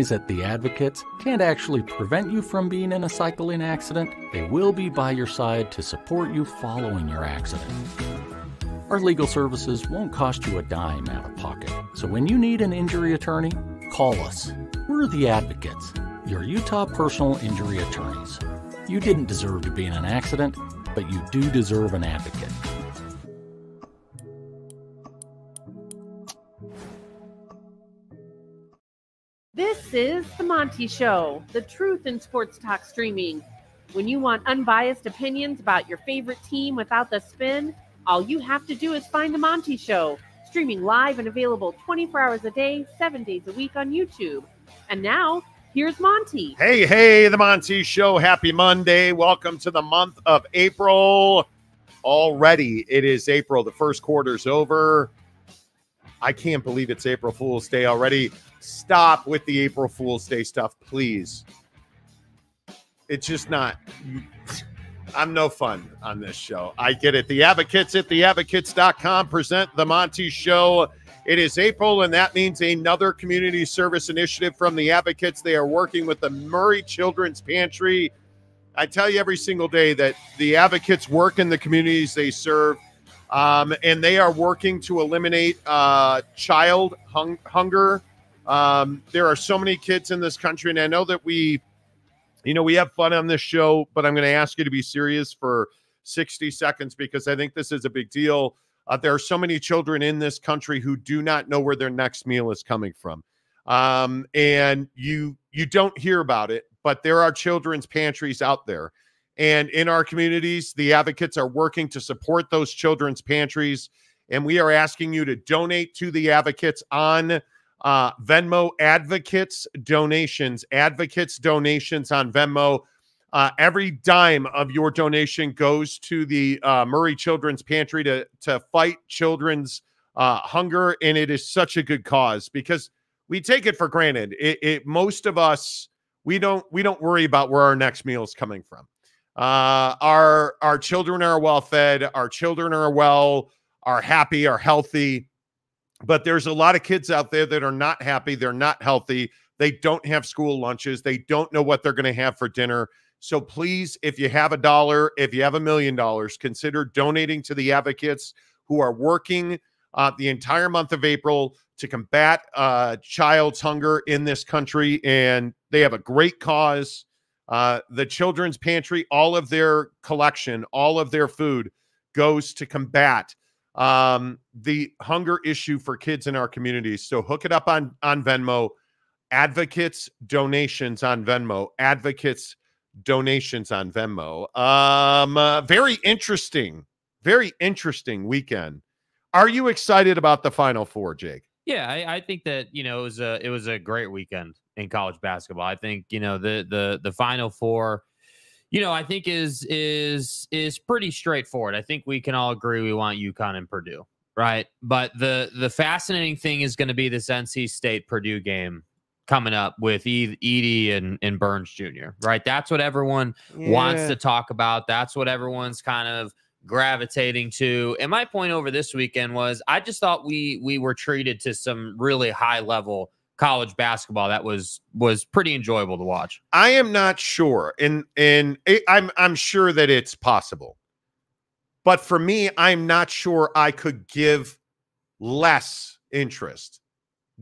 attorneys at The Advocates can't actually prevent you from being in a cycling accident, they will be by your side to support you following your accident. Our legal services won't cost you a dime out of pocket. So when you need an injury attorney, call us. We're the advocates, your Utah personal injury attorneys. You didn't deserve to be in an accident, but you do deserve an advocate. Monty Show, the truth in sports talk streaming. When you want unbiased opinions about your favorite team without the spin, all you have to do is find The Monty Show, streaming live and available 24 hours a day, seven days a week on YouTube. And now, here's Monty. Hey, hey, the Monty Show. Happy Monday. Welcome to the month of April. Already, it is April. The first quarter's over. I can't believe it's April Fool's Day already. Stop with the April Fool's Day stuff, please. It's just not. I'm no fun on this show. I get it. The Advocates at theadvocates.com present the Monty Show. It is April, and that means another community service initiative from the Advocates. They are working with the Murray Children's Pantry. I tell you every single day that the Advocates work in the communities they serve, um, and they are working to eliminate uh, child hung- hunger. Um, there are so many kids in this country, and I know that we you know, we have fun on this show, but I'm going to ask you to be serious for 60 seconds because I think this is a big deal. Uh, there are so many children in this country who do not know where their next meal is coming from, um, and you you don't hear about it. But there are children's pantries out there, and in our communities, the advocates are working to support those children's pantries, and we are asking you to donate to the advocates on uh, Venmo advocates donations, advocates donations on Venmo. Uh, every dime of your donation goes to the uh, Murray Children's Pantry to to fight children's uh, hunger, and it is such a good cause because we take it for granted. It, it most of us we don't we don't worry about where our next meal is coming from. Uh, our our children are well fed. Our children are well, are happy, are healthy but there's a lot of kids out there that are not happy. They're not healthy. They don't have school lunches. They don't know what they're going to have for dinner. So please, if you have a dollar, if you have a million dollars, consider donating to the advocates who are working uh, the entire month of April to combat uh, child's hunger in this country. And they have a great cause. Uh, the Children's Pantry, all of their collection, all of their food goes to combat um, the hunger issue for kids in our communities. So hook it up on on Venmo. Advocates donations on Venmo. Advocates donations on Venmo. Um, uh, very interesting, very interesting weekend. Are you excited about the Final Four, Jake? Yeah, I, I, think that you know it was a it was a great weekend in college basketball. I think you know the the the Final Four you know, I think is is is pretty straightforward. I think we can all agree we want UConn and Purdue, right? But the the fascinating thing is going to be this NC State Purdue game coming up with Edey and, and Burns Jr. Right? That's what everyone yeah. wants to talk about. That's what everyone's kind of gravitating to. And my point over this weekend was I just thought we we were treated to some really high level college basketball that was was pretty enjoyable to watch. I am not sure, and and I'm I'm sure that it's possible, but for me, I'm not sure I could give less interest.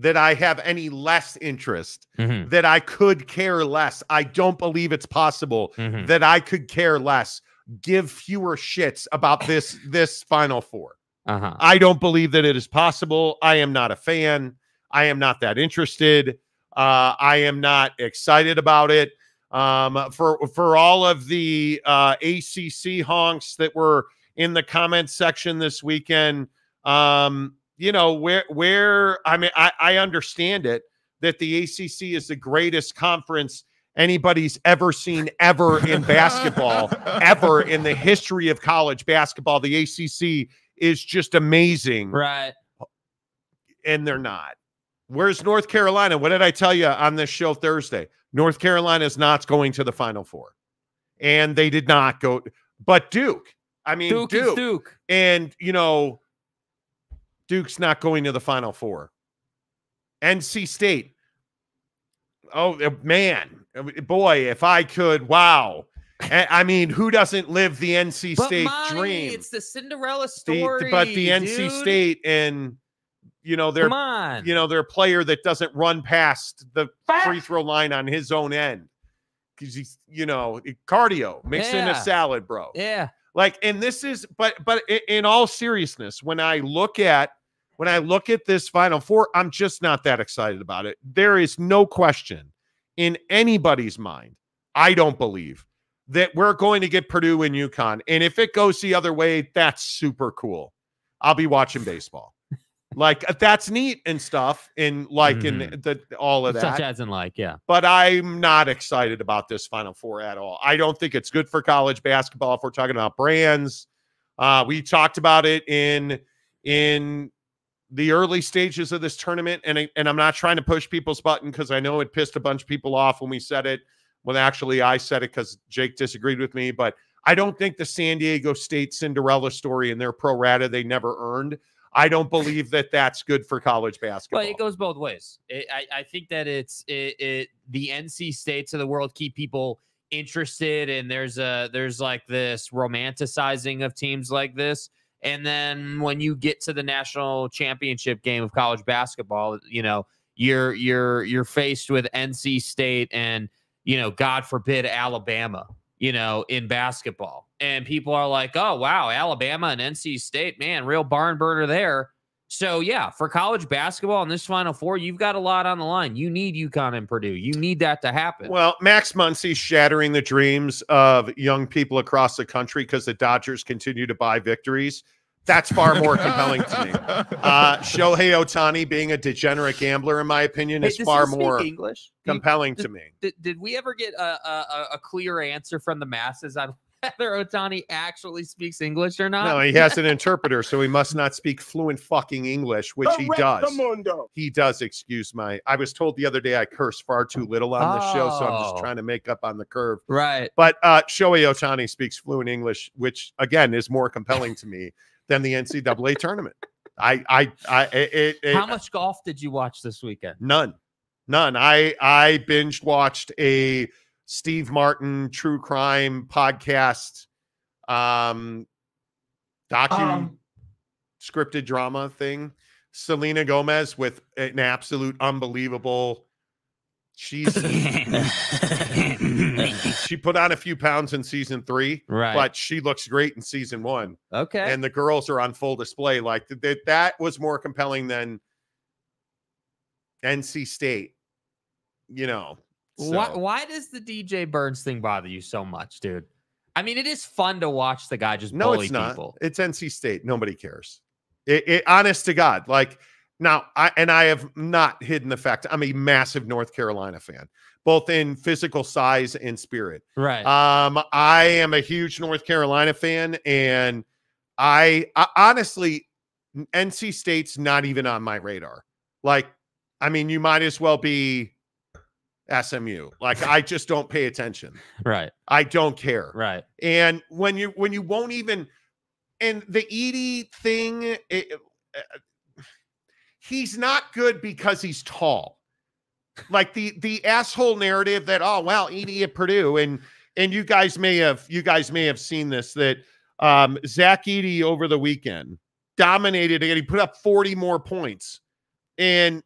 That I have any less interest, mm-hmm. that I could care less. I don't believe it's possible mm-hmm. that I could care less, give fewer shits about this this Final 4 uh-huh. I don't believe that it is possible. I am not a fan. I am not that interested. Uh, I am not excited about it. Um, for for all of the uh, ACC honks that were in the comments section this weekend, um, you know where where I mean I, I understand it that the ACC is the greatest conference anybody's ever seen ever in basketball, ever in the history of college basketball. The ACC is just amazing, right? And they're not. Where's North Carolina? What did I tell you on this show Thursday? North Carolina is not going to the Final Four, and they did not go. But Duke, I mean Duke, Duke, Duke, and you know, Duke's not going to the Final Four. NC State, Oh uh, man, Uh, boy, if I could, wow. I I mean, who doesn't live the NC State Monty, dream? It's the Cinderella The- story. but the NC. State and you know they're you know they're a player that doesn't run past the free throw line on his own end because he's you know cardio mix in a salad, bro. yeah. Like, and this is, but but in all seriousness, when I look at when I look at this Final Four, I'm just not that excited about it. There is no question in anybody's mind. I don't believe that we're going to get Purdue and UConn, and if it goes the other way, that's super cool. I'll be watching baseball. Like uh, that's neat and stuff, and like in the all of that Such as in like, yeah. but I'm not excited about this Final Four at all. I don't think it's good for college basketball if we're talking about brands. Uh, we talked about it in in the early stages of this tournament, and I- and I'm not trying to push people's button because I know it pissed a bunch of people off when we said it. When actually I said it because Jake disagreed with me, but I don't think the San Diego State Cinderella story and their pro rata they never earned. I don't believe that that's good for college basketball. But it goes both ways. It, I, I think that it's it, it the NC states of the world keep people interested, and there's a there's like this romanticizing of teams like this. And then when you get to the national championship game of college basketball, you know you're you're you're faced with NC State and you know God forbid Alabama, you know in basketball, and people are like, oh wow, Alabama and NC State, man, real barn burner there. So yeah, for college basketball in this Final Four, you've got a lot on the line. You need UConn and Purdue. You need that to happen. Well, Max Muncy shattering the dreams of young people across the country because the Dodgers continue to buy victories. That's far more compelling to me. Uh, Shohei Ohtani being a degenerate gambler, in my opinion, Hey, is does far more English. Do you- compelling to me. Did, did we ever get a, a, a- a clear answer from the masses on whether Ohtani actually speaks English or not? No, he has an interpreter, so he must not speak fluent fucking English, which he does. He does. Excuse my. I was told the other day I curse far too little on the show, so I'm just Oh. trying to make up on the curve. right. But uh, Shohei Ohtani speaks fluent English, which again is more compelling to me than the NCAA tournament. I, I, I, it, it, How much golf did you watch this weekend? None, none. I, I binge watched a Steve Martin true crime podcast, um, docu Um. scripted drama thing. Selena Gomez with an absolute unbelievable. She's she put on a few pounds in season three, Right. but she looks great in season one okay. and the girls are on full display. Like that, that was more compelling than NC State. You know, Why, why does the DJ Burns thing bother you so much, dude? I mean, it is fun to watch the guy just no, bully it's not. people. It's NC State. Nobody cares. It, it, honest to God, like now, I and I have not hidden the fact I'm a massive North Carolina fan, both in physical size and spirit. Right. Um, I am a huge North Carolina fan, and I, I honestly, NC State's not even on my radar. Like, I mean, you might as well be SMU. Like, I just don't pay attention. right. I don't care. Right. And when you when you won't even, and the Edey thing, it, uh, he's not good because he's tall. Like the the asshole narrative that oh well Edey at Purdue and and you guys may have you guys may have seen this that um Zach Edey over the weekend dominated and he put up 40 more points and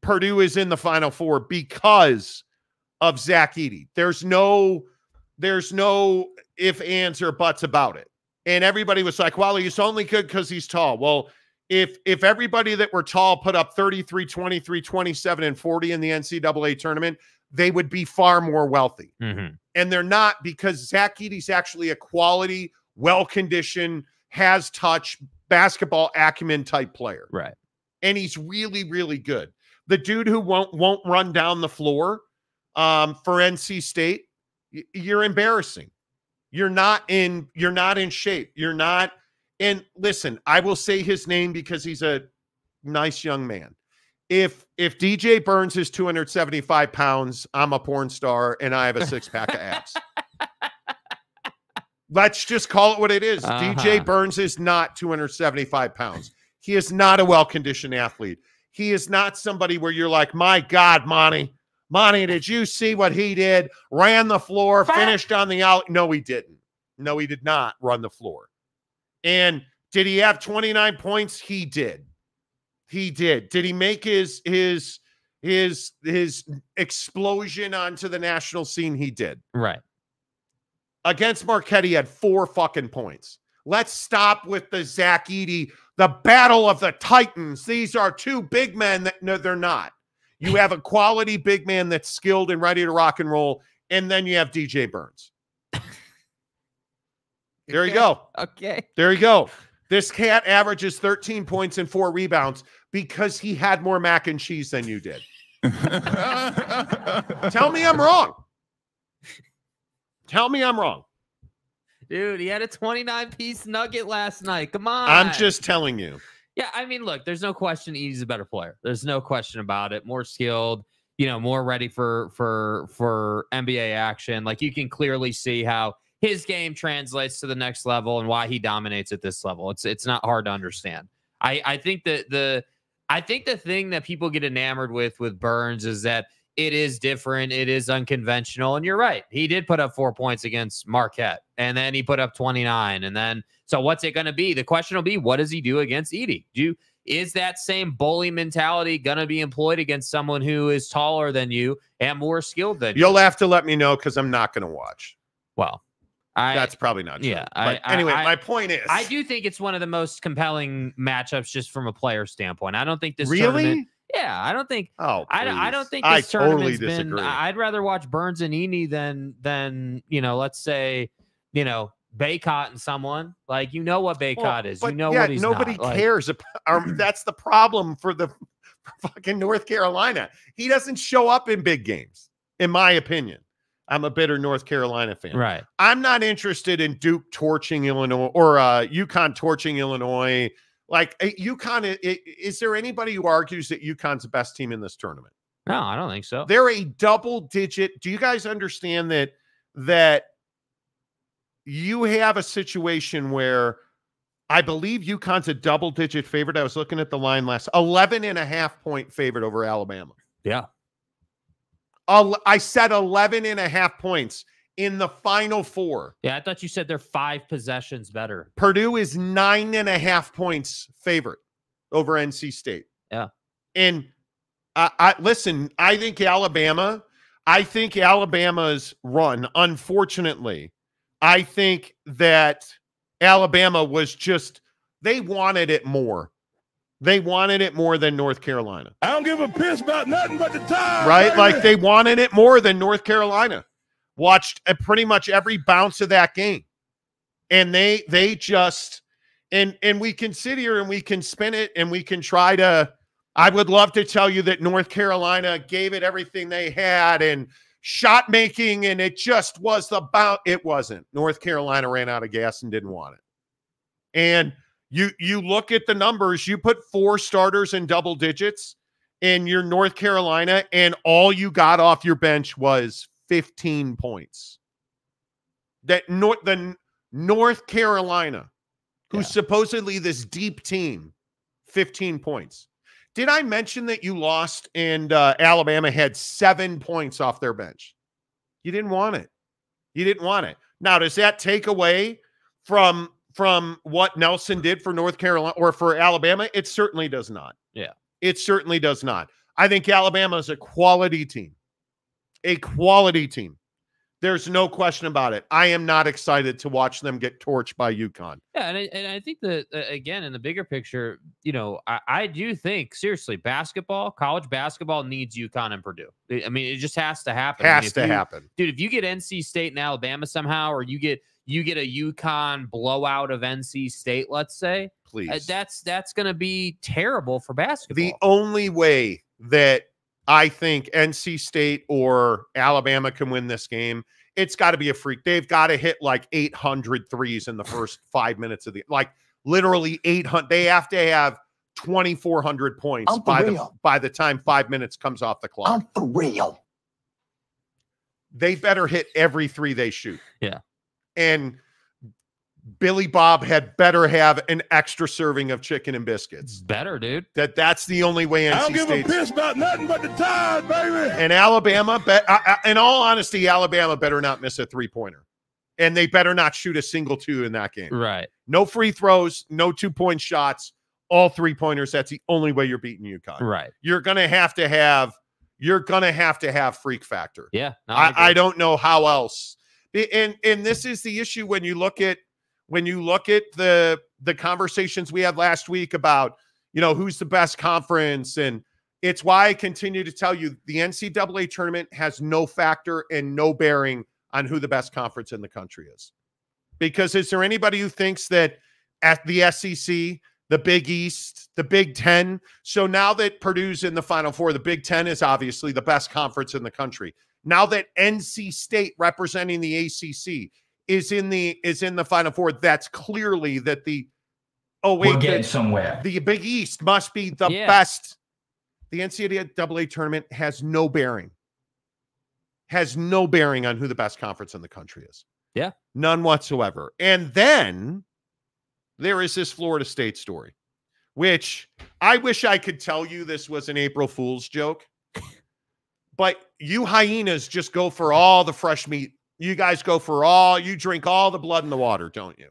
Purdue is in the final four because of Zach Edey. There's no there's no if ands or buts about it. And everybody was like, well, he's only good because he's tall. Well, if if everybody that were tall put up 33, 23, 27, and 40 in the NCAA tournament, they would be far more wealthy. Mhm. And they're not because Zach Edey's actually a quality, well-conditioned, has touch, basketball acumen type player. Right. And he's really, really good. The dude who won't won't run down the floor um, for NC State, you're embarrassing. You're not in. You're not in shape. You're not. And listen, I will say his name because he's a nice young man. If if DJ Burns is 275 pounds, I'm a porn star and I have a six pack of abs. Let's just call it what it is. Uh-huh. DJ Burns is not 275 pounds. He is not a well conditioned athlete. He is not somebody where you're like, my God, Monty, Monty, did you see what he did? Ran the floor, finished on the out. No, he didn't. No, he did not run the floor. And did he have 29 points? He did. He did. Did he make his his his his explosion onto the national scene? He did. Right. Against Marquette, he had four fucking points. Let's stop with the Zach Edey, the battle of the Titans. These are two big men that no, they're not. You have a quality big man that's skilled and ready to rock and roll, and then you have DJ Burns. There you go. Okay. There you go. This cat averages 13 points and four rebounds because he had more mac and cheese than you did. Tell me I'm wrong. Tell me I'm wrong. Dude, he had a 29 piece nugget last night. Come on. I'm just telling you. Yeah, I mean, look, there's no question he's a better player. There's no question about it. More skilled, you know, more ready for for for NBA action. Like you can clearly see how his game translates to the next level and why he dominates at this level. It's it's not hard to understand. I I think that the I think the thing that people get enamored with with Burns is that it is different, it is unconventional, and you're right. He did put up four points against Marquette, and then he put up 29, and then so what's it going to be? The question will be, what does he do against Edey? Do you, is that same bully mentality going to be employed against someone who is taller than you and more skilled than you? You'll have to let me know because I'm not going to watch. Well, I That's probably not true. yeah, But I- I- anyway, I- my point is I do think it's one of the most compelling matchups just from a player standpoint. I don't think this really? yeah, I don't think Oh, I don't, I don't think I this totally tournament's been. disagree. I- I'd rather watch Burns and Eni than than you know, let's say, you know, Bacot and someone like you know what Bacot Well, is. You know yeah, what he's nobody not. Like, cares. about- or that's the problem for the for fucking North Carolina. He doesn't show up in big games, in my opinion. I'm a bitter North Carolina fan. right? I'm not interested in Duke torching Illinois or uh UConn torching Illinois. Like uh, UConn, is there anybody who argues that UConn's the best team in this tournament? No, I don't think so. They're a double digit. Do you guys understand that that you have a situation where I believe UConn's a double digit favorite. I was looking at the line last 11 and a half point favorite over Alabama. Yeah, I said 11 and a half points in the final four. yeah. I thought you said they're five possessions better. Purdue is nine and a half points favorite over NC State. Yeah. And I, I listen, I think Alabama, I think Alabama's run, unfortunately, I think that Alabama was just, they wanted it more. They wanted it more than North Carolina, I don't give a piss about nothing but the time. right? Like they wanted it more than North Carolina. Watched uh, pretty much every bounce of that game. And they, they just, and and we can sit here and we can spin it and we can try to i would love to tell you that north carolina gave it everything they had and shot making and it just was the bout it wasn't north carolina ran out of gas and didn't want it and you you look at the numbers you put four starters in double digits in your north carolina and all you got off your bench was 15 points that north the north carolina who's supposedly this deep team, 15 points. Did I mention that you lost and uh, Alabama had seven points off their bench? You didn't want it. You didn't want it. Now, does that take away from from what Nelson did for North Carolina or for Alabama? It certainly does not. Yeah. It certainly does not. I think Alabama is a quality team. A quality team. There's no question about it. I am not excited to watch them get torched by UConn. Yeah, and I, and I think that uh, again in the bigger picture, you know, I, I do think seriously, basketball, college basketball needs UConn and Purdue. I mean, it just has to happen. I mean, Has to you- happen. dude. If you get NC State and Alabama somehow, or you get you get a UConn blowout of NC State, let's say, Please. uh, that's that's going to be terrible for basketball. the only way that I think NC State or Alabama can win this game, it's got to be a freak. They've got to hit like 800 threes in the first five minutes of the like literally 800. They have to have 2,400 points I'm for by the by the time five minutes comes off the clock. I'm for real. they better hit every three they shoot. Yeah. And Billy Bob had better have an extra serving of chicken and biscuits. Better, dude. That that's the only way I don't NC give a piss about nothing but the tide, baby. and Alabama. Bet, I, I- in all honesty, Alabama better not miss a three pointer, and they better not shoot a single two in that game. Right. No free throws, no two point shots, all three pointers. That's the only way you're beating UConn. Right. You're gonna have to have. You're gonna have to have freak factor. Yeah. no, I, I don't know how else. And and this is the issue when you look at when you look at the the conversations we had last week about you know who's the best conference and it's why I continue to tell you the NCAA tournament has no factor and no bearing on who the best conference in the country is. Because is there anybody who thinks that at the SEC, the Big East, the Big Ten? So now that Purdue's in the Final Four, the Big Ten is obviously the best conference in the country. Now that NC State representing the ACC is in the is in the Final Four, that's clearly that the oh We're wait getting the, somewhere. the Big East must be the Yeah. best. The NCAA tournament has no bearing. Has no bearing on who the best conference in the country is. Yeah. None whatsoever. And then there is this Florida State story, which I wish I could tell you this was an April Fool's joke. But you hyenas just go for all the fresh meat. You guys go for all, you drink all the blood in the water, don't you?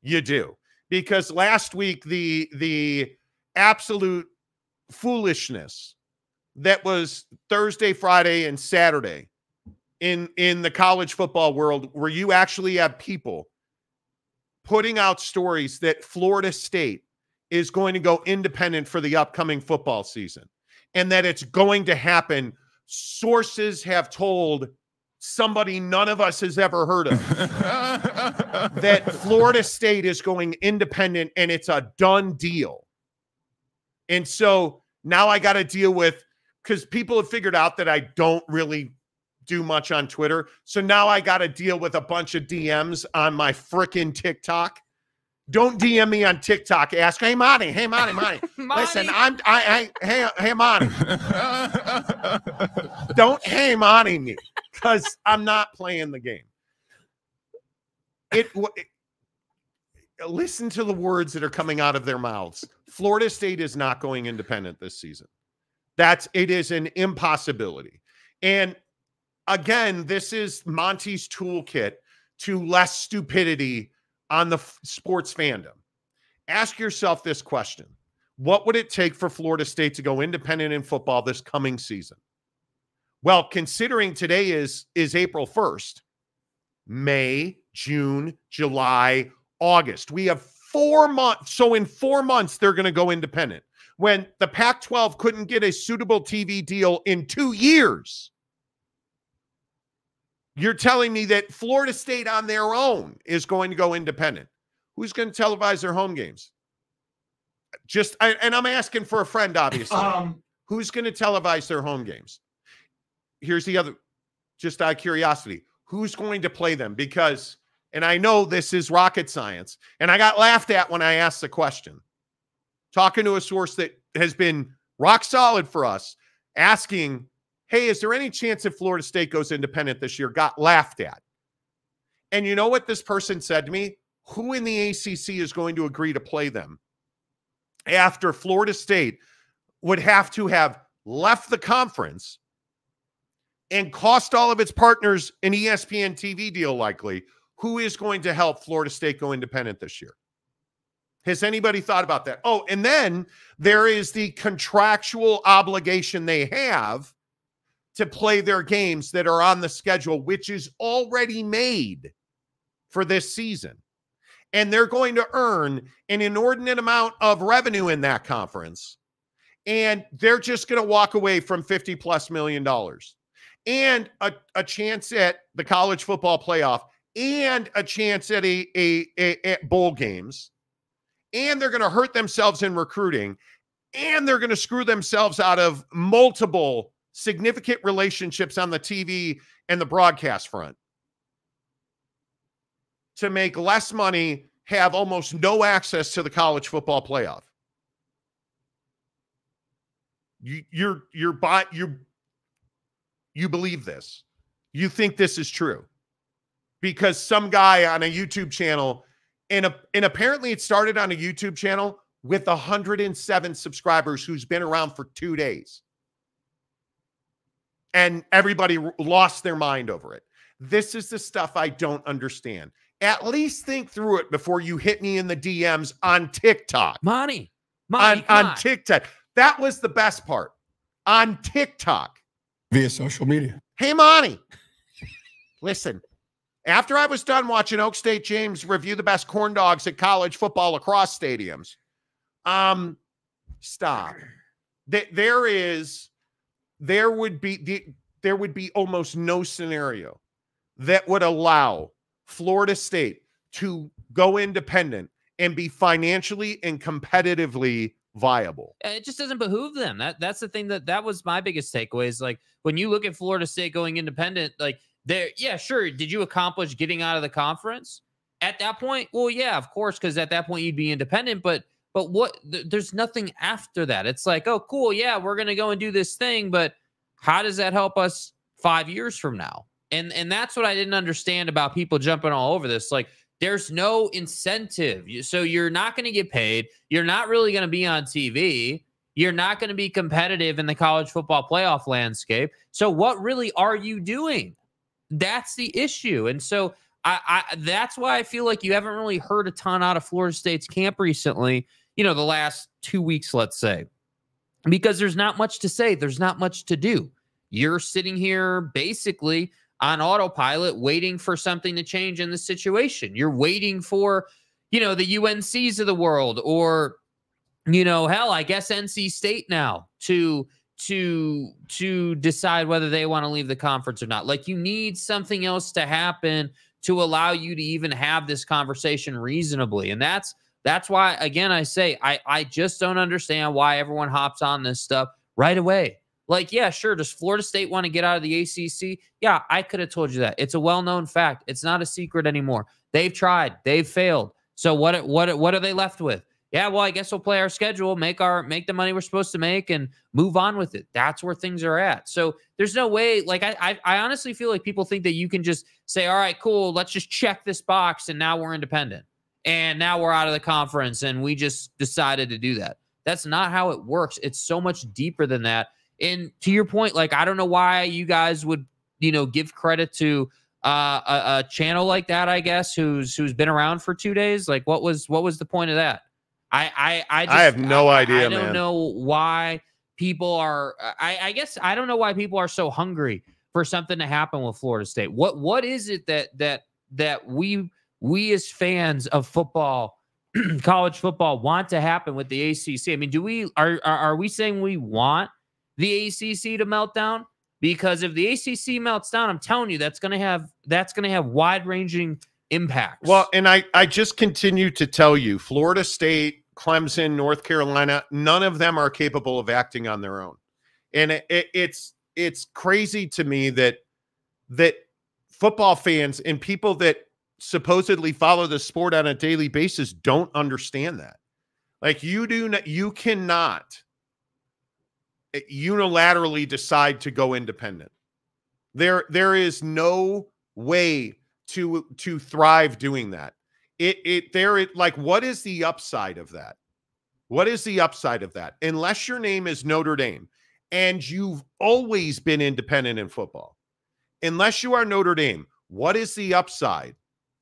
You do. Because last week the the absolute foolishness that was Thursday, Friday, and Saturday in in the college football world, where you actually have people putting out stories that Florida State is going to go independent for the upcoming football season and that it's going to happen. Sources have told somebody none of us has ever heard of that Florida State is going independent and it's a done deal. And so now I got to deal with because people have figured out that I don't really do much on Twitter. So now I got to deal with a bunch of DMs on my freaking TikTok. Don't DM me on TikTok. Ask, hey Monty, hey Monty, Monty. Listen, I'm I, I hey hey Monty. Don't hey Monty me because I'm not playing the game. It, it listen to the words that are coming out of their mouths. Florida State is not going independent this season. That's it is an impossibility. And again, this is Monty's toolkit to less stupidity on the f- sports fandom. Ask yourself this question. What would it take for Florida State to go independent in football this coming season? Well, considering today is is April 1st, May, June, July, August. We have 4 months. So in 4 months they're going to go independent. When the Pac-12 couldn't get a suitable TV deal in 2 years. You're telling me that Florida State on their own is going to go independent. Who's going to televise their home games? Just I, and I'm asking for a friend obviously. Um, Who's going to televise their home games? Here's the other, just out of curiosity, who's going to play them? Because, and I know this is rocket science, and I got laughed at when I asked the question. Talking to a source that has been rock solid for us, asking, hey, is there any chance if Florida State goes independent this year? Got laughed at. And you know what this person said to me? Who in the ACC is going to agree to play them after Florida State would have to have left the conference and cost all of its partners an ESPN TV deal, likely, who is going to help Florida State go independent this year? Has anybody thought about that? Oh, and then there is the contractual obligation they have to play their games that are on the schedule, which is already made for this season. And they're going to earn an inordinate amount of revenue in that conference. And they're just going to walk away from 50 plus million dollars and a, a chance at the college football playoff and a chance at a, a, a bowl games. And they're going to hurt themselves in recruiting and they're going to screw themselves out of multiple significant relationships on the TV and the broadcast front to make less money, have almost no access to the college football playoff. You, you're you're bought you you believe this. You think this is true because some guy on a YouTube channel And, a, and apparently it started on a YouTube channel with 107 subscribers who's been around for two days. And everybody lost their mind over it. This is the stuff I don't understand. At least think through it before you hit me in the DMs on TikTok. Money. Money on, on, on. TikTok. That was the best part. On TikTok. Via social media. Hey, Monty. Listen, after I was done watching Oak State James review the best corn dogs at college football across stadiums, um, stop. There is, there would be, there would be almost no scenario that would allow Florida State to go independent and be financially and competitively viable. It just doesn't behoove them. That that's the thing that that was my biggest takeaway is like when you look at Florida State going independent, like there, yeah, sure. Did you accomplish getting out of the conference? At that point, well, yeah, of course, because at that point you'd be independent, but but what th- there's nothing after that. It's like, oh, cool, yeah, we're gonna go and do this thing, but how does that help us five years from now? And and that's what I didn't understand about people jumping all over this. Like, there's no incentive. So you're not going to get paid. You're not really going to be on TV. You're not going to be competitive in the college football playoff landscape. So what really are you doing? That's the issue. And so I, I that's why I feel like you haven't really heard a ton out of Florida State's camp recently, you know, the last 2 weeks let's say. Because there's not much to say, there's not much to do. You're sitting here basically on autopilot waiting for something to change in the situation. You're waiting for, you know, the UNCs of the world or you know, hell, I guess NC State now to to to decide whether they want to leave the conference or not. Like you need something else to happen to allow you to even have this conversation reasonably. And that's that's why again I say I I just don't understand why everyone hops on this stuff right away. Like, yeah, sure. Does Florida State want to get out of the ACC? Yeah, I could have told you that. It's a well-known fact. It's not a secret anymore. They've tried. They've failed. So what? What? What are they left with? Yeah, well, I guess we'll play our schedule, make our make the money we're supposed to make, and move on with it. That's where things are at. So there's no way. Like I, I, I honestly feel like people think that you can just say, "All right, cool, let's just check this box," and now we're independent, and now we're out of the conference, and we just decided to do that. That's not how it works. It's so much deeper than that. And to your point, like I don't know why you guys would, you know, give credit to uh, a, a, channel like that. I guess who's who's been around for two days. Like, what was what was the point of that? I I I, just, I have no I, idea. I, don't man. know why people are. I I guess I don't know why people are so hungry for something to happen with Florida State. What what is it that that that we we as fans of football college football want to happen with the ACC? I mean, do we are, are we saying we want the ACC to melt down because if the ACC melts down, I'm telling you that's going to have that's going to have wide ranging impacts. Well, and I I just continue to tell you, Florida State, Clemson, North Carolina, none of them are capable of acting on their own, and it, it, it's it's crazy to me that that football fans and people that supposedly follow the sport on a daily basis don't understand that. Like you do not, you cannot eh, unilaterally decide to go independent. There, there is no way to to thrive doing that. It it there it like what is the upside of that? What is the upside of that? Unless your name is Notre Dame and you've always been independent in football. Unless you are Notre Dame, what is the upside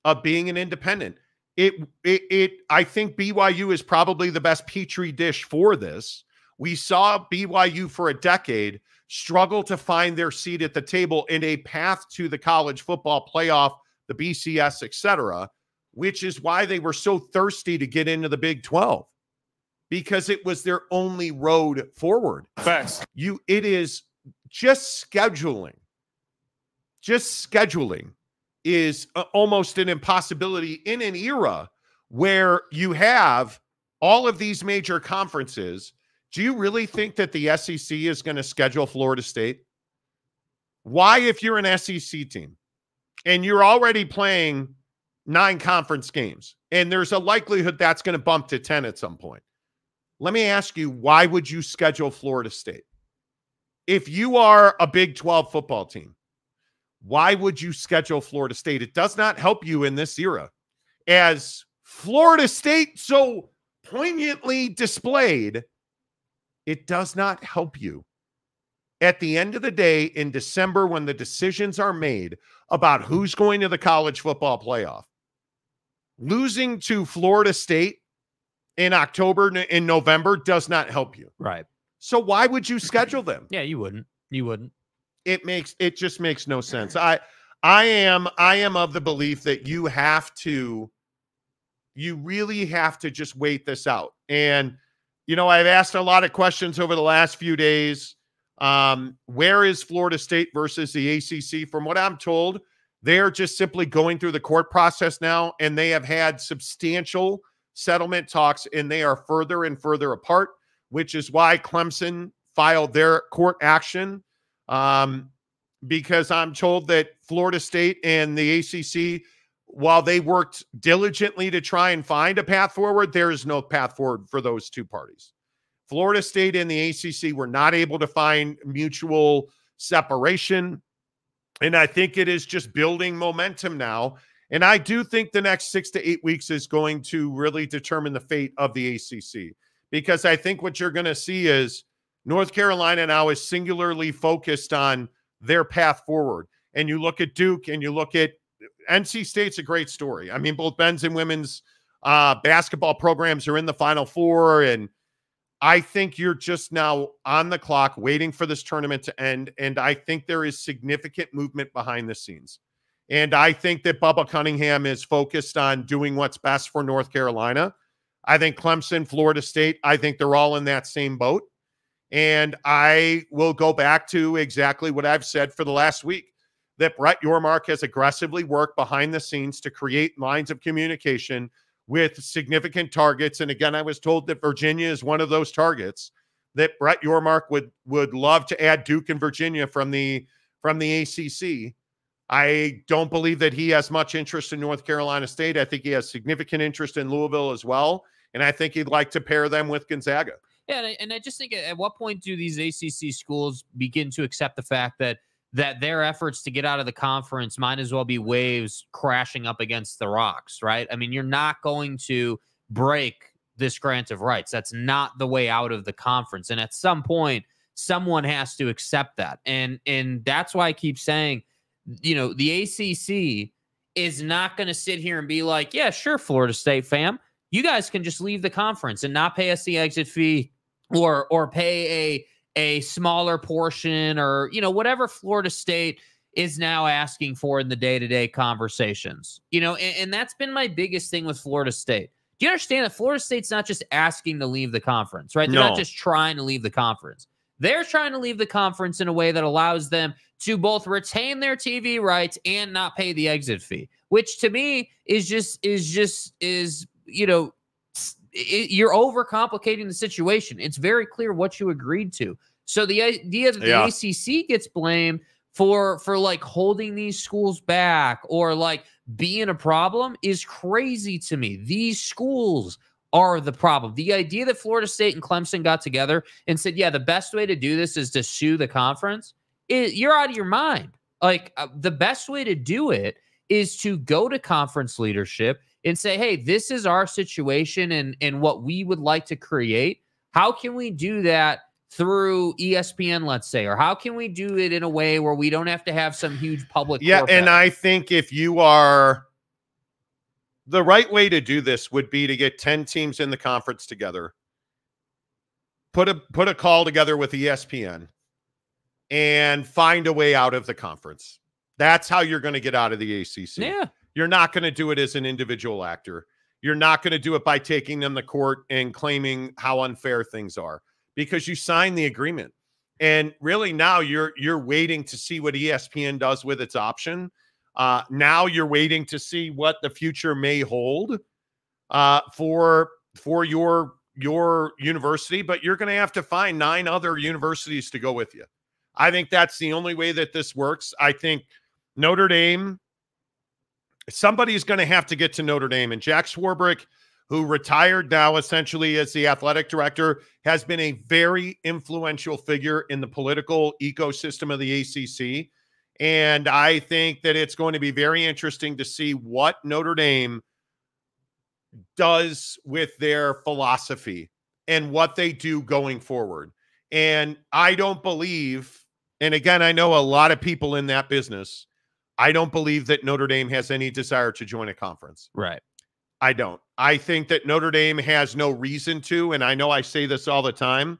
of being an independent? It it it I think BYU is probably the best petri dish for this we saw BYU for a decade struggle to find their seat at the table in a path to the college football playoff, the BCS, etc., which is why they were so thirsty to get into the Big 12 because it was their only road forward. Facts. You it is just scheduling. Just scheduling is uh, almost an impossibility in an era where you have all of these major conferences do you really think that the SEC is going to schedule Florida State? Why, if you're an SEC team and you're already playing nine conference games, and there's a likelihood that's going to bump to 10 at some point? Let me ask you, why would you schedule Florida State? If you are a Big 12 football team, why would you schedule Florida State? It does not help you in this era. As Florida State so poignantly displayed, it does not help you. At the end of the day, in December, when the decisions are made about who's going to the college football playoff, losing to Florida State in October in November does not help you. Right. So why would you schedule them? Yeah, you wouldn't. You wouldn't. It makes it just makes no sense. I I am I am of the belief that you have to you really have to just wait this out. And you know, I've asked a lot of questions over the last few days. Um, where is Florida State versus the ACC? From what I'm told, they're just simply going through the court process now, and they have had substantial settlement talks, and they are further and further apart, which is why Clemson filed their court action. Um, because I'm told that Florida State and the ACC, while they worked diligently to try and find a path forward, there is no path forward for those two parties. Florida State and the ACC were not able to find mutual separation. And I think it is just building momentum now. And I do think the next six to eight weeks is going to really determine the fate of the ACC because I think what you're going to see is North Carolina now is singularly focused on their path forward. And you look at Duke and you look at NC State's a great story. I mean, both men's and women's uh, basketball programs are in the Final Four. And I think you're just now on the clock waiting for this tournament to end. And I think there is significant movement behind the scenes. And I think that Bubba Cunningham is focused on doing what's best for North Carolina. I think Clemson, Florida State, I think they're all in that same boat. And I will go back to exactly what I've said for the last week that Brett Yormark has aggressively worked behind the scenes to create lines of communication with significant targets. And again, I was told that Virginia is one of those targets that Brett Yormark would would love to add Duke and Virginia from the from the ACC. I don't believe that he has much interest in North Carolina State. I think he has significant interest in Louisville as well. And I think he'd like to pair them with Gonzaga. Yeah, and I, and I just think at what point do these ACC schools begin to accept the fact that that their efforts to get out of the conference might as well be waves crashing up against the rocks, right? I mean, you're not going to break this grant of rights. That's not the way out of the conference. And at some point, someone has to accept that. And and that's why I keep saying you know, the ACC is not going to sit here and be like, yeah, sure, Florida State fam, you guys can just leave the conference and not pay us the exit fee or or pay a a smaller portion or you know whatever Florida State is now asking for in the day-to-day conversations. You know, and, and that's been my biggest thing with Florida State. Do you understand that Florida State's not just asking to leave the conference, right? They're No. not just trying to leave the conference. They're trying to leave the conference in a way that allows them to both retain their TV rights and not pay the exit fee, which to me is just is just is you know it, you're overcomplicating the situation. It's very clear what you agreed to. So the idea that the Yeah. ACC gets blamed for for like holding these schools back or like being a problem is crazy to me. These schools are the problem. The idea that Florida State and Clemson got together and said, "Yeah, the best way to do this is to sue the conference." It, you're out of your mind. Like uh, the best way to do it is to go to conference leadership and say, "Hey, this is our situation and and what we would like to create. How can we do that through ESPN, let's say, or how can we do it in a way where we don't have to have some huge public? Yeah, corporate? and I think if you are the right way to do this would be to get 10 teams in the conference together. Put a put a call together with ESPN and find a way out of the conference. That's how you're going to get out of the ACC. yeah, You're not going to do it as an individual actor. You're not going to do it by taking them to court and claiming how unfair things are because you signed the agreement. And really now you're you're waiting to see what ESPN does with its option. Uh, now you're waiting to see what the future may hold uh, for for your your university, but you're going to have to find nine other universities to go with you. I think that's the only way that this works. I think Notre Dame, somebody's going to have to get to Notre Dame. And Jack Swarbrick, who retired now essentially as the athletic director, has been a very influential figure in the political ecosystem of the ACC. And I think that it's going to be very interesting to see what Notre Dame does with their philosophy and what they do going forward. And I don't believe, and again, I know a lot of people in that business. I don't believe that Notre Dame has any desire to join a conference. Right. I don't. I think that Notre Dame has no reason to, and I know I say this all the time.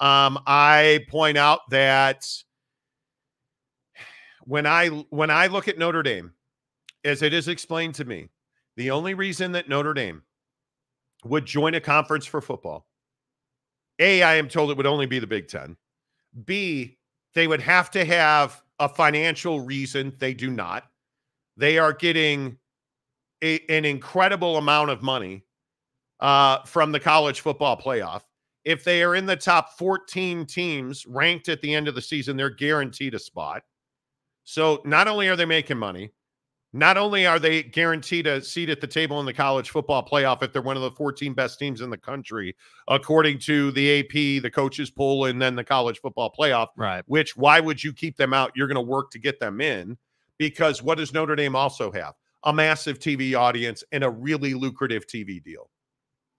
Um, I point out that when I when I look at Notre Dame, as it is explained to me, the only reason that Notre Dame would join a conference for football, A, I am told it would only be the Big Ten. B, they would have to have a financial reason. They do not. They are getting a, an incredible amount of money uh, from the college football playoff. If they are in the top 14 teams ranked at the end of the season, they're guaranteed a spot. So not only are they making money, not only are they guaranteed a seat at the table in the college football playoff if they're one of the 14 best teams in the country, according to the AP, the coaches poll, and then the college football playoff. Right. Which why would you keep them out? You're going to work to get them in because what does Notre Dame also have? A massive TV audience and a really lucrative TV deal.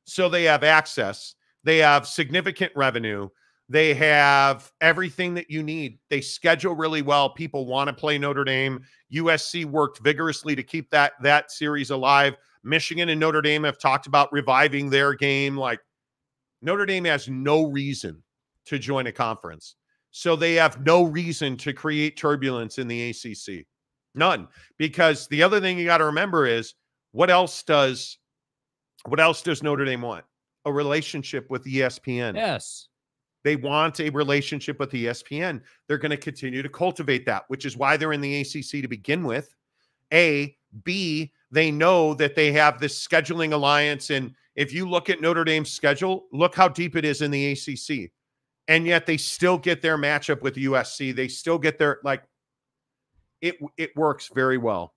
So they have access, they have significant revenue, they have everything that you need. They schedule really well. People want to play Notre Dame. USC worked vigorously to keep that that series alive. Michigan and Notre Dame have talked about reviving their game. Like Notre Dame has no reason to join a conference. So they have no reason to create turbulence in the ACC. None. Because the other thing you got to remember is what else does what else does Notre Dame want? A relationship with ESPN. Yes. They want a relationship with ESPN. They're going to continue to cultivate that, which is why they're in the ACC to begin with. A, B, they know that they have this scheduling alliance. And if you look at Notre Dame's schedule, look how deep it is in the ACC. And yet they still get their matchup with USC. They still get their, like, it, it works very well.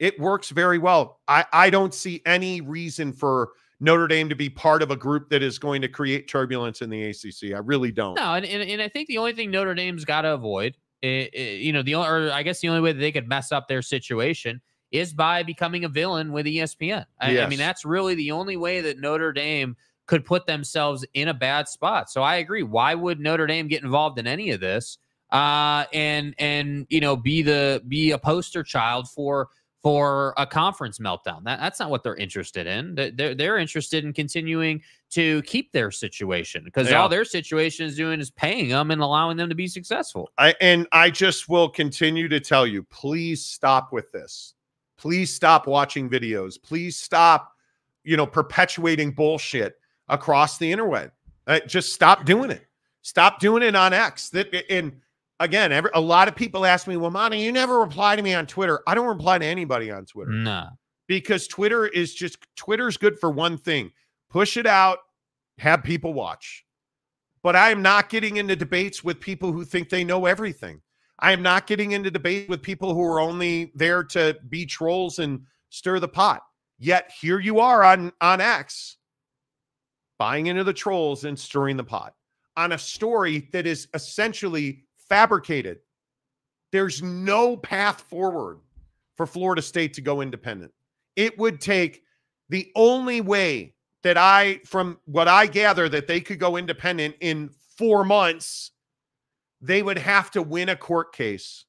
It works very well. I, I don't see any reason for Notre Dame to be part of a group that is going to create turbulence in the ACC. I really don't. No, and, and, and I think the only thing Notre Dame's got to avoid, eh, eh, you know, the only, or I guess the only way that they could mess up their situation is by becoming a villain with ESPN. I, Yes. I mean, that's really the only way that Notre Dame could put themselves in a bad spot. So I agree. Why would Notre Dame get involved in any of this? Uh, and and you know, be the be a poster child for for a conference meltdown. That, that's not what they're interested in. They- They're, they're interested in continuing to keep their situation because Yeah. all their situation is doing is paying them and allowing them to be successful. I and I just will continue to tell you, please stop with this. Please stop watching videos. Please stop, you know, perpetuating bullshit across the interweb. Uh, just stop doing it. Stop doing it on X. That and again, every, a lot of people ask me, "Well, Monty, you never reply to me on Twitter." I don't reply to anybody on Twitter No. because Twitter is just Twitter's good for one thing push it out, have people watch. But I am not getting into debates with people who think they know everything. I am not getting into debate with people who are only there to be trolls and stir the pot. Yet here you are on on X buying into the trolls and stirring the pot on a story that is essentially fabricated. There's no path forward for Florida State to go independent. It would take the only way that I, from what I gather, that they could go independent in four months, they would have to win a court case.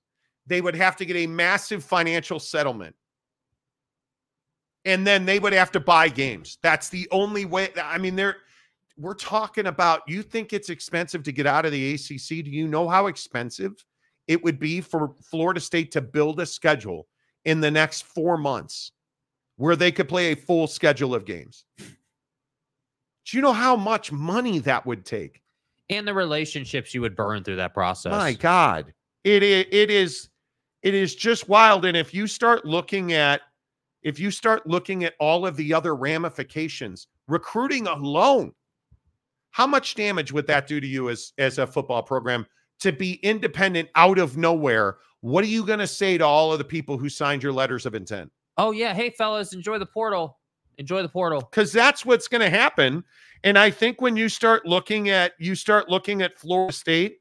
They would have to get a massive financial settlement. And then they would have to buy games. That's the only way. I mean, they're we're talking about you think it's expensive to get out of the ACC. Do you know how expensive it would be for Florida State to build a schedule in the next four months where they could play a full schedule of games? Do you know how much money that would take? And the relationships you would burn through that process. My God, it is it is it is just wild. And if you start looking at if you start looking at all of the other ramifications, recruiting alone, how much damage would that do to you as as a football program to be independent out of nowhere? What are you going to say to all of the people who signed your letters of intent? Oh yeah, hey fellas, enjoy the portal. Enjoy the portal. because that's what's going to happen. And I think when you start looking at you start looking at Florida State,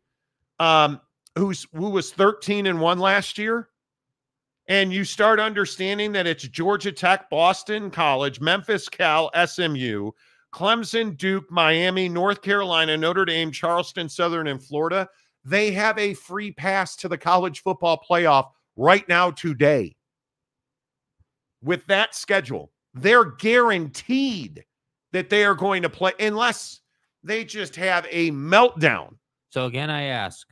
um, who's who was 13 and one last year, and you start understanding that it's Georgia Tech, Boston College, Memphis, Cal, SMU, Clemson, Duke, Miami, North Carolina, Notre Dame, Charleston, Southern, and Florida, they have a free pass to the college football playoff right now today. With that schedule, they're guaranteed that they are going to play unless they just have a meltdown. So again, I ask,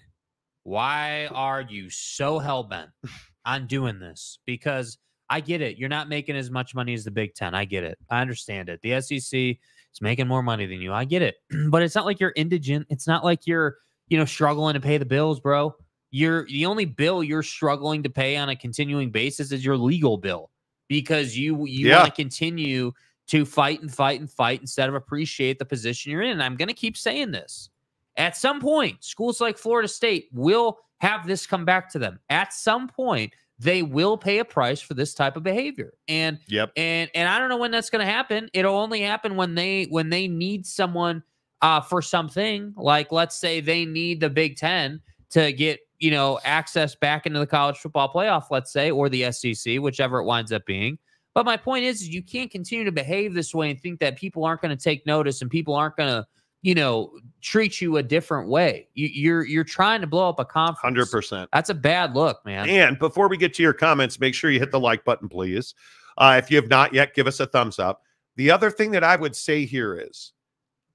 why are you so hell bent on doing this? Because I get it. You're not making as much money as the Big Ten. I get it. I understand it. The SEC is making more money than you. I get it. but it's not like you're indigent. It's not like you're, you know, struggling to pay the bills, bro. You're the only bill you're struggling to pay on a continuing basis is your legal bill because you you Yeah. want to continue to fight and fight and fight instead of appreciate the position you're in. And I'm going to keep saying this. At some point, schools like Florida State will have this come back to them. At some point, they will pay a price for this type of behavior. And Yep. and and I don't know when that's going to happen. It'll only happen when they when they need someone uh, for something. Like let's say they need the Big Ten to get you know access back into the college football playoff. Let's say or the SEC, whichever it winds up being. But my point is, is you can't continue to behave this way and think that people aren't going to take notice and people aren't going to you know treat you a different way. You, you're you're trying to blow up a conference. 100%. That's a bad look, man. And before we get to your comments, make sure you hit the like button, please. Uh, if you have not yet, give us a thumbs up. The other thing that I would say here is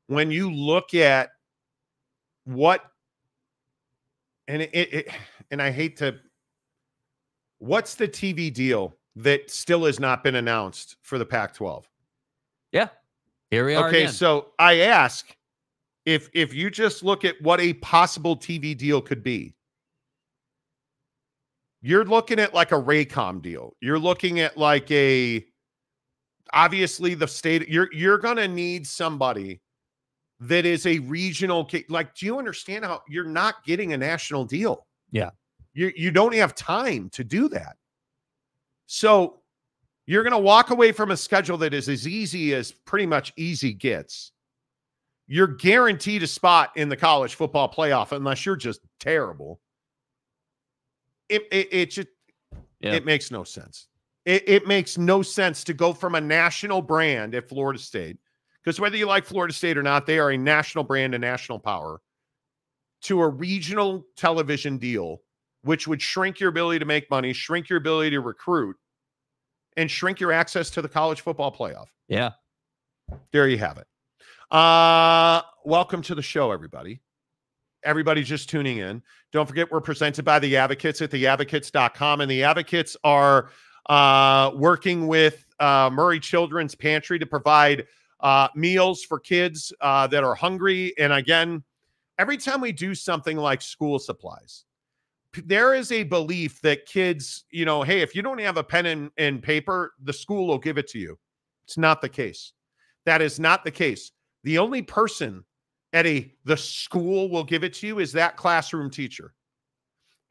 when you look at what, and it, it and I hate to, what's the TV deal that still has not been announced for the Pac 12? Yeah. Here we are. Okay, again. so I ask if if you just look at what a possible TV deal could be. You're looking at like a Raycom deal. You're looking at like a obviously the state you're you're going to need somebody that is a regional like do you understand how you're not getting a national deal? Yeah. You you don't have time to do that. So you're going to walk away from a schedule that is as easy as pretty much easy gets. You're guaranteed a spot in the college football playoff unless you're just terrible. It it, it just Yeah. it makes no sense. It, it makes no sense to go from a national brand at Florida State, because whether you like Florida State or not, they are a national brand, a national power, to a regional television deal, which would shrink your ability to make money, shrink your ability to recruit, and shrink your access to the college football playoff. yeah. There you have it. Uh, welcome to the show, everybody. Everybody just tuning in. Don't forget, we're presented by the advocates at theadvocates.com. And the advocates are uh, working with uh, Murray Children's Pantry to provide uh, meals for kids uh, that are hungry. And again, every time we do something like school supplies, there is a belief that kids, you know, hey, if you don't have a pen and, and paper, the school will give it to you. It's not the case. That is not the case. The only person at a the school will give it to you is that classroom teacher.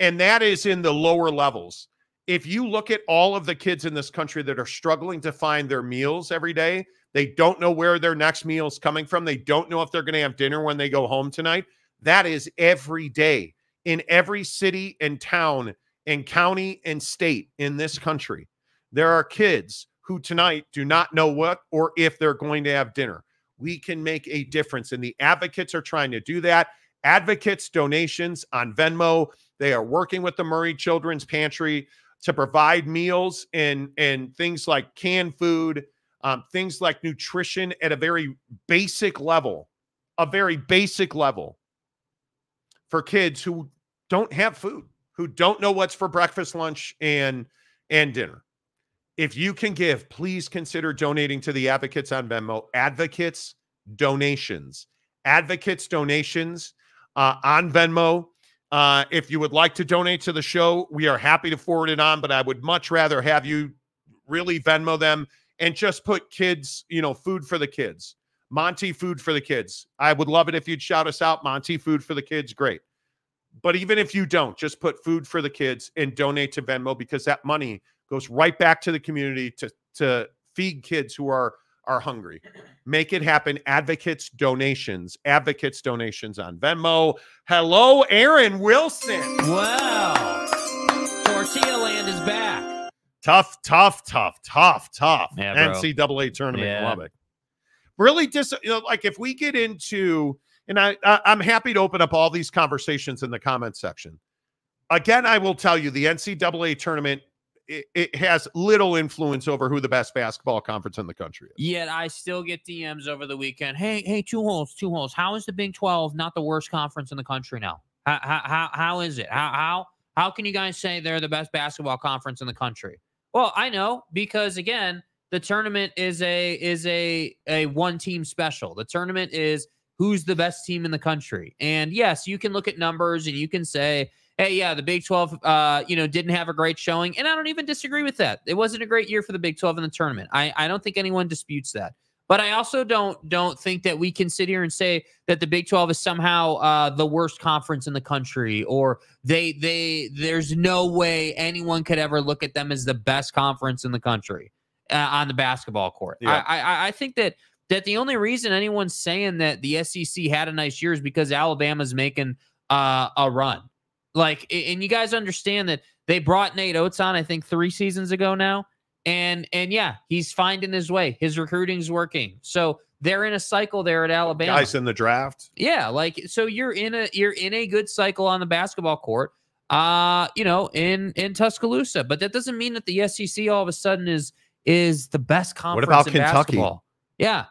And that is in the lower levels. If you look at all of the kids in this country that are struggling to find their meals every day, they don't know where their next meal is coming from. They don't know if they're going to have dinner when they go home tonight. That is every day in every city and town and county and state in this country. There are kids who tonight do not know what or if they're going to have dinner. We can make a difference, and the advocates are trying to do that. Advocates donations on Venmo. They are working with the Murray Children's Pantry to provide meals and and things like canned food, um, things like nutrition at a very basic level, a very basic level for kids who don't have food, who don't know what's for breakfast, lunch, and and dinner. If you can give, please consider donating to the advocates on Venmo. Advocates donations, advocates donations uh, on Venmo. Uh, if you would like to donate to the show, we are happy to forward it on, but I would much rather have you really Venmo them and just put kids, you know, food for the kids. Monty food for the kids. I would love it if you'd shout us out. Monty food for the kids. Great. But even if you don't, just put food for the kids and donate to Venmo because that money goes right back to the community to to feed kids who are are hungry. Make it happen. Advocates donations. Advocates donations on Venmo. Hello, Aaron Wilson. Wow. Tortilla Land is back. Tough, tough, tough, tough, tough. Yeah. NCAA tournament Yeah. Lubbock. Really dis you know, like if we get into and I, I I'm happy to open up all these conversations in the comment section. Again, I will tell you the NCAA tournament it, has little influence over who the best basketball conference in the country is. Yet I still get DMs over the weekend. Hey, hey, two holes, two holes. How is the Big 12 not the worst conference in the country now? How how how, how is it? How how how can you guys say they're the best basketball conference in the country? Well, I know because again, the tournament is a is a a one team special. The tournament is who's the best team in the country. And yes, you can look at numbers and you can say, hey, yeah, the Big 12 uh, you know, didn't have a great showing. And I don't even disagree with that. It wasn't a great year for the Big 12 in the tournament. I, I don't think anyone disputes that. But I also don't don't think that we can sit here and say that the Big 12 is somehow uh, the worst conference in the country, or they they there's no way anyone could ever look at them as the best conference in the country uh, on the basketball court. Yeah. I, I I think that that the only reason anyone's saying that the SEC had a nice year is because Alabama's making uh, a run. Like, and you guys understand that they brought Nate Oats on, I think, three seasons ago now, and and yeah, he's finding his way. His recruiting's working, so they're in a cycle there at Alabama. Guys in the draft. Yeah, like so you're in a you're in a good cycle on the basketball court. Uh, you know, in in Tuscaloosa, but that doesn't mean that the SEC all of a sudden is is the best conference What about Kentucky? basketball. Yeah.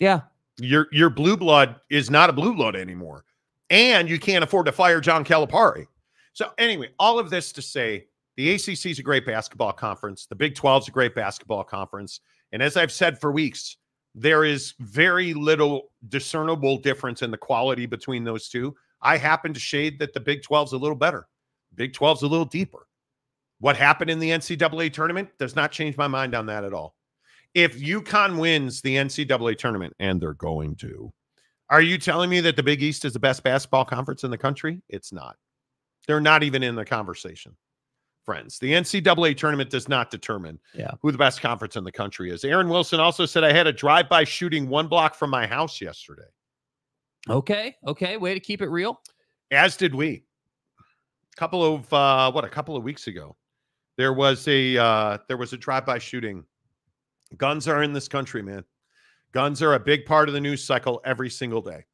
Yeah. Your your blue blood is not a blue blood anymore. And you can't afford to fire John Calipari. So anyway, all of this to say the ACC is a great basketball conference. The Big 12 is a great basketball conference. And as I've said for weeks, there is very little discernible difference in the quality between those two. I happen to shade that the Big 12 is a little better. Big 12 is a little deeper. What happened in the NCAA tournament does not change my mind on that at all. If UConn wins the NCAA tournament, and they're going to, are you telling me that the Big East is the best basketball conference in the country? It's not. They're not even in the conversation. Friends, the NCAA tournament does not determine Yeah. who the best conference in the country is. Aaron Wilson also said, I had a drive by shooting one block from my house yesterday, Okay. Okay. Way to keep it real. as did we. A couple of, uh, what, a couple of weeks ago, there was a, uh, there was a drive by shooting. Guns are in this country, man. Guns are a big part of the news cycle every single day.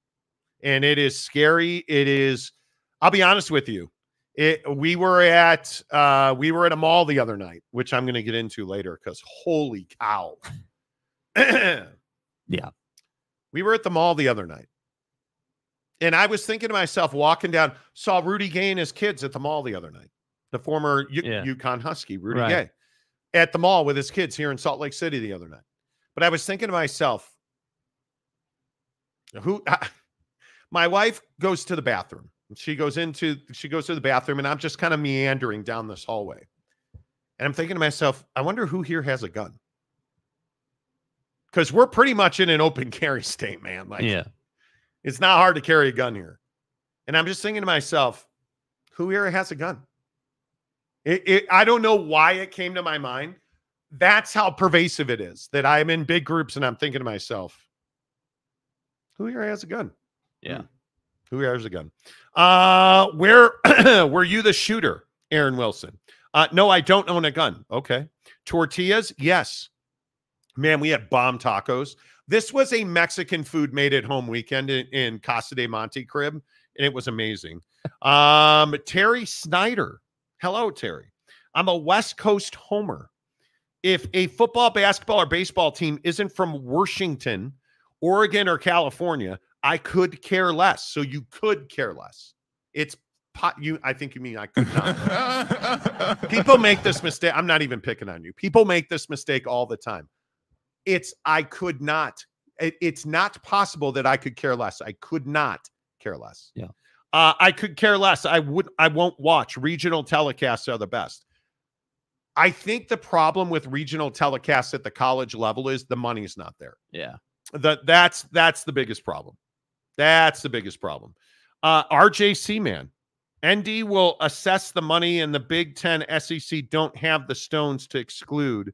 And it is scary. It is, I'll be honest with you. It, we were at uh we were at a mall the other night, which I'm gonna get into later because holy cow. Yeah. We were at the mall the other night. And I was thinking to myself, walking down, saw Rudy Gay and his kids at the mall the other night. The former U- Yeah. UConn Husky, Rudy Right. Gay, at the mall with his kids here in Salt Lake City the other night. But I was thinking to myself, who my wife goes to the bathroom. She goes into she goes to the bathroom, and I'm just kind of meandering down this hallway. And I'm thinking to myself, I wonder who here has a gun. Because we're pretty much in an open carry state, man. Like yeah. it's not hard to carry a gun here. And I'm just thinking to myself, who here has a gun? It, it, I don't know why it came to my mind. That's how pervasive it is that I'm in big groups and I'm thinking to myself, who here has a gun? Yeah. Who here has a gun? Uh, where were you the shooter, Aaron Wilson? Uh, no, I don't own a gun. Okay. Tortillas? Yes. Man, we had bomb tacos. This was a Mexican food made at home weekend in, in Casa de Monte crib, and it was amazing. Um, Terry Snyder. Hello, Terry. I'm a West Coast homer. If a football, basketball, or baseball team isn't from Washington, Oregon, or California, I could care less. So you could care less. It's pot you I think you mean I could not. People make this mistake. I'm not even picking on you. People make this mistake all the time. It's I could not. It- it's not possible that I could care less. I could not care less. Yeah. Uh, I could care less. I would. I won't watch. Regional telecasts are the best. I think the problem with regional telecasts at the college level is the money's not there Yeah. that that's that's the biggest problem. That's the biggest problem. Uh, RJC man, ND will assess the money, and the Big Ten SEC don't have the stones to exclude.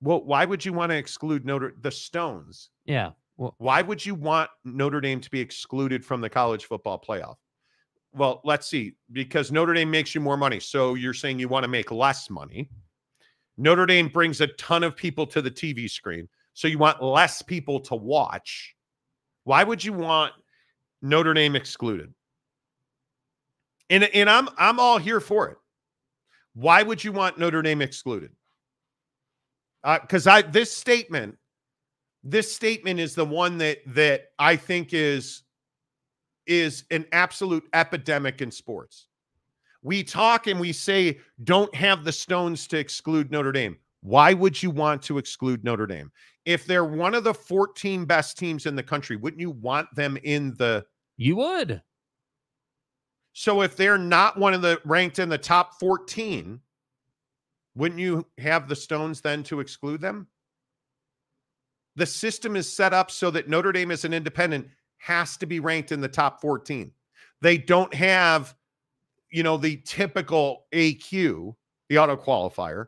Well, why would you want to exclude Notre the Stones? Yeah. Well, Why would you want Notre Dame to be excluded from the college football playoff? Well, let's see, because Notre Dame makes you more money. So you're saying you want to make less money. Notre Dame brings a ton of people to the TV screen. So you want less people to watch. Why would you want Notre Dame excluded? And, and I'm I'm all here for it. Why would you want Notre Dame excluded? Uh, because I this statement, this statement is the one that that I think is is an absolute epidemic in sports. We talk and we say, don't have the stones to exclude Notre Dame. Why would you want to exclude Notre Dame? If they're one of the 14 best teams in the country, wouldn't you want them in the. You would. So if they're not one of the ranked in the top 14, wouldn't you have the stones then to exclude them? The system is set up so that Notre Dame is an independent has to be ranked in the top 14. They don't have, you know, the typical AQ, the auto qualifier,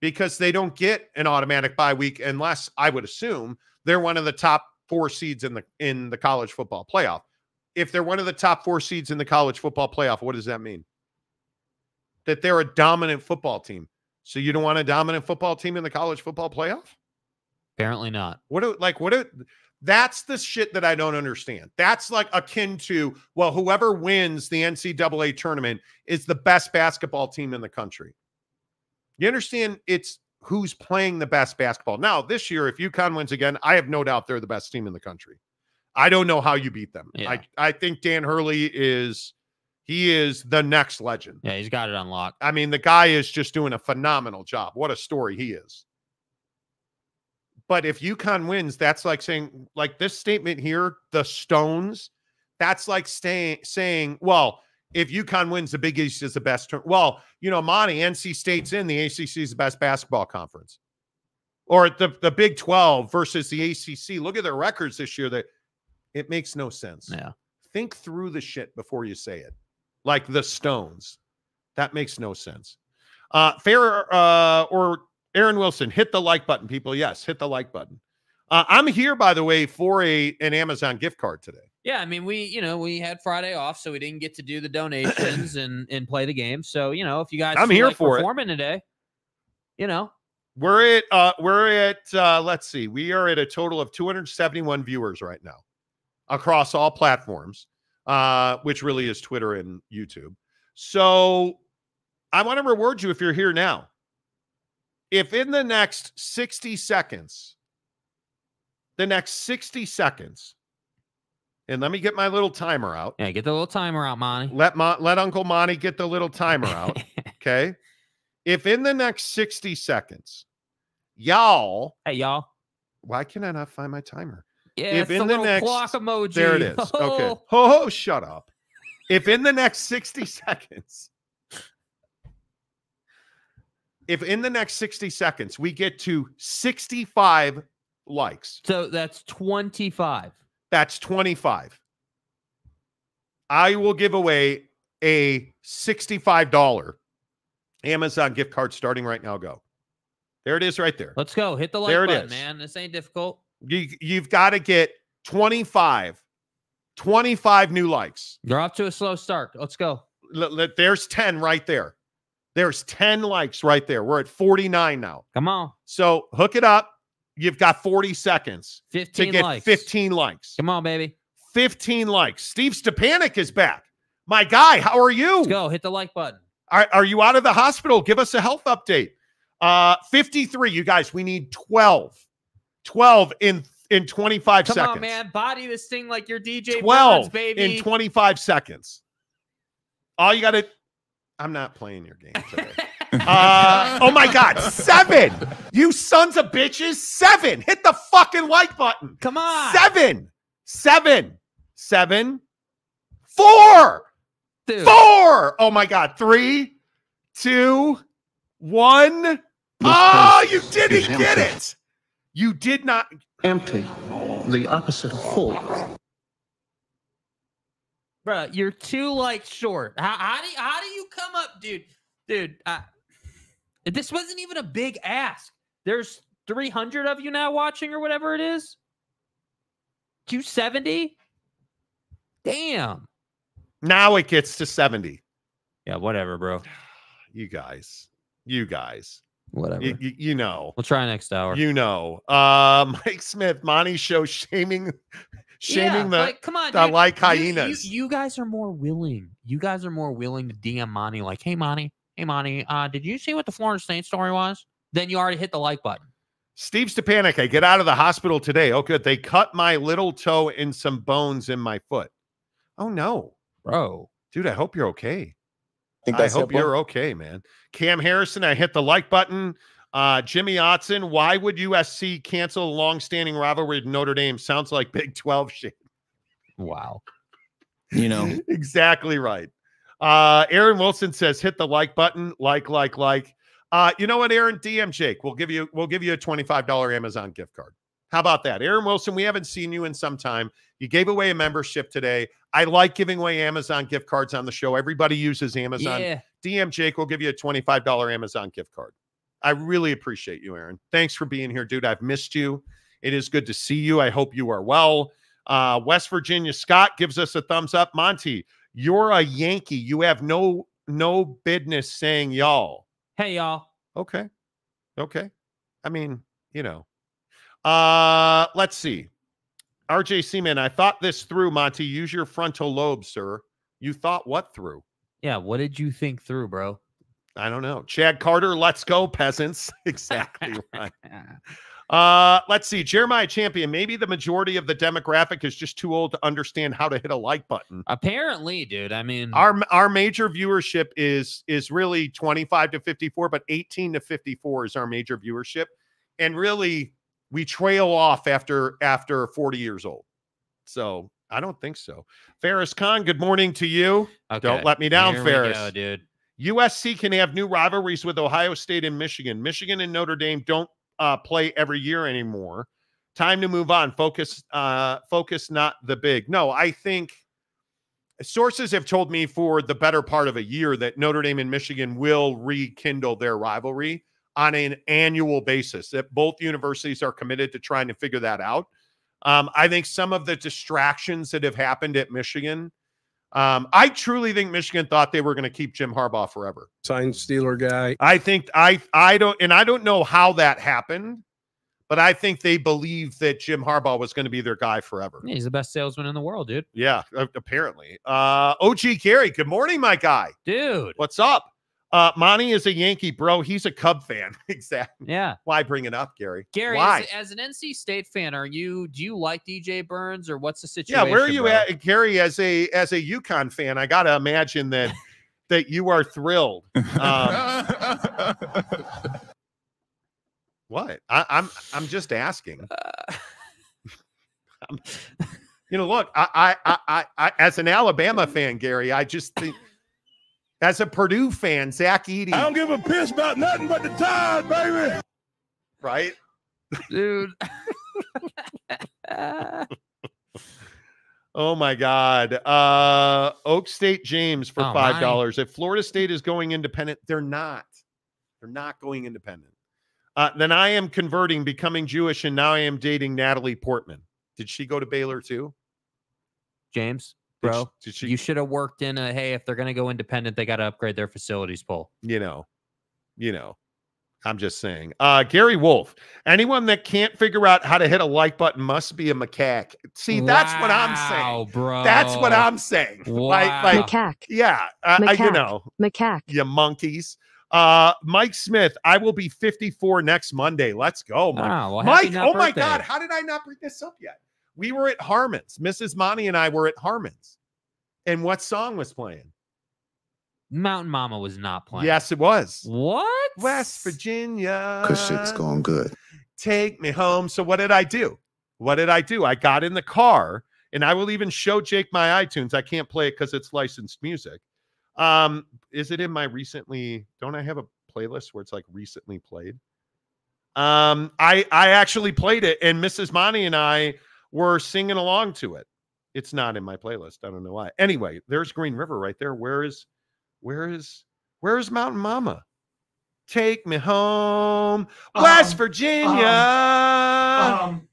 because they don't get an automatic bye week unless I would assume they're one of the top four seeds in the in the college football playoff. If they're one of the top four seeds in the college football playoff, what does that mean? That they're a dominant football team. So you don't want a dominant football team in the college football playoff? Apparently not. What do like what do that's the shit that I don't understand. That's like akin to, well, whoever wins the NCAA tournament is the best basketball team in the country. You understand? It's who's playing the best basketball. Now, this year, if UConn wins again, I have no doubt they're the best team in the country. I don't know how you beat them. Yeah. I, I think Dan Hurley is he is the next legend. Yeah, he's got it unlocked. I mean, the guy is just doing a phenomenal job. What a story he is. But if UConn wins, that's like saying, like this statement here, the Stones, that's like staying, saying, well, if UConn wins, the Big East is the best. Well, you know, Monty, NC State's in, the ACC is the best basketball conference. Or the, the Big 12 versus the ACC. Look at their records this year. That it makes no sense. Yeah. Think through the shit before you say it. Like the Stones. That makes no sense. Uh, fair uh, or Aaron Wilson, hit the like button, people. Yes, hit the like button. Uh, I'm here, by the way, for a an Amazon gift card today. Yeah, I mean, we you know we had Friday off, so we didn't get to do the donations and and play the game. So you know, if you guys I'm here like for it. performing today, you know, We're at uh, we're at uh, let's see, we are at a total of 271 viewers right now across all platforms, uh, which really is Twitter and YouTube. So I want to reward you if you're here now. If in the next 60 seconds, the next 60 seconds, and let me get my little timer out. yeah, get the little timer out, Monty. Let Mon- let Uncle Monty get the little timer out. Okay. If in the next 60 seconds, y'all, hey, y'all. why can I not find my timer? Yeah, If in the little next- clock emoji. There it is. Okay. Oh. Ho ho, shut up. If in the next 60 seconds, if in the next 60 seconds we get to 65 likes, So that's twenty five. that's 25. I will give away a $65 Amazon gift card starting right now. Go. There it is right there. Let's go. Hit the like There it button, is. man. This ain't difficult. You, you've got to get 25, 25 new likes. You're off to a slow start. Let's go. L- l- there's 10 right there. There's 10 likes right there. We're at 49 now. Come on. So hook it up. You've got 40 seconds to 15 get likes. 15 likes. Come on, baby. 15 likes. Steve Stepanik is back. My guy, how are you? Let's go. Hit the like button. Are, are you out of the hospital? Give us a health update. Uh 53. You guys, we need 12. 12 in in 25 Come seconds. Come on, man. Body this thing like your DJ 12 Burns, baby. in 25 seconds. All you got to I'm not playing your game today. Uh, oh my God, seven! You sons of bitches, seven! Hit the fucking like button. Come on. Seven, seven, seven, four, Dude. four. Oh my God, three, two, one. Oh, you didn't get it. You did not. empty, the opposite of full. Bruh, you're two likes short. How, how do you, how do you come up, dude? Dude, uh, this wasn't even a big ask. There's 300 of you now watching or whatever it is. 270. Damn. Now it gets to 70. Yeah, whatever, bro. You guys, you guys, Whatever. you, you, you know, we'll try next hour. you know. Uh, Mike Smith, Monty show shaming, shaming the. like, come on, the dude. like You- you- hyenas. You, guys are more willing. You guys are more willing to DM Monty like, "Hey, Monty, hey, Monty, uh, did you see what the Florida State story was?" Then you already hit the like button. Steve Stepanik, I get out of the hospital today. Oh, good. They cut my little toe and some bones in my foot. Oh no, Bro, dude. I hope you're okay. Think I hope simple? you're okay, man. Cam Harrison, I hit the like button. Uh, Jimmy Otson, why would USC cancel a long-standing rivalry with Notre Dame? Sounds like Big 12 shit. wow. You know, exactly right. Uh, Aaron Wilson says, hit the like button, like, like, like. Uh, you know what, Aaron? DM Jake. We'll give you we'll give you a $25 Amazon gift card. How about that? Aaron Wilson, we haven't seen you in some time. You gave away a membership today. I like giving away Amazon gift cards on the show. Everybody uses Amazon. Yeah. DM Jake will give you a $25 Amazon gift card. I really appreciate you, Aaron. Thanks for being here, dude. I've missed you. It is good to see you. I hope you are well. Uh, West Virginia Scott gives us a thumbs up. Monty, you're a Yankee. You have no no business saying y'all. Hey, y'all. Okay. Okay. I mean, you know. Uh let's see. RJ Seaman, I thought this through, Monty. Use your frontal lobe, sir. You thought what through? Yeah. What did you think through, bro? I don't know. Chad Carter, let's go, peasants. exactly right. Uh, let's see. Jeremiah Champion. Maybe the majority of the demographic is just too old to understand how to hit a like button. Apparently, dude. I mean, Our our major viewership is is really 25 to 54, but 18 to 54 is our major viewership. And really, we trail off after after 40 years old. So I don't think so. Ferris Khan, good morning to you. okay. Don't let me down, Here Ferris. go, dude. USC can have new rivalries with Ohio State and Michigan. Michigan and Notre Dame don't uh, play every year anymore. Time to move on. Focus, uh, focus, not the big. No, I think sources have told me for the better part of a year that Notre Dame and Michigan will rekindle their rivalry on an annual basis. That both universities are committed to trying to figure that out. Um, I think some of the distractions that have happened at Michigan. Um, I truly think Michigan thought they were going to keep Jim Harbaugh forever. Sign stealer guy. I think I I don't and I don't know how that happened, but I think they believed that Jim Harbaugh was going to be their guy forever. Yeah, he's the best salesman in the world, dude. Yeah, apparently. Uh OG Gary, good morning, my guy. Dude. What's up? Uh Monty is a Yankee, bro. He's a Cub fan. exactly. Yeah. Why bring it up, Gary? Gary, Why? as, as an NC State fan, are you do you like DJ Burns or what's the situation? Yeah, where are you bro? at, Gary? As a as a UConn fan, I gotta imagine that that you are thrilled. Um, what? I, I'm I'm just asking. I'm- you know, look, I, I, I, I, I, as an Alabama fan, Gary, I just think, as a Purdue fan, Zach Edey, I don't give a piss about nothing but the tide, baby. right? dude. Oh my God. Uh, Oak State James for Oh, five dollars. If Florida State is going independent, they're not. They're not going independent. Uh, then I am converting, becoming Jewish, and now I am dating Natalie Portman. Did she go to Baylor too? James, Did bro, she- did she? you should have worked in a hey, if they're gonna go independent, they gotta upgrade their facilities poll. you know, you know. I'm just saying. Uh, Gary Wolf. Anyone that can't figure out how to hit a like button must be a macaque. See, that's what I'm saying. Wow, bro. That's what I'm saying. Wow. like, Macaque, yeah, uh, I- you Macaque. know, macaque. you monkeys. Uh, Mike Smith, I will be 54 next Monday. Let's go, Mike. Wow, well, Mike, not oh my. God, how did I not bring this up yet? We were at Harmon's. Mrs. Monty and I were at Harmon's. And what song was playing? Mountain Mama was not playing. Yes, it was. What? West Virginia. Cause shit's going good. Take me home. So what did I do? What did I do? I got in the car and I will even show Jake my iTunes. I can't play it because it's licensed music. Um, is it in my recently? Don't I have a playlist where it's like recently played? Um, I I actually played it, and Mrs. Monty and I were singing along to it. It's not in my playlist. I don't know why. Anyway, there's Green River right there. Where is where is where is Mountain Mama? Take me home, West Um, Virginia. Um,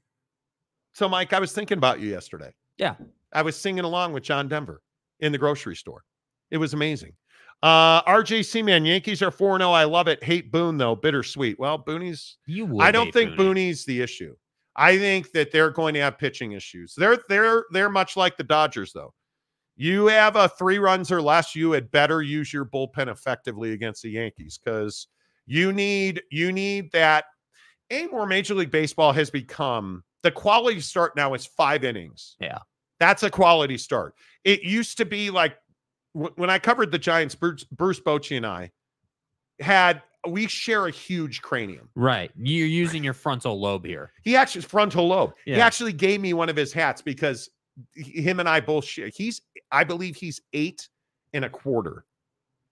so, Mike, I was thinking about you yesterday. Yeah. I was singing along with John Denver in the grocery store. It was amazing. Uh, RJC man, Yankees are 4 0. I love it. Hate Boone, though. Bittersweet. Well, Booney's, You would I don't think Booney. Booney's the issue. I think that they're going to have pitching issues. They're they're they're much like the Dodgers, though. You have a three runs or less, you had better use your bullpen effectively against the Yankees because you need you need that. A more Major League Baseball has become the quality start now is five innings. Yeah. That's a quality start. It used to be like wh- when I covered the Giants, Bruce, Bruce Bochy and I had we share a huge cranium. Right. You're using your frontal lobe here. He actually frontal lobe. He actually gave me one of his hats because him and I both share. He's I believe he's eight and a quarter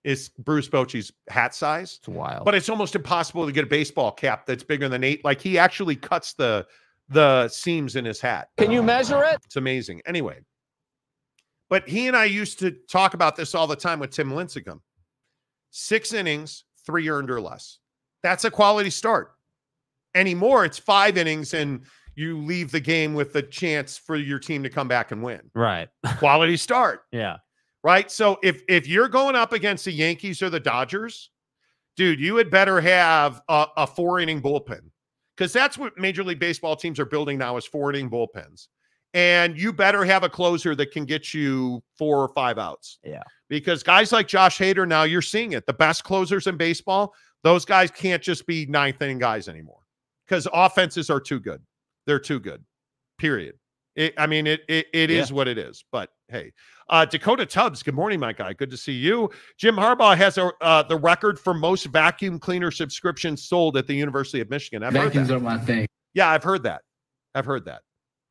is Bruce Bochy's hat size. It's wild. But it's almost impossible to get a baseball cap that's bigger than eight. Like he actually cuts the the seams in his hat. Can you measure it? It's amazing. Anyway, but he and I used to talk about this all the time with Tim Lincecum. Six innings, three earned or less. That's a quality start. Anymore, it's five innings and you leave the game with the chance for your team to come back and win. right. Quality start Yeah. right? So if if you're going up against the Yankees or the Dodgers, dude, you had better have a, a four inning bullpen because that's what Major League Baseball teams are building now is four inning bullpens, and you better have a closer that can get you four or five outs. Yeah. because guys like Josh Hader now you're seeing it. The best closers in baseball, those guys can't just be ninth inning guys anymore because offenses are too good. They're too good. Period. It, I mean, it it, it is Yeah. what it is. But hey, uh, Dakota Tubbs. Good morning, my guy. Good to see you. Jim Harbaugh has a, uh, the record for most vacuum cleaner subscriptions sold at the University of Michigan. I've heard Vacuums that. are my thing. Yeah, I've heard that. I've heard that.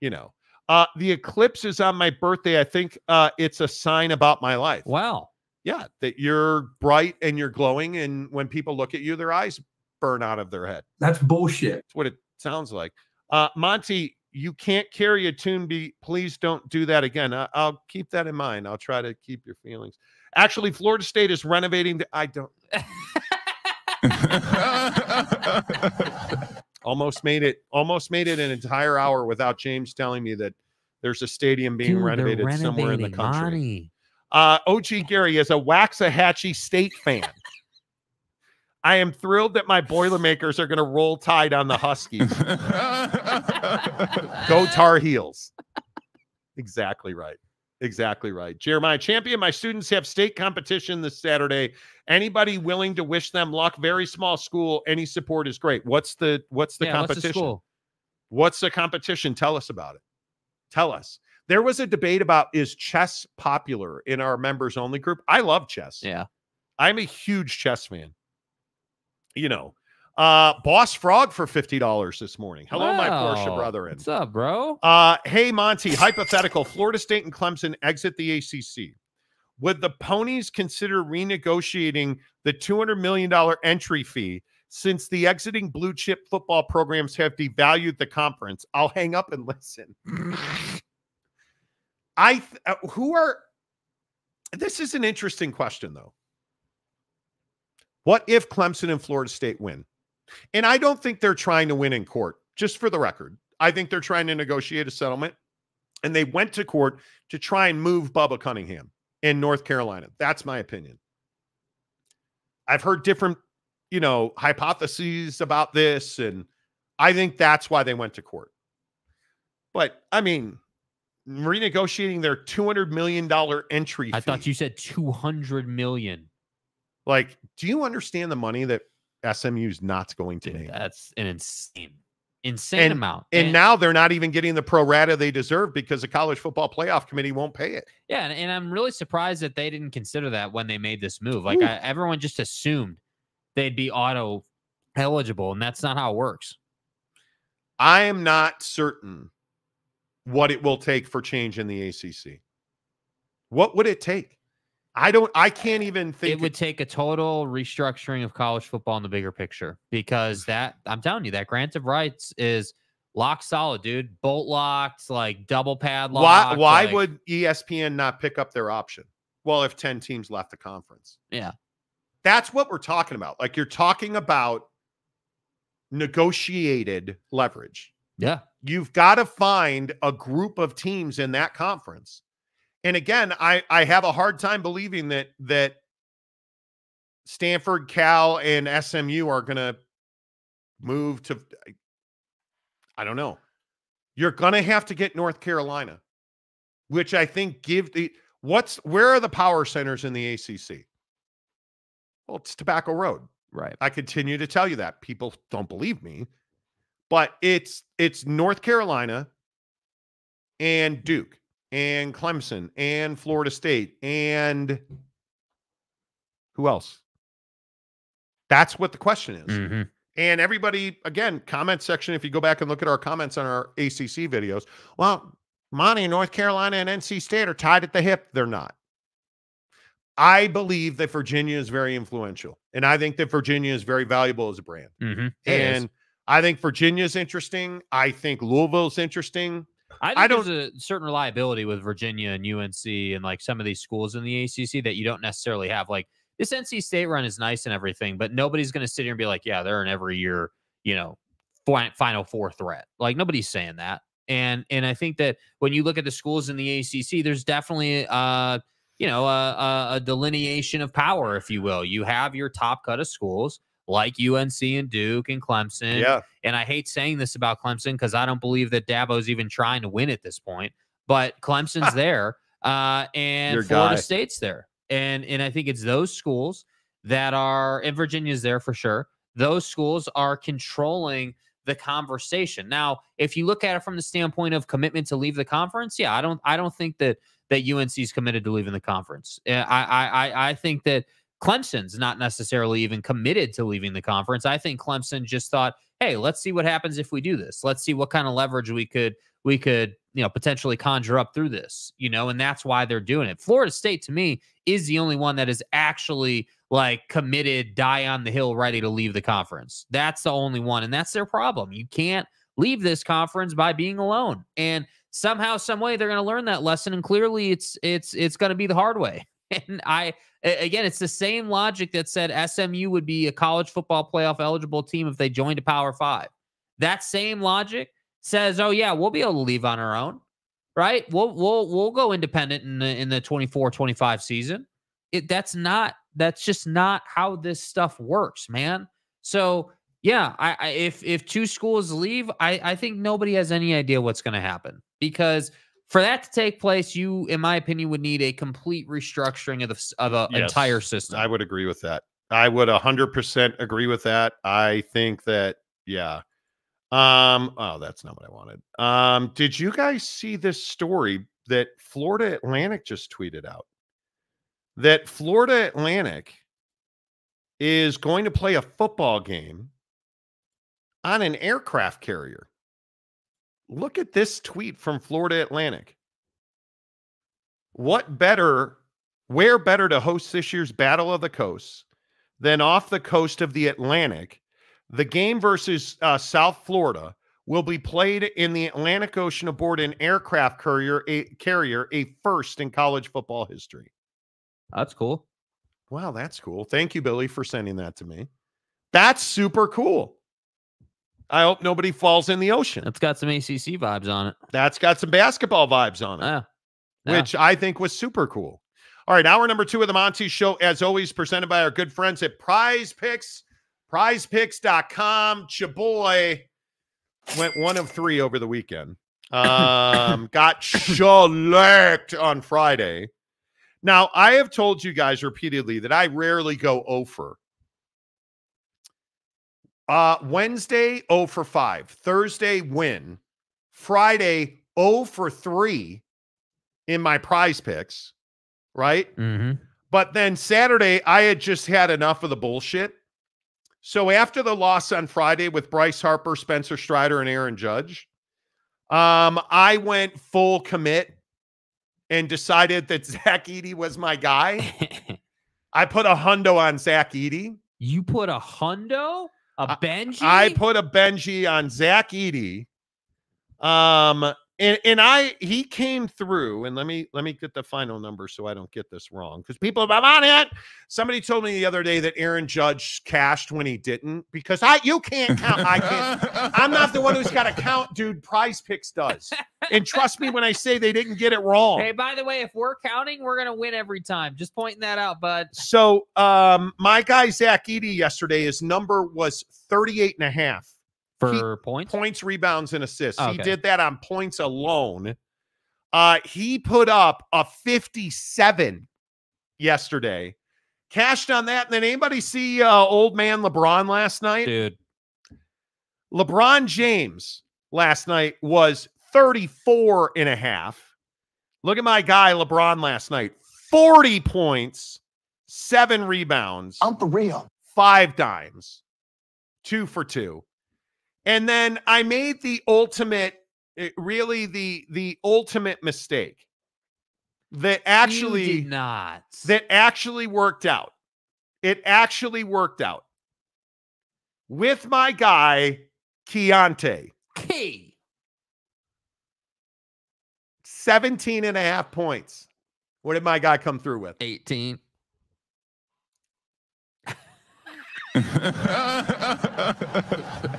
You know, uh, the eclipse is on my birthday. I think uh, it's a sign about my life. Wow. Yeah, that you're bright and you're glowing, and when people look at you, their eyes burn out of their head. That's bullshit. That's what it sounds like. Uh, Monty, you can't carry a tune. Be please don't do that again. I, I'll keep that in mind. I'll try to keep your feelings. Actually, Florida State is renovating. The, I don't almost made it. Almost made it an entire hour without James telling me that there's a stadium being Dude, they're renovated somewhere in the country. Monty. Uh, OG Gary is a Waxahachie State fan. I am thrilled that my Boilermakers are going to roll tide on the Huskies. Go Tar Heels. Exactly right. Exactly right. Jeremiah Champion, my students have state competition this Saturday. Anybody willing to wish them luck? Very small school. Any support is great. What's the what's the yeah, what's the competition? What's the competition? Tell us about it. Tell us. There was a debate about is chess popular in our members only group. I love chess. Yeah. I'm a huge chess fan. You know, uh, Boss Frog for $50 this morning. Hello, my Porsche Wow. brethren. What's up, bro? Uh, hey, Monty, hypothetical Florida State and Clemson exit the ACC. Would the Ponies consider renegotiating the $200 million entry fee since the exiting blue chip football programs have devalued the conference? I'll hang up and listen. I, th- uh, who are, this is an interesting question, though. What if Clemson and Florida State win? And I don't think they're trying to win in court, just for the record. I think they're trying to negotiate a settlement. And they went to court to try and move Bubba Cunningham in North Carolina. That's my opinion. I've heard different, you know, hypotheses about this. And I think that's why they went to court. But I mean, renegotiating their $200 million entry I thought you said 200 million. like, do you understand the money that SMU's not going to Dude, make? that's an insane, insane And- amount. And now they're not even getting the pro rata they deserve because the college football playoff committee won't pay it. yeah, and, and I'm really surprised that they didn't consider that when they made this move. Like I, everyone just assumed they'd be auto eligible, and that's not how it works. I am not certain what it will take for change in the ACC. What would it take? I don't. I can't even think. it would take a total restructuring of college football in the bigger picture because that I'm telling you that grant of rights is lock solid, dude. Bolt locked, like double pad padlock. why? Why like- would ESPN not pick up their option? Well, if ten teams left the conference, Yeah. that's what we're talking about. Like you're talking about negotiated leverage. Yeah. You've got to find a group of teams in that conference And again, I I have a hard time believing that that Stanford, Cal, and SMU are going to move to. I don't know. You're going to have to get North Carolina, which I think give the what's where are the power centers in the ACC? Well, it's Tobacco Road. Right. I continue to tell you that people don't believe me, but it's it's North Carolina and Duke and Clemson and Florida State and who else? That's what the question is. Mhm. And everybody, again, comment section. If you go back and look at our comments on our ACC videos, well, Monty, North Carolina, and NC State are tied at the hip. They're not. I believe that Virginia is very influential, and I think that Virginia is very valuable as a brand. Mhm. Is. And I think Virginia's interesting. I think Louisville's interesting. I, think I there's a certain reliability with Virginia and UNC and like some of these schools in the ACC that you don't necessarily have. Like this NC State run is nice and everything, but nobody's going to sit here and be like, yeah, they're an every year, you know, Final Four threat. Like nobody's saying that. And and I think that when you look at the schools in the ACC, there's definitely uh you know a, a delineation of power, if you will. You have your top cut of schools like UNC and Duke and Clemson. yeah. And I hate saying this about Clemson because I don't believe that Dabo's even trying to win at this point. But Clemson's there, uh, and Your Florida guy. State's there, and and I think it's those schools that are, and Virginia's there for sure. Those schools are controlling the conversation. Now, if you look at it from the standpoint of commitment to leave the conference, yeah, I don't, I don't think that that UNC is committed to leaving the conference. I, I, I, I think that Clemson's not necessarily even committed to leaving the conference. I think Clemson just thought, hey, let's see what happens if we do this. Let's see what kind of leverage we could we could you know potentially conjure up through this. You know, and that's why they're doing it. Florida State to me is the only one that is actually like committed, die on the hill, ready to leave the conference. That's the only one, and that's their problem. You can't leave this conference by being alone, and somehow, some way, they're going to learn that lesson. And clearly, it's it's it's going to be the hard way. And I, again, it's the same logic that said SMU would be a college football playoff eligible team if they joined a Power Five. That same logic says, "Oh yeah, we'll be able to leave on our own, right? We'll we'll we'll go independent in the in the 24-25 season." It that's not that's just not how this stuff works, man. So yeah, I, I if if two schools leave, I I think nobody has any idea what's going to happen because for that to take place, you, in my opinion, would need a complete restructuring of the of an Yes, entire system. I would agree with that. I would 100% agree with that. I think that, yeah. Um, oh, that's not what I wanted. Um, did you guys see this story that Florida Atlantic just tweeted out? That Florida Atlantic is going to play a football game on an aircraft carrier. Look at this tweet from Florida Atlantic. What better, where better to host this year's Battle of the Coasts than off the coast of the Atlantic? The game versus uh, South Florida will be played in the Atlantic Ocean aboard an aircraft carrier, a carrier, a first in college football history. That's cool. Wow, that's cool. Thank you, Billy, for sending that to me. That's super cool. I hope nobody falls in the ocean. It's got some ACC vibes on it. That's got some basketball vibes on it. Yeah. Yeah. which I think was super cool. All right, hour number two of the Monty Show, as always, presented by our good friends at Prize Picks, prizepicks.com. Chaboy went one of three over the weekend. Um, got shellacked on Friday. Now, I have told you guys repeatedly that I rarely go over. Uh, Wednesday, 0 for 5. Thursday, win. Friday, 0 for 3 in my prize picks, right? Mm-hmm. But then Saturday, I had just had enough of the bullshit. So after the loss on Friday with Bryce Harper, Spencer Strider, and Aaron Judge, um, I went full commit and decided that Zach Edey was my guy. I put a hundo on Zach Edey. you put a hundo, a I- Benji. I put a Benji on Zach Edey. Um, and and I he came through, and let me let me get the final number so I don't get this wrong because people are on it. Somebody told me the other day that Aaron Judge cashed when he didn't because I you can't count. I can't. I'm not the one who's got to count, dude. Prize Picks does, and trust me when I say they didn't get it wrong. Hey, by the way, if we're counting, we're gonna win every time. Just pointing that out, bud. So um my guy Zach Edey yesterday, his number was 38 and a half. For points. points, rebounds, and assists. He did that on points alone. Uh, he put up a 57 yesterday. Cashed on that. And then anybody see uh, old man LeBron last night? Dude, LeBron James last night was 34 and a half. Look at my guy LeBron last night 40 points, seven rebounds I'm for real. five dimes, two for two. And then I made the ultimate, eh, really the the ultimate mistake that you actually did not. that actually worked out. It actually worked out with my guy Keontae, Key. 17 and a half points. What did my guy come through with? 18.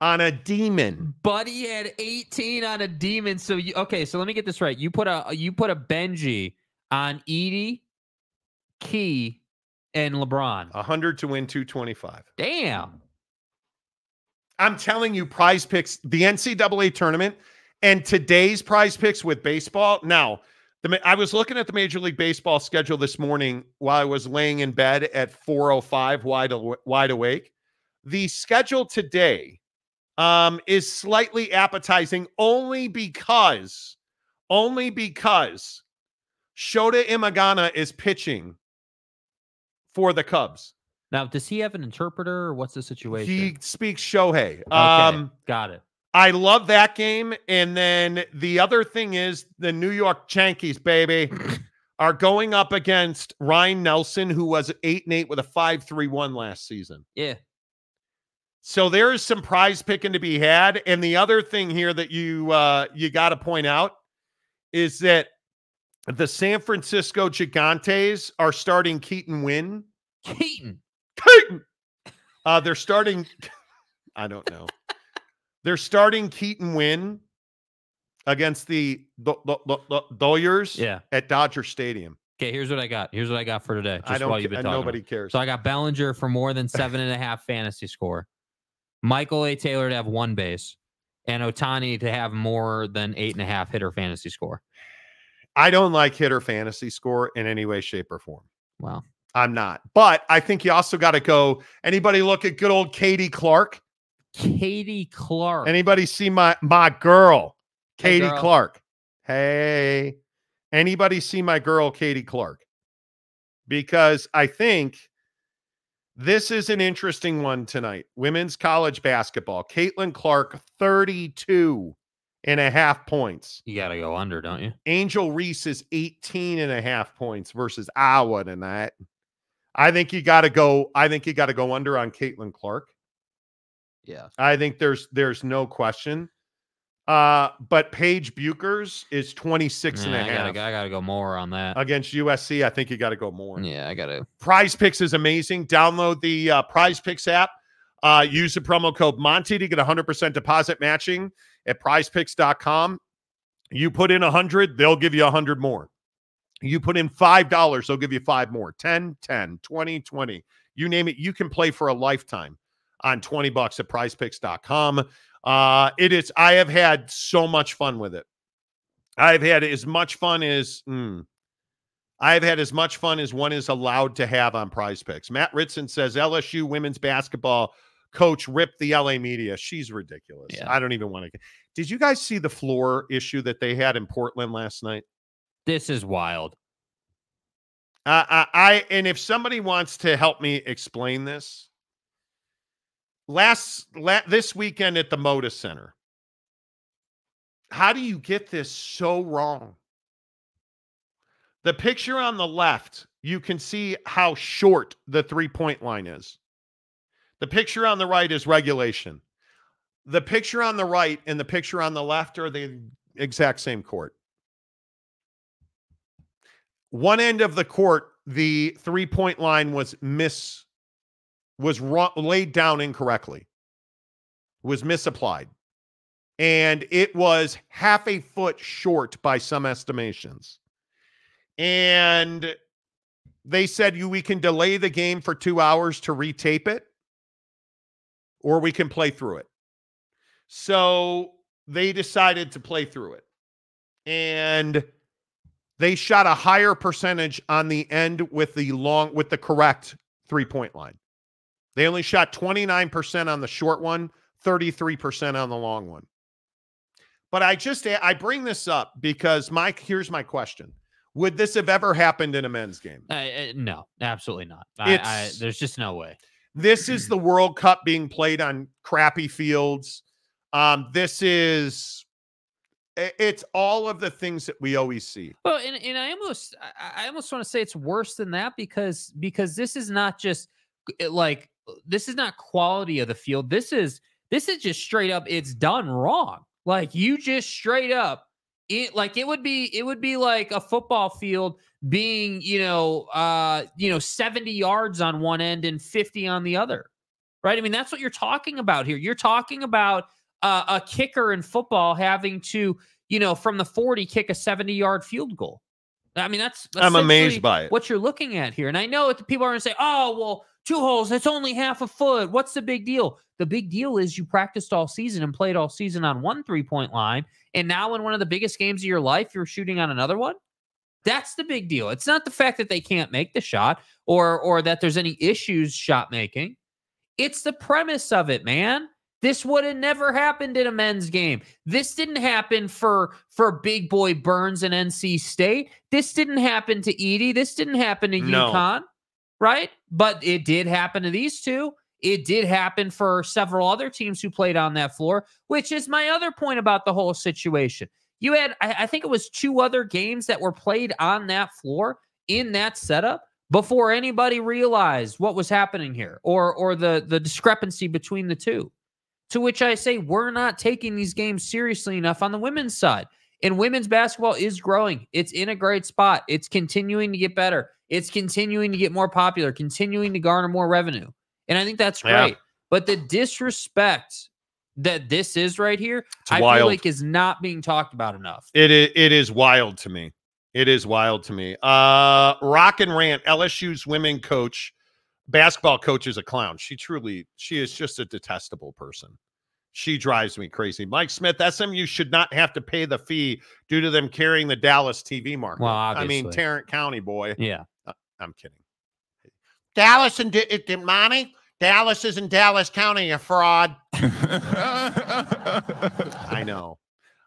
On a demon. Buddy had 18 on a demon. So you okay, so let me get this right. You put a you put a Benji on Edey, Key, and LeBron. 100 to win 225. Damn. I'm telling you, prize picks, the NCAA tournament and today's prize picks with baseball. Now, the, I was looking at the Major League Baseball schedule this morning while I was laying in bed at 4:05, wide wide awake. The schedule today um, is slightly appetizing only because, only because Shota Imanaga is pitching for the Cubs. Now, does he have an interpreter or what's the situation? He speaks Shohei. Okay, Um, got it. I love that game. And then the other thing is the New York Yankees, baby, are going up against Ryan Nelson, who was eight and eight with a five three one last season. Yeah. So there is some prize picking to be had. And the other thing here that you uh, you got to point out is that the San Francisco Gigantes are starting Keaton Winn. Keaton. Keaton. Uh, they're starting. I don't know. they're starting Keaton Winn against the Do- Do- Do- Do- Doyers Yeah. at Dodger Stadium. Okay, here's what I got. Here's what I got for today. Just I don't. while you've been talking. nobody cares. So I got Bellinger for more than seven and a half fantasy score. Michael A. Taylor to have one base, and Ohtani to have more than eight and a half hitter fantasy score. I don't like hitter fantasy score in any way, shape, or form. Wow. I'm not. But I think you also got to go. Anybody look at good old Katie Clark? Katie Clark. Anybody see my my girl, Hey, Katie girl. Clark? Hey, anybody see my girl, Katie Clark? Because I think this is an interesting one tonight. Women's college basketball. Caitlin Clark, 32 and a half points. you got to go under, don't you? Angel Reese is 18 and a half points versus Iowa tonight. I think you got to go. I think you got to go under on Caitlin Clark. Yeah. I think there's there's no question. Uh, but Paige Bueckers is 26 and a I half gotta, I gotta go more on that. against USC. I think you got to go more. yeah, I gotta. Prize Picks is amazing. Download the uh, Prize Picks app. Uh, use the promo code Monty to get 100% deposit matching at prizepicks.com. You put in 100, they'll give you 100 more. You put in $5, they'll give you five more. 10, 10, 20, 20. You name it, you can play for a lifetime on 20 bucks at prizepicks.com. Uh, it is, I have had so much fun with it. I've had as much fun as, mm, I've had as much fun as one is allowed to have on prize picks. Matt Ritson says LSU women's basketball coach ripped the LA media. She's ridiculous. Yeah. I don't even want to. Did you guys see the floor issue that they had in Portland last night? This is wild. Uh, I, I and if somebody wants to help me explain this, last la, this weekend at the Moda Center, how do you get this so wrong? The picture on the left, you can see how short the three point line is. The picture on the right is regulation. the picture on the right and the picture on the left are the exact same court. One end of the court, the three point line was miss was wrong, laid down incorrectly, was misapplied, and it was half a foot short by some estimations. And they said you we can delay the game for two hours to retape it, or we can play through it. So they decided to play through it. And they shot a higher percentage on the end with the long with the correct three-point line. They only shot 29% on the short one, 33% on the long one. But I just I bring this up because Mike, here's my question. Would this have ever happened in a men's game? Uh, uh, no, absolutely not. I, I, there's just no way. This is the World Cup being played on crappy fields. Um, this is it's all of the things that we always see. Well, and, and I almost I I almost want to say it's worse than that because because this is not just like this is not quality of the field. This is this is just straight up it's done wrong. Like you just straight up it like it would be it would be like a football field being, you know, uh, you know, 70 yards on one end and 50 on the other. Right? I mean, that's what you're talking about here. You're talking about uh, a kicker in football having to you know, from the 40, kick a 70 yard field goal. I mean, that's I'm amazed by it. What you're looking at here. And I know people are going to say, oh, well, two holes, it's only half a foot. What's the big deal? The big deal is you practiced all season and played all season on one three point line. And now, in one of the biggest games of your life, you're shooting on another one. That's the big deal. It's not the fact that they can't make the shot or or that there's any issues shot making. It's the premise of it, man. This would have never happened in a men's game. This didn't happen for for Big Boy Burns and NC State. This didn't happen to Edey. This didn't happen to No. UConn, right? But it did happen to these two. It did happen for several other teams who played on that floor, which is my other point about the whole situation. You had, I, I think it was two other games that were played on that floor in that setup before anybody realized what was happening here or or the the discrepancy between the two. To which I say we're not taking these games seriously enough on the women's side. And women's basketball is growing. It's in a great spot. It's continuing to get better. It's continuing to get more popular, continuing to garner more revenue. And I think that's Yeah. great. But the disrespect that this is right here, It's I wild. feel like is not being talked about enough. It is, it is wild to me. It is wild to me. Uh Rock and Rant, LSU's women coach, basketball coach is a clown. She truly, she is just a detestable person. She drives me crazy. Mike Smith, SMU should not have to pay the fee due to them carrying the Dallas TV market. Well, I mean. Tarrant County boy. Yeah. I'm kidding. Dallas and D- D- Monty, Dallas is in Dallas County, a fraud. I know.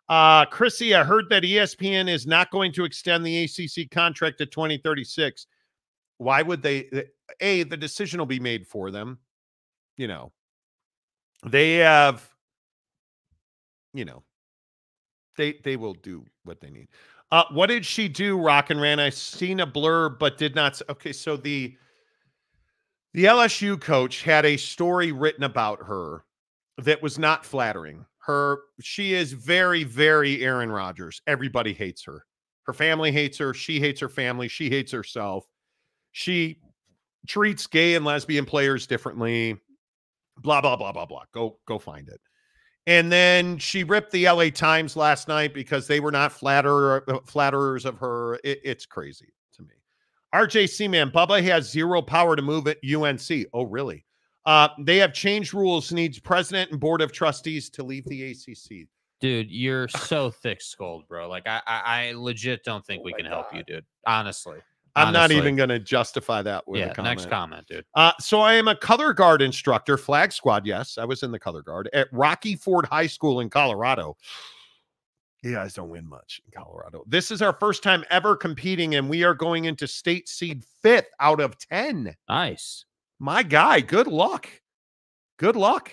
Uh, Chrissy, I heard that ESPN is not going to extend the ACC contract to 2036. Why would they? A, the decision will be made for them. You know, they have, you know, they they will do what they need. Uh, what did she do, Rock and Ran? I seen a blur, but did not. Okay, so the the LSU coach had a story written about her that was not flattering. Her, she is very, very Aaron Rodgers. Everybody hates her. Her family hates her. She hates her family. She hates herself. She treats gay and lesbian players differently. Blah blah blah blah blah. Go go find it. And then she ripped the LA Times last night because they were not flatterer, uh, flatterers of her. It- it's crazy to me. RJC man, Bubba has zero power to move at UNC. Oh, really? Uh, they have changed rules, needs president and board of trustees to leave the ACC. Dude, you're so thick skulled, bro. Like I, I, I legit don't think we Oh my can help you, dude. Honestly. I'm not even going to justify that with yeah. a comment. Next comment, dude. Uh, so I am a color guard instructor, flag squad. Yes, I was in the color guard at Rocky Ford High School in Colorado. You guys don't win much in Colorado. This is our first time ever competing, and we are going into state seed fifth out of 10. Nice. My guy, good luck. Good luck.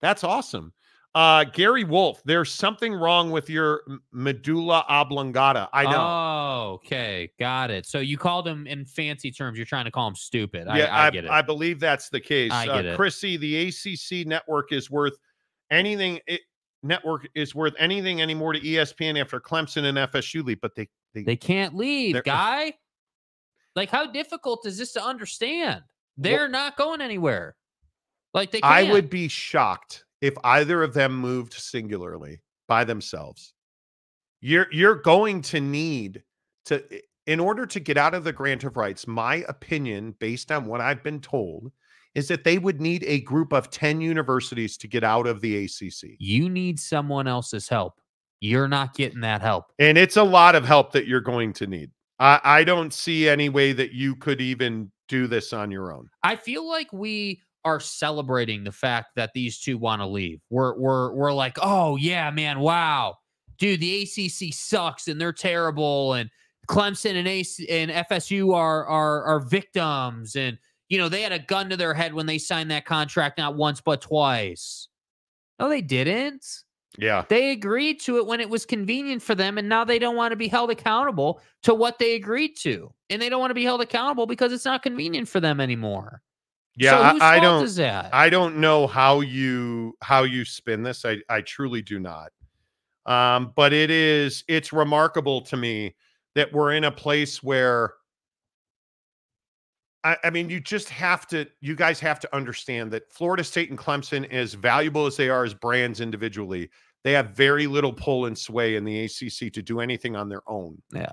That's awesome. Uh, Gary Wolf, there's something wrong with your medulla oblongata. I know. Oh, okay. Got it. So you called him in fancy terms. You're trying to call him stupid. yeah, I, I get it. I believe that's the case. I uh, get it. Chrissy, the ACC network is worth anything it, network is worth anything anymore to ESPN after Clemson and FSU leave, but they they, They can't leave, guy. Like, how difficult is this to understand? They're not going anywhere. Like they can't. I would be shocked if either of them moved singularly by themselves. You're you're going to need to in order to get out of the grant of rights, my opinion, based on what I've been told, is that they would need a group of 10 universities to get out of the ACC. You need someone else's help. You're not getting that help. And it's a lot of help that you're going to need. I, I don't see any way that you could even do this on your own. I feel like we are celebrating the fact that these two want to leave. We're we're we're like, oh yeah, man, wow, dude, the ACC sucks and they're terrible, and Clemson and AC and FSU are are are victims, and you know they had a gun to their head when they signed that contract not once but twice. No, they didn't. Yeah. They agreed to it when it was convenient for them, and now they don't want to be held accountable to what they agreed to, and they don't want to be held accountable because it's not convenient for them anymore. Yeah. so I, I don't? I don't know how you how you spin this. I I truly do not. Um, but it is it's remarkable to me that we're in a place where I, I mean you just have to you guys have to understand that Florida State and Clemson, as valuable as they are as brands individually, they have very little pull and sway in the ACC to do anything on their own. Yeah.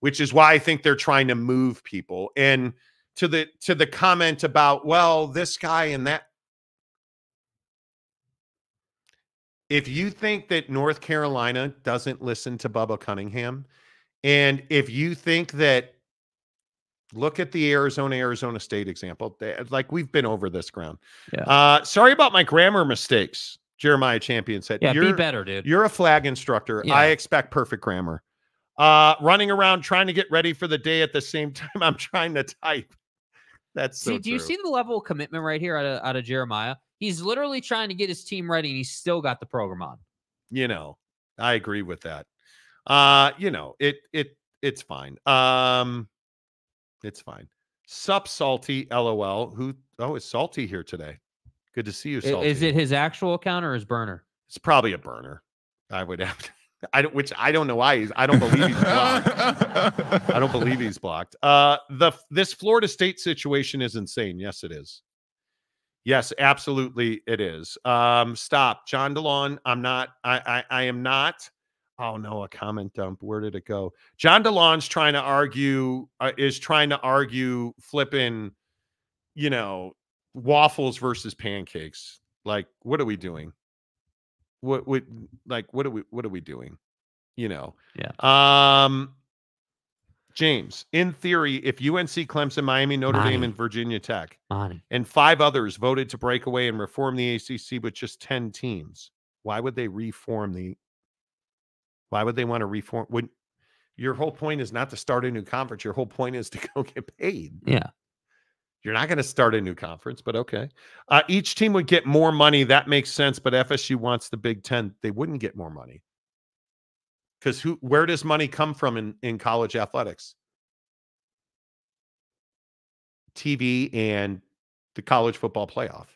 Which is why I think they're trying to move people. And to the to the comment about well this guy and that if you think that North Carolina doesn't listen to Bubba Cunningham and if you think that look at the Arizona Arizona State example they, like we've been over this ground Yeah. uh sorry about my grammar mistakes Jeremiah Champion said yeah, be You're- better, dude. you're a flag instructor. Yeah. I expect perfect grammar. Uh, running around trying to get ready for the day at the same time I'm trying to type. That's so see, do you see the level of commitment right here out of, out of Jeremiah? He's literally trying to get his team ready, and he's still got the program on. You know, I agree with that. Uh, you know, it it it's fine. Um, it's fine. Sup, salty, lol. Who? Oh, is salty here today? Good to see you, salty. Is it his actual account or his burner? It's probably a burner. I would have. To, I don't. Which I don't know why he's. I don't believe he's blocked. I don't believe he's blocked. Uh, the this Florida State situation is insane. Yes, it is. Yes, absolutely, it is. Um, stop, John DeLon. I'm not. I, I I am not. Oh no, a comment dump. Where did it go? John DeLon's trying to argue. Uh, is trying to argue flipping. You know, waffles versus pancakes. Like, what are we doing? What what like what are we what are we doing? You know. Yeah. Um James, in theory, if UNC, Clemson, Miami, Notre Dame, and Virginia Tech and five others voted to break away and reform the ACC with just 10 teams, why would they reform the why would they want to reform when your whole point is not to start a new conference, your whole point is to go get paid. Yeah. You're not going to start a new conference, but okay. Uh, each team would get more money. That makes sense. But FSU wants the Big Ten. They wouldn't get more money because who? Where does money come from in in college athletics? TV and the college football playoff.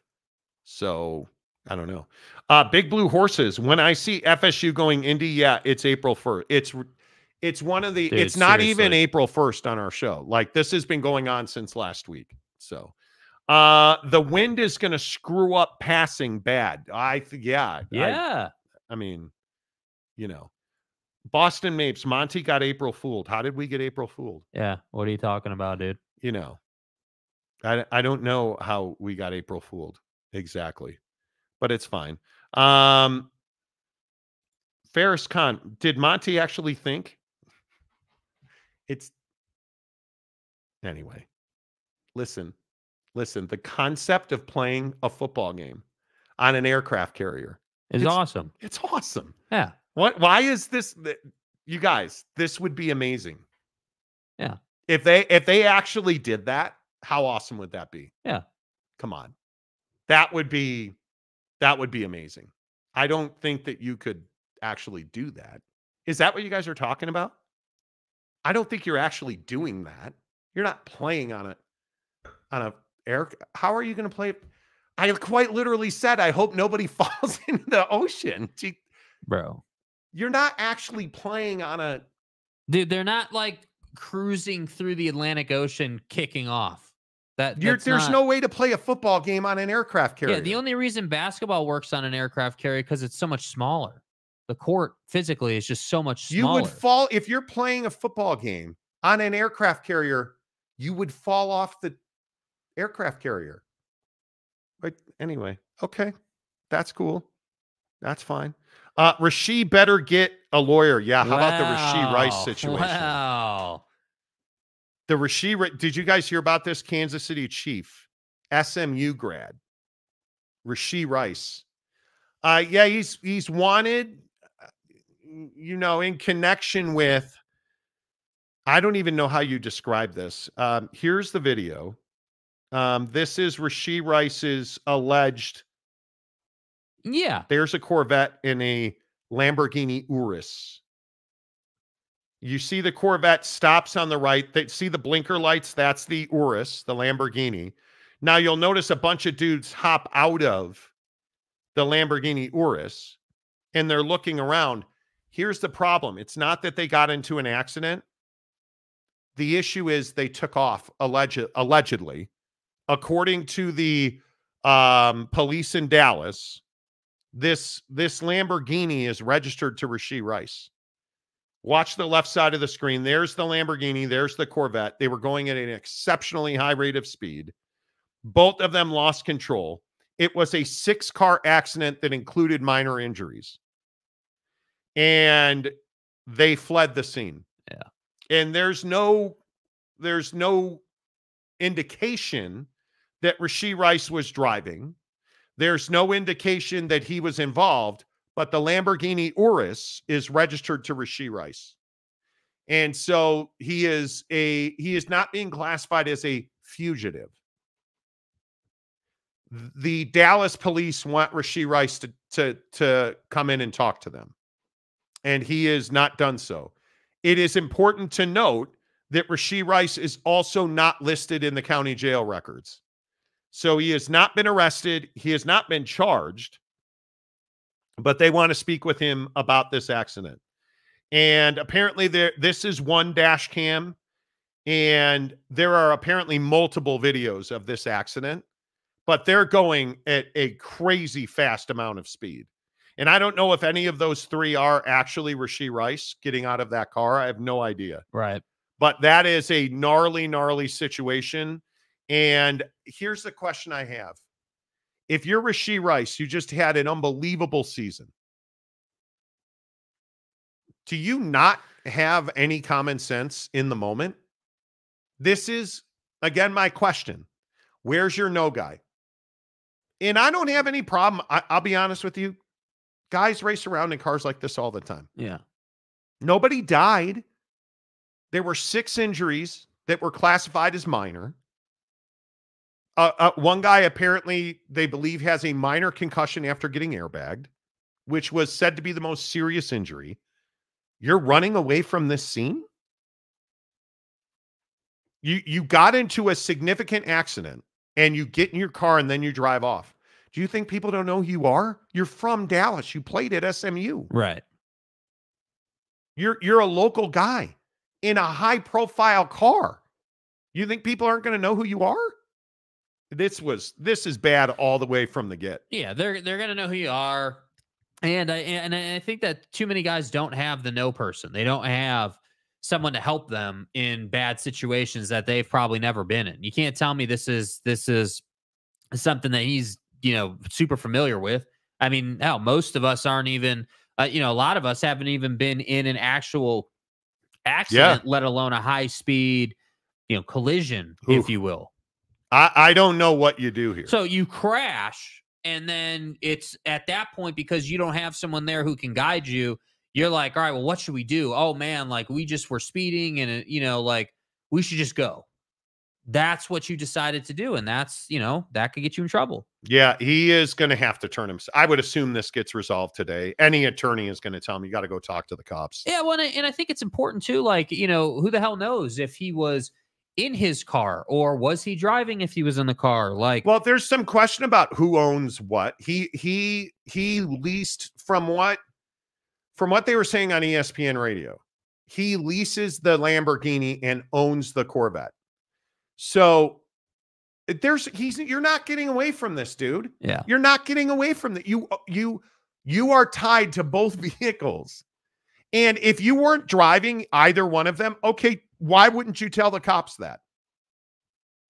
So I don't know. Uh, Big Blue Horses. When I see FSU going Indy, yeah, it's April first. It's it's one of the. Dude, it's not even. April first on our show. Like this has been going on since last week. So, uh, the wind is going to screw up passing bad. I th- yeah I- Yeah. I mean, you know, Boston Mapes. Monty got April fooled. How did we get April fooled? yeah. What are you talking about, dude? you know, I I don't know how we got April fooled exactly, but it's fine. Um, Ferris Khan, did Monty actually think? It's anyway. Listen, listen. The concept of playing a football game on an aircraft carrier, It's, It's- awesome. it's awesome. Yeah. What? Why is this? You guys, this would be amazing. Yeah. If they if they actually did that, how awesome would that be? Yeah. Come on, that would be that would be amazing. I don't think that you could actually do that. Is that what you guys are talking about? I don't think you're actually doing that. You're not playing on a on a air. How are you going to play? I quite literally said, I hope nobody falls into the ocean. Gee, bro. You're not actually playing on a Dude, they're not like cruising through the Atlantic Ocean kicking off. That there's not- no way to play a football game on an aircraft carrier. Yeah, the only reason basketball works on an aircraft carrier because it's so much smaller. The court physically is just so much you would fall if you're playing a football game on an aircraft carrier, you would fall off the aircraft carrier. But anyway, okay. That's cool. That's fine. Uh Rasheed better get a lawyer. Yeah. How about the Rasheed Rice situation? Wow. The Rasheed, did you guys hear about this Kansas City Chief, SMU grad, Rasheed Rice? Uh, yeah, he's he's wanted, uh, you know, in connection with. I don't even know how you describe this. Um, here's the video. Um, this is Rasheed Rice's alleged. Yeah. There's a Corvette in a Lamborghini Urus. You see the Corvette stops on the right. They see the blinker lights. That's the Urus, the Lamborghini. Now you'll notice a bunch of dudes hop out of the Lamborghini Urus and they're looking around. Here's the problem it's not that they got into an accident. The issue is they took off alleged, allegedly. According to the um, police in Dallas, this this Lamborghini is registered to Rasheed Rice. Watch the left side of the screen. There's the Lamborghini. There's the Corvette. They were going at an exceptionally high rate of speed. Both of them lost control. It was a six car accident that included minor injuries. And they fled the scene. Yeah. And there's no there's no indication that Rasheed Rice was driving. There's no indication that he was involved, but the Lamborghini Urus is registered to Rasheed Rice. And so he is a he is not being classified as a fugitive. The Dallas police want Rasheed Rice to, to, to come in and talk to them. And he has not done so. It is important to note that Rasheed Rice is also not listed in the county jail records. So he has not been arrested. He has not been charged, but they want to speak with him about this accident. And apparently, there this is one dash cam, and there are apparently multiple videos of this accident, but they're going at a crazy fast amount of speed. And I don't know if any of those three are actually Rasheed Rice getting out of that car. I have no idea Right. but that is a gnarly, gnarly situation. And here's the question I have. If you're Rasheed Rice, you just had an unbelievable season. Do you not have any common sense in the moment? This is, again, my question. Where's your no guy? And I don't have any problem. I, I'll be honest with you. Guys race around in cars like this all the time. Yeah. Nobody died. There were six injuries that were classified as minor. Uh, uh, one guy apparently they believe has a minor concussion after getting airbagged, which was said to be the most serious injury. You're running away from this scene. You you got into a significant accident and you get in your car and then you drive off. Do you think people don't know who you are? You're from Dallas. You played at SMU. Right. You're you're a local guy in a high profile car. You think people aren't going to know who you are? This was this is bad all the way from the get. Yeah, they're they're gonna know who you are, and I and I think that too many guys don't have the no person. They don't have someone to help them in bad situations that they've probably never been in. You can't tell me this is this is something that he's you know super familiar with. I mean, hell, most of us aren't even. Uh, you know, a lot of us haven't even been in an actual accident, let alone a high speed, you know, collision, if you will. I I don't know what you do here. So you crash, and then it's at that point because you don't have someone there who can guide you. You're like, all right, well, what should we do? Oh man, like we just were speeding, and you know, like we should just go. That's what you decided to do, and that's you know that could get you in trouble. yeah, he is going to have to turn him. I would assume this gets resolved today. Any attorney is going to tell him you got to go talk to the cops. Yeah, well, and I, and I think it's important too. Like, you know, who the hell knows if he was in his car or was he driving if he was in the car? Like, Well, there's some question about who owns what. He he he leased from what from what they were saying on ESPN radio. He leases the Lamborghini and owns the Corvette. So there's he's you're not getting away from this, dude. yeah. You're not getting away from that. You you you are tied to both vehicles. And if you weren't driving either one of them, okay, why wouldn't you tell the cops that?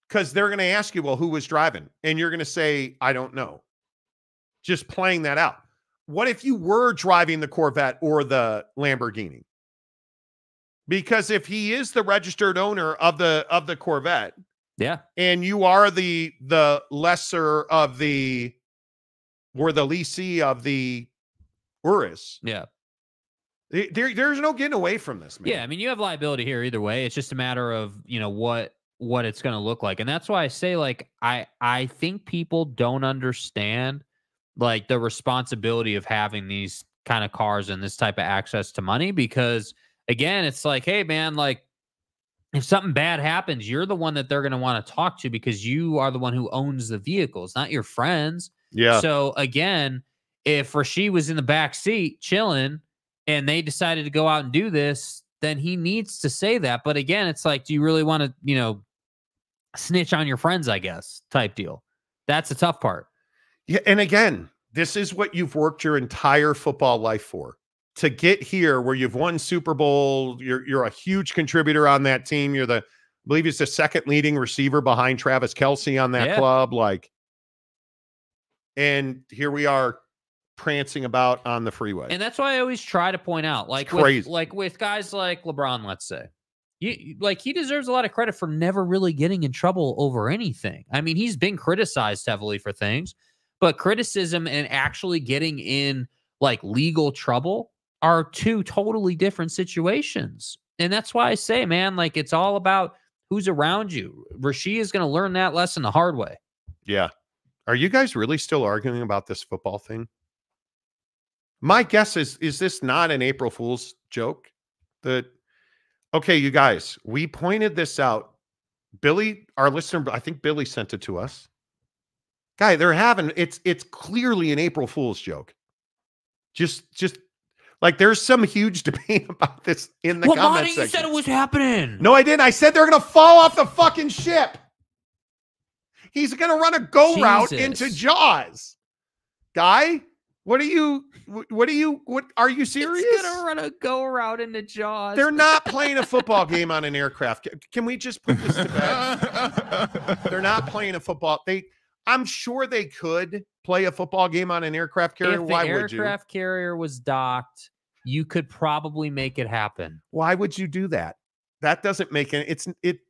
Because they're going to ask you, well, who was driving? And you're going to say, I don't know. Just playing that out. What if you were driving the Corvette or the Lamborghini? Because if he is the registered owner of the of the Corvette, Yeah. and you are the the lesser of the or the leasee of the Urus, Yeah. There, there's no getting away from this, man. Yeah, I mean, you have liability here either way. It's just a matter of you know what what it's going to look like, and that's why I say like I I think people don't understand like the responsibility of having these kind of cars and this type of access to money because again, it's like, hey man, like if something bad happens, you're the one that they're going to want to talk to because you are the one who owns the vehicles, not your friends. yeah. So again, if Rasheed was in the back seat chilling and they decided to go out and do this, then he needs to say that. But again, it's like, do you really want to, you know, snitch on your friends, I guess, type deal. That's the tough part. Yeah, and again, this is what you've worked your entire football life for. To get here where you've won Super Bowl, you're you're a huge contributor on that team. You're the I believe he's the second leading receiver behind Travis Kelce on that Yeah. club. Like, and here we are prancing about on the freeway. And that's why I always try to point out, like with, crazy. like with guys like LeBron, let's say, you- like he deserves a lot of credit for never really getting in trouble over anything. I mean, he's been criticized heavily for things, but criticism and actually getting in like legal trouble are two totally different situations. And that's why I say, man, like it's all about who's around you. Rasheed is going to learn that lesson the hard way. Yeah. Are you guys really still arguing about this football thing? My guess is is this not an April Fool's joke? That okay, you guys, we pointed this out. Billy, our listener, I think Billy sent it to us. Guy, they're having it's it's clearly an April Fool's joke. Just just like there's some huge debate about this in the well, comment Monty, you said it was happening. No, I didn't. I said they're going to fall off the fucking ship. He's going to run a go route into Jaws. Guy, what are you? What are you? What are you serious? It's gonna run a go route into Jaws. They're not playing a football game on an aircraft. Can we just put this to bed? They're not playing a football. They, I'm sure they could play a football game on an aircraft carrier. if the Why would you? aircraft carrier was docked, you could probably make it happen. Why would you do that? That doesn't make it. It's it.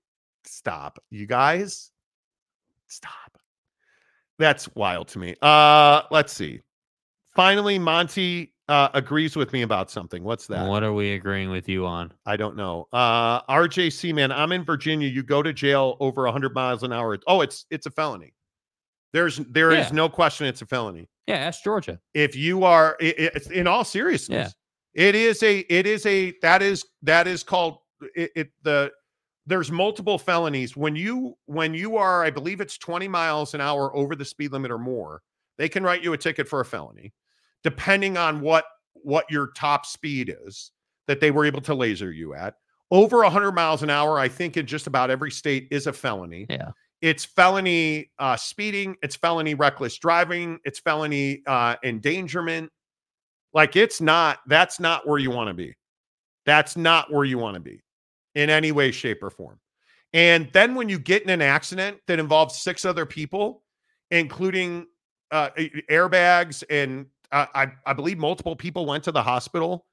Stop, you guys. Stop. That's wild to me. Uh, let's see. Finally, Monty uh, agrees with me about something. What's that? What are we agreeing with you on? I don't know. Uh, RJC man, I'm in Virginia. You go to jail over 100 miles an hour. Oh, it's it's a felony. There's there is Yeah. no question it's a felony. Yeah, ask Georgia. If you are i- i- it's in all seriousness, yeah. it is a it is a that is that is called it, it the there's multiple felonies when you when you are I believe it's 20 miles an hour over the speed limit or more, they can write you a ticket for a felony depending on what what your top speed is that they were able to laser you at. Over 100 miles an hour, I think in just about every state is a felony. Yeah. It's felony uh, speeding, it's felony reckless driving, it's felony uh, endangerment. Like it's not, that's not where you want to be. That's not where you want to be in any way, shape, or form. And then when you get in an accident that involves six other people, including uh, airbags, and uh, I, I believe multiple people went to the hospital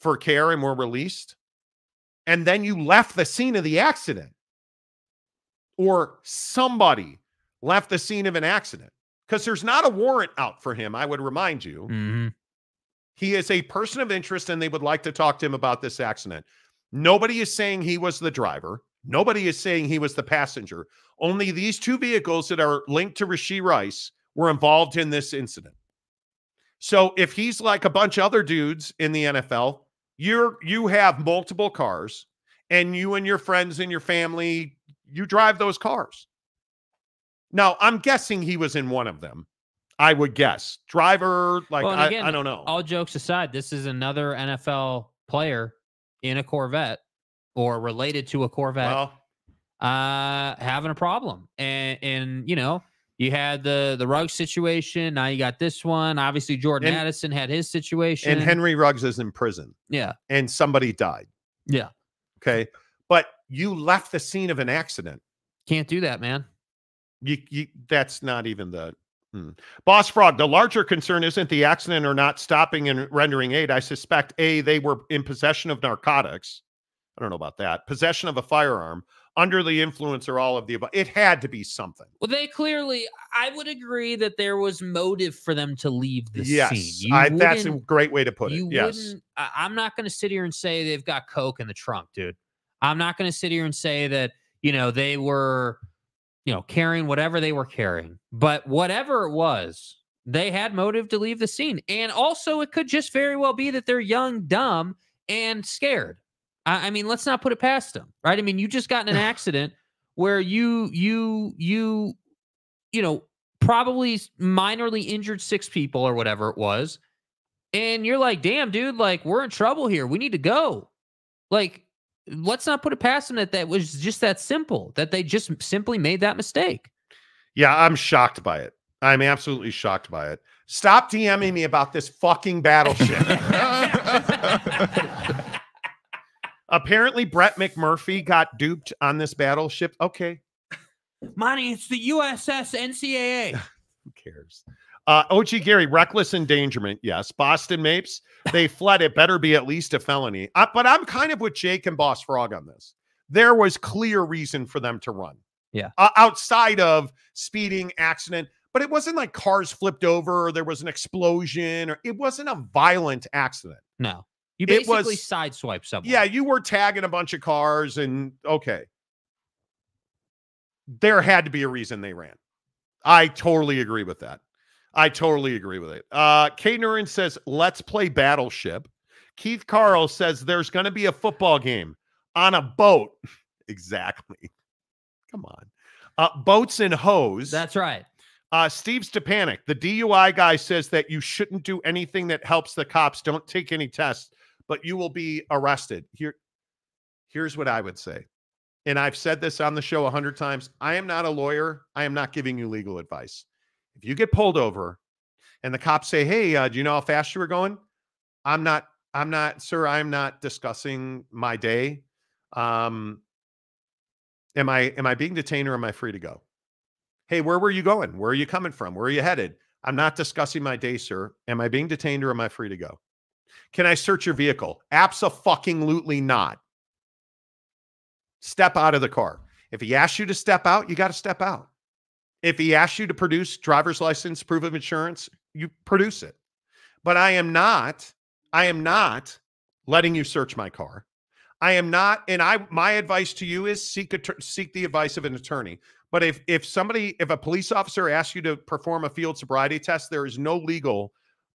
for care and were released, and then you left the scene of the accident, or somebody left the scene of an accident, because there's not a warrant out for him, I would remind you. Mm-hmm. He is a person of interest and they would like to talk to him about this accident. Nobody is saying he was the driver. Nobody is saying he was the passenger. Only these two vehicles that are linked to Rasheed Rice were involved in this incident. So if he's like a bunch of other dudes in the NFL, you're you have multiple cars and you and your friends and your family you drive those cars. Now, I'm guessing he was in one of them. I would guess. Driver, like, Well, and I, I don't know. All jokes aside, this is another NFL player in a Corvette or related to a Corvette well, uh having a problem. And and you know, you had the the rug situation, now you got this one. Obviously Jordan And- Addison had his situation. and Henry Ruggs is in prison yeah. and somebody died. Yeah. Okay. But you left the scene of an accident. Can't do that, man. You, you that's not even the hmm. boss frog. The larger concern isn't the accident or not stopping and rendering aid. I suspect a they were in possession of narcotics. I don't know about that. Possession of a firearm under the influence or all of the above. It had to be something. Well, they clearly I would agree that there was motive for them to leave the yes, scene. I, that's a great way to put it. you Yes, i'm not going to sit here and say they've got coke in the trunk dude i'm not going to sit here and say that you know they were you know carrying whatever they were carrying but whatever it was they had motive to leave the scene and also it could just very well be that they're young dumb and scared i, I mean let's not put it past them right i mean you just got in an accident where you you you you know probably minorly injured six people or whatever it was and you're like, damn, dude, like we're in trouble here. We need to go. Like, let's not put it past them that that was just that simple, that they just simply made that mistake. yeah, I'm shocked by it. I'm absolutely shocked by it. Stop DMing me about this fucking battleship. Apparently, Brett McMurphy got duped on this battleship. Okay, Money, it's the USS NCAA. who cares? Uh, OG Gary, reckless endangerment. Yes. Boston Mapes, they fled. It better be at least a felony. Uh, but I'm kind of with Jake and Boss Frog on this. There was clear reason for them to run. Yeah. Uh, outside of speeding, accident, but it wasn't like cars flipped over or there was an explosion or it wasn't a violent accident. No, you It basically was- sideswipe someone. Yeah, you were tagging a bunch of cars and okay. There had to be a reason they ran. I totally agree with that. I totally agree with it. Uh Kay Nurin says, let's play Battleship. Keith Carl says there's gonna be a football game on a boat. exactly. Come on. Uh boats and hose. that's right. Uh, Steve Stepanek, the DUI guy, says that you shouldn't do anything that helps the cops. Don't take any tests, but you will be arrested. Here, here's what I would say, and I've said this on the show a hundred times. I am not a lawyer. I am not giving you legal advice. If you get pulled over, and the cops say, "Hey, uh, do you know how fast you were going?" I'm not. I'm not, sir. I'm not discussing my day. Um, am I? Am I being detained or am I free to go? Hey, where were you going? Where are you coming from? Where are you headed? I'm not discussing my day, sir. Am I being detained or am I free to go? Can I search your vehicle? Absolutely not. Step out of the car. If he asks you to step out, you got to step out. If he asks you to produce driver's license, proof of insurance, you produce it. But I am not, I am not letting you search my car. I am not, and I my advice to you is seek a, seek the advice of an attorney. But if if somebody, if a police officer asks you to perform a field sobriety test, there is no legal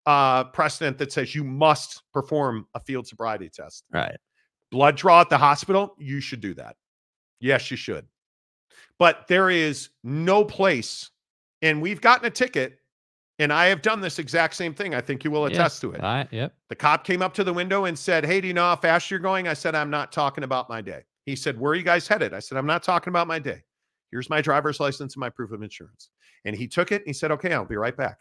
uh, precedent that says you must perform a field sobriety test. Right. Blood draw at the hospital, you should do that. Yes, you should. But there is no place, and we've gotten a ticket, and I have done this exact same thing. I think you will Yeah. attest to it. Right. Yep. The cop came up to the window and said, Hey, do you know how fast you're going? I said, I'm not talking about my day. He said, Where are you guys headed? I said, I'm not talking about my day. Here's my driver's license and my proof of insurance. And he took it. And he said, Okay, I'll be right back.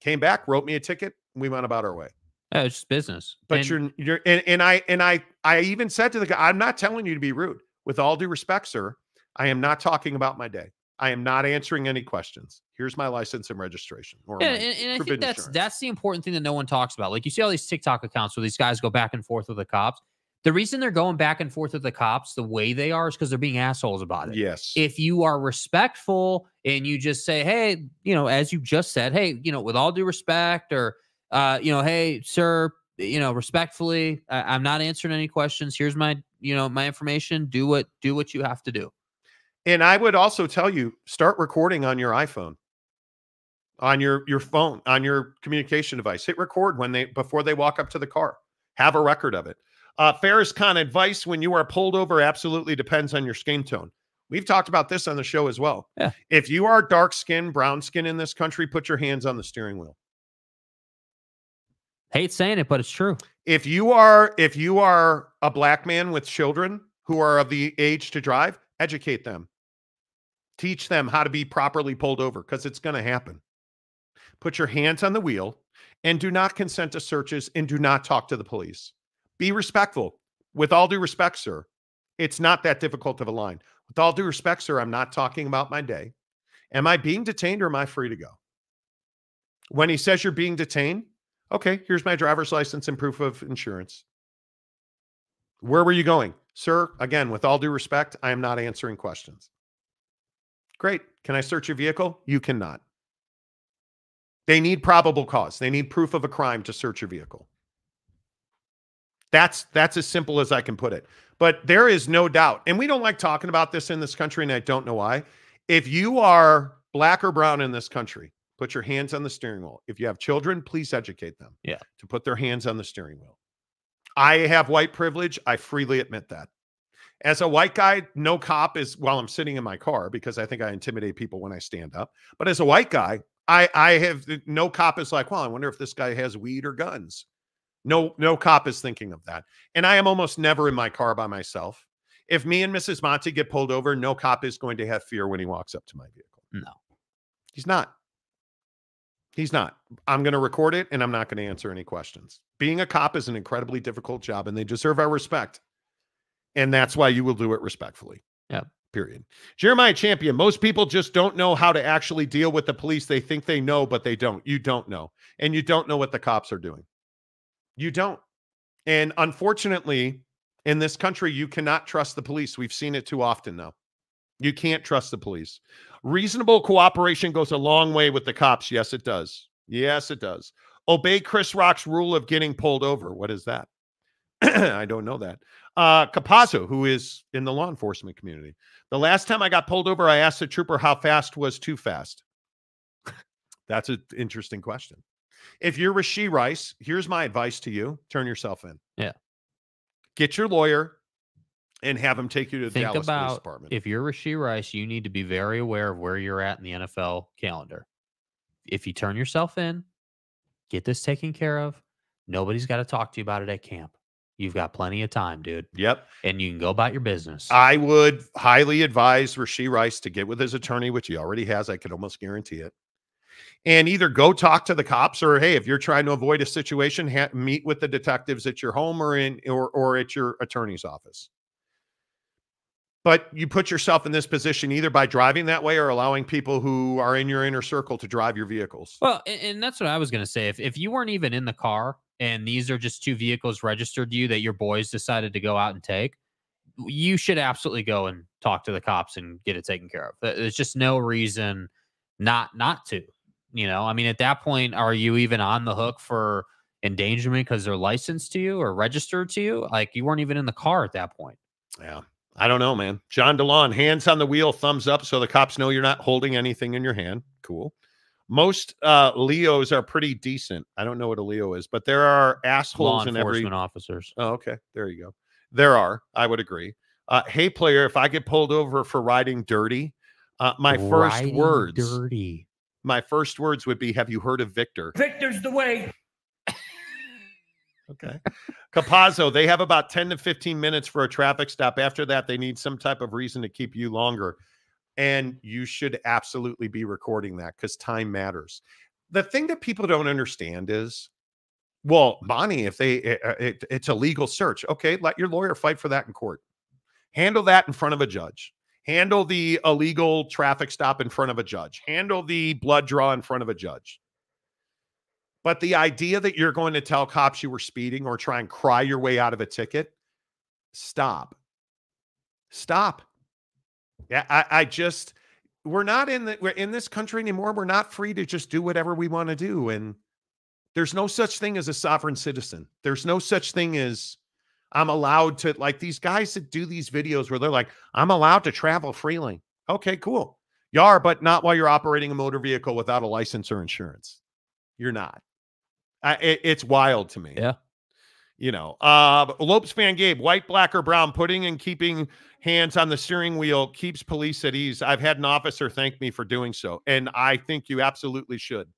Came back, wrote me a ticket, we went about our way. Yeah, it's just business. But And- you're you're and, and I and I I even said to the guy, I'm not telling you to be rude. With all due respect, sir, I am not talking about my day. I am not answering any questions. Here's my license and registration. Or Yeah, and, and I think that's insurance. that's the important thing that no one talks about. Like you see all these TikTok accounts where these guys go back and forth with the cops. The reason they're going back and forth with the cops the way they are is because they're being assholes about it. yes. If you are respectful and you just say, "Hey, you know," as you just said, "Hey, you know, with all due respect," or uh, you know, "Hey, sir, you know, respectfully, I- I'm not answering any questions. Here's my, you know, my information. Do what do what you have to do." And I would also tell you start recording on your iPhone, on your your phone, on your communication device. Hit record when they before they walk up to the car. Have a record of it. Uh, Ferris Khan advice when you are pulled over absolutely depends on your skin tone. We've talked about this on the show as well. Yeah. If you are dark skin, brown skin in this country, put your hands on the steering wheel. Hate saying it, but it's true. If you are if you are a black man with children who are of the age to drive, educate them. Teach them how to be properly pulled over because it's going to happen. Put your hands on the wheel and do not consent to searches and do not talk to the police. Be respectful. With all due respect, sir, it's not that difficult of a line. With all due respect, sir, I'm not talking about my day. Am I being detained or am I free to go? When he says you're being detained, okay, here's my driver's license and proof of insurance. Where were you going? Sir, again, with all due respect, I am not answering questions. Great. Can I search your vehicle? You cannot. They need probable cause. They need proof of a crime to search your vehicle. That's that's as simple as I can put it. But there is no doubt, and we don't like talking about this in this country, and I don't know why. If you are black or brown in this country, put your hands on the steering wheel. If you have children, please educate them Yeah. to put their hands on the steering wheel. I have white privilege. I freely admit that. As a white guy, no cop is while I'm sitting in my car because I think I intimidate people when I stand up. But as a white guy, I I have no cop is like, well, I wonder if this guy has weed or guns. No, no cop is thinking of that. And I am almost never in my car by myself. If me and Mrs. Monty get pulled over, no cop is going to have fear when he walks up to my vehicle. No. He's not. He's not. I'm going to record it and I'm not going to answer any questions. Being a cop is an incredibly difficult job and they deserve our respect. And that's why you will do it respectfully. Yeah. Period. Jeremiah Champion, most people just don't know how to actually deal with the police. They think they know, but they don't. You don't know. And you don't know what the cops are doing. You don't. And unfortunately, in this country, you cannot trust the police. We've seen it too often now. You can't trust the police. Reasonable cooperation goes a long way with the cops. Yes, it does. Yes, it does. Obey Chris Rock's rule of getting pulled over. What is that? I don't know that. Uh, Capazzo, who is in the law enforcement community. The last time I got pulled over, I asked the trooper how fast was too fast. That's an interesting question. If you're Rasheed Rice, here's my advice to you turn yourself in. Yeah. Get your lawyer and have him take you to the Think Dallas Police Department. if you're Rasheed Rice, you need to be very aware of where you're at in the NFL calendar. If you turn yourself in, get this taken care of. Nobody's got to talk to you about it at camp. You've got plenty of time, dude, yep. and you can go about your business. I would highly advise Rasheed Rice to get with his attorney, which he already has. I could almost guarantee it. And either go talk to the cops, or hey, if you're trying to avoid a situation, ha- meet with the detectives at your home or in or or at your attorney's office. But you put yourself in this position either by driving that way or allowing people who are in your inner circle to drive your vehicles. Well, and, that's what I was going to say. If if you weren't even in the car and these are just two vehicles registered to you that your boys decided to go out and take, you should absolutely go and talk to the cops and get it taken care of. There's just no reason not not to. You know, I mean, at that point, are you even on the hook for endangerment because they're licensed to you or registered to you? Like you weren't even in the car at that point. Yeah. I don't know, man. John DeLon, hands on the wheel, thumbs up so the cops know you're not holding anything in your hand. Cool. Most uh Leos are pretty decent. I don't know what a Leo is, but there are Law assholes in every enforcement officers. Oh, okay. There you go. There are. I would agree. Uh, hey, player, if I get pulled over for riding dirty, uh, my first words, dirty. my first words would be, "Have you heard of Victor?" Victor's the way. Okay. Capazzo, they have about 10 to 15 minutes for a traffic stop. After that, they need some type of reason to keep you longer. And you should absolutely be recording that because time matters. The thing that people don't understand is, well, Bonnie, if they it, it, it's a legal search, okay, let your lawyer fight for that in court. Handle that in front of a judge. Handle the illegal traffic stop in front of a judge. Handle the blood draw in front of a judge. But the idea that you're going to tell cops you were speeding or try and cry your way out of a ticket, stop. Stop. Yeah, I, I just we're not in the we're in this country anymore. We're not free to just do whatever we want to do. And there's no such thing as a sovereign citizen. There's no such thing as I'm allowed to like these guys that do these videos where they're like, I'm allowed to travel freely. Okay, cool. You are, but not while you're operating a motor vehicle without a license or insurance. You're not. I, it, it's wild to me. Yeah. You know, uh, Lopes fan Gabe, white, black, or brown, putting and keeping hands on the steering wheel keeps police at ease. I've had an officer thank me for doing so, and I think you absolutely should.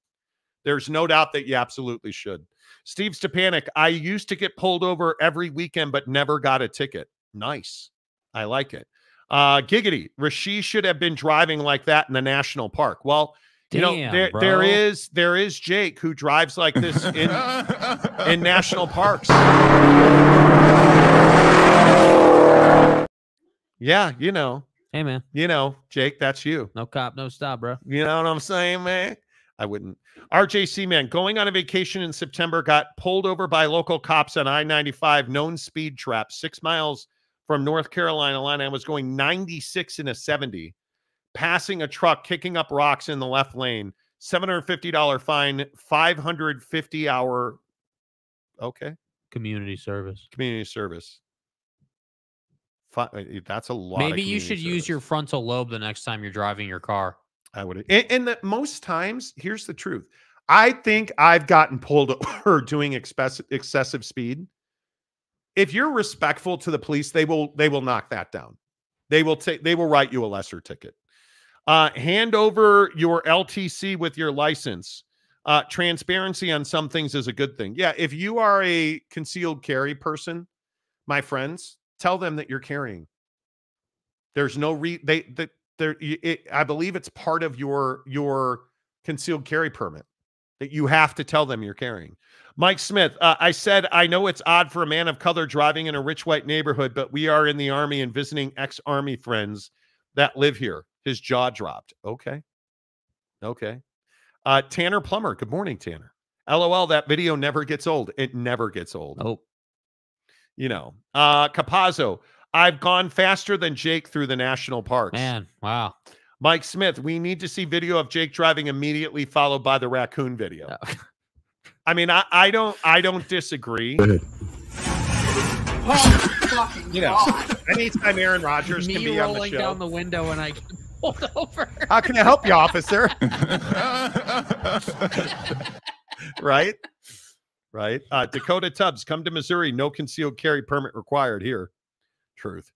There's no doubt that you absolutely should. Steve Stepanek, I used to get pulled over every weekend, but never got a ticket. Nice. I like it. Uh, Giggity, Rasheed should have been driving like that in the national park. Well, you know, there, bro. there is there is Jake who drives like this in in national parks. Yeah, you know, Hey man, you know, Jake, that's you. no cop, no stop, bro. You know what I'm saying, man? I wouldn't. RJC man, going on a vacation in September, got pulled over by local cops on I 95, known speed trap, six miles from North Carolina line. I was going 96 in a 70, passing a truck, kicking up rocks in the left lane, $750 fine, 550 hour. Okay. Community service. Community service. Fi- uh, That's a lot. of Maybe you should use your frontal lobe the next time you're driving your car. I would, and, and that most times, here's the truth. I think I've gotten pulled over doing excess, excessive speed. If you're respectful to the police, they will they will knock that down. They will take they will write you a lesser ticket. Uh, hand over your LTC with your license. Uh, transparency on some things is a good thing. Yeah, if you are a concealed carry person, my friends, tell them that you're carrying. There's no re they that there it, I believe it's part of your your concealed carry permit that you have to tell them you're carrying. Mike Smith, uh, I said I know it's odd for a man of color driving in a rich white neighborhood, but we are in the army and visiting ex-army friends that live here. His jaw dropped. Okay. Okay. Uh, Tanner Plummer. Good morning, Tanner. LOL, that video never gets old. It never gets old Oh, you know. Uh Capazzo, I've gone faster than Jake through the national parks. man. Wow. Mike Smith, we need to see video of Jake driving immediately followed by the raccoon video. Yeah. I mean, I, I don't I don't disagree. you know, anytime Aaron Rodgers can Me be on the rolling show. down the window and I get pulled over. How can I help you, officer? right? Right. Uh, Dakota Tubbs, come to Missouri. No concealed carry permit required here. Truth.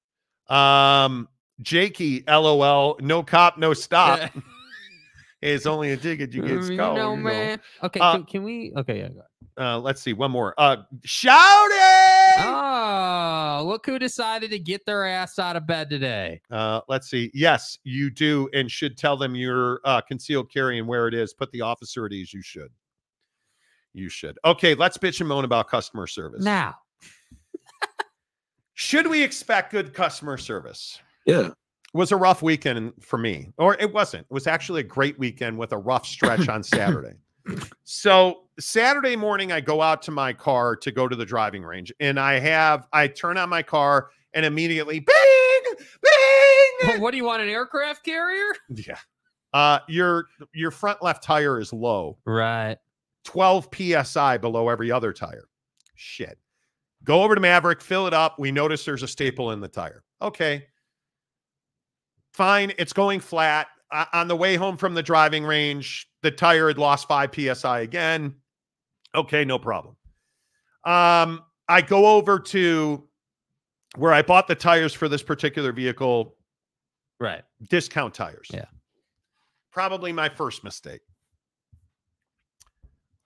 Um, Jakey, LOL. No cop, no stop. Yeah. It's only a ticket you get Mm, you you know. man. Okay, Uh, can, can we? Okay, yeah. Go ahead. Uh, let's see. One more. Uh, shouting. Oh, look who decided to get their ass out of bed today. Uh, let's see. Yes, you do, and should tell them your uh, concealed carry and where it is. Put the officer at ease. You should. You should. Okay, let's bitch and moan about customer service. Now, Should we expect good customer service? Yeah. was a rough weekend for me, or it wasn't. It was actually a great weekend with a rough stretch on Saturday. So Saturday morning, I go out to my car to go to the driving range, and I have I turn on my car and immediately bing, bing. what do you want? An aircraft carrier? yeah, uh, your your front left tire is low, Right. 12 psi below every other tire. Shit. Go over to Maverick, fill it up. We notice there's a staple in the tire. Okay. Fine. It's going flat. Uh, on the way home from the driving range, the tire had lost 5 psi again. Okay, no problem. Um, I go over to where I bought the tires for this particular vehicle, Right. discount tires. Yeah. Probably my first mistake.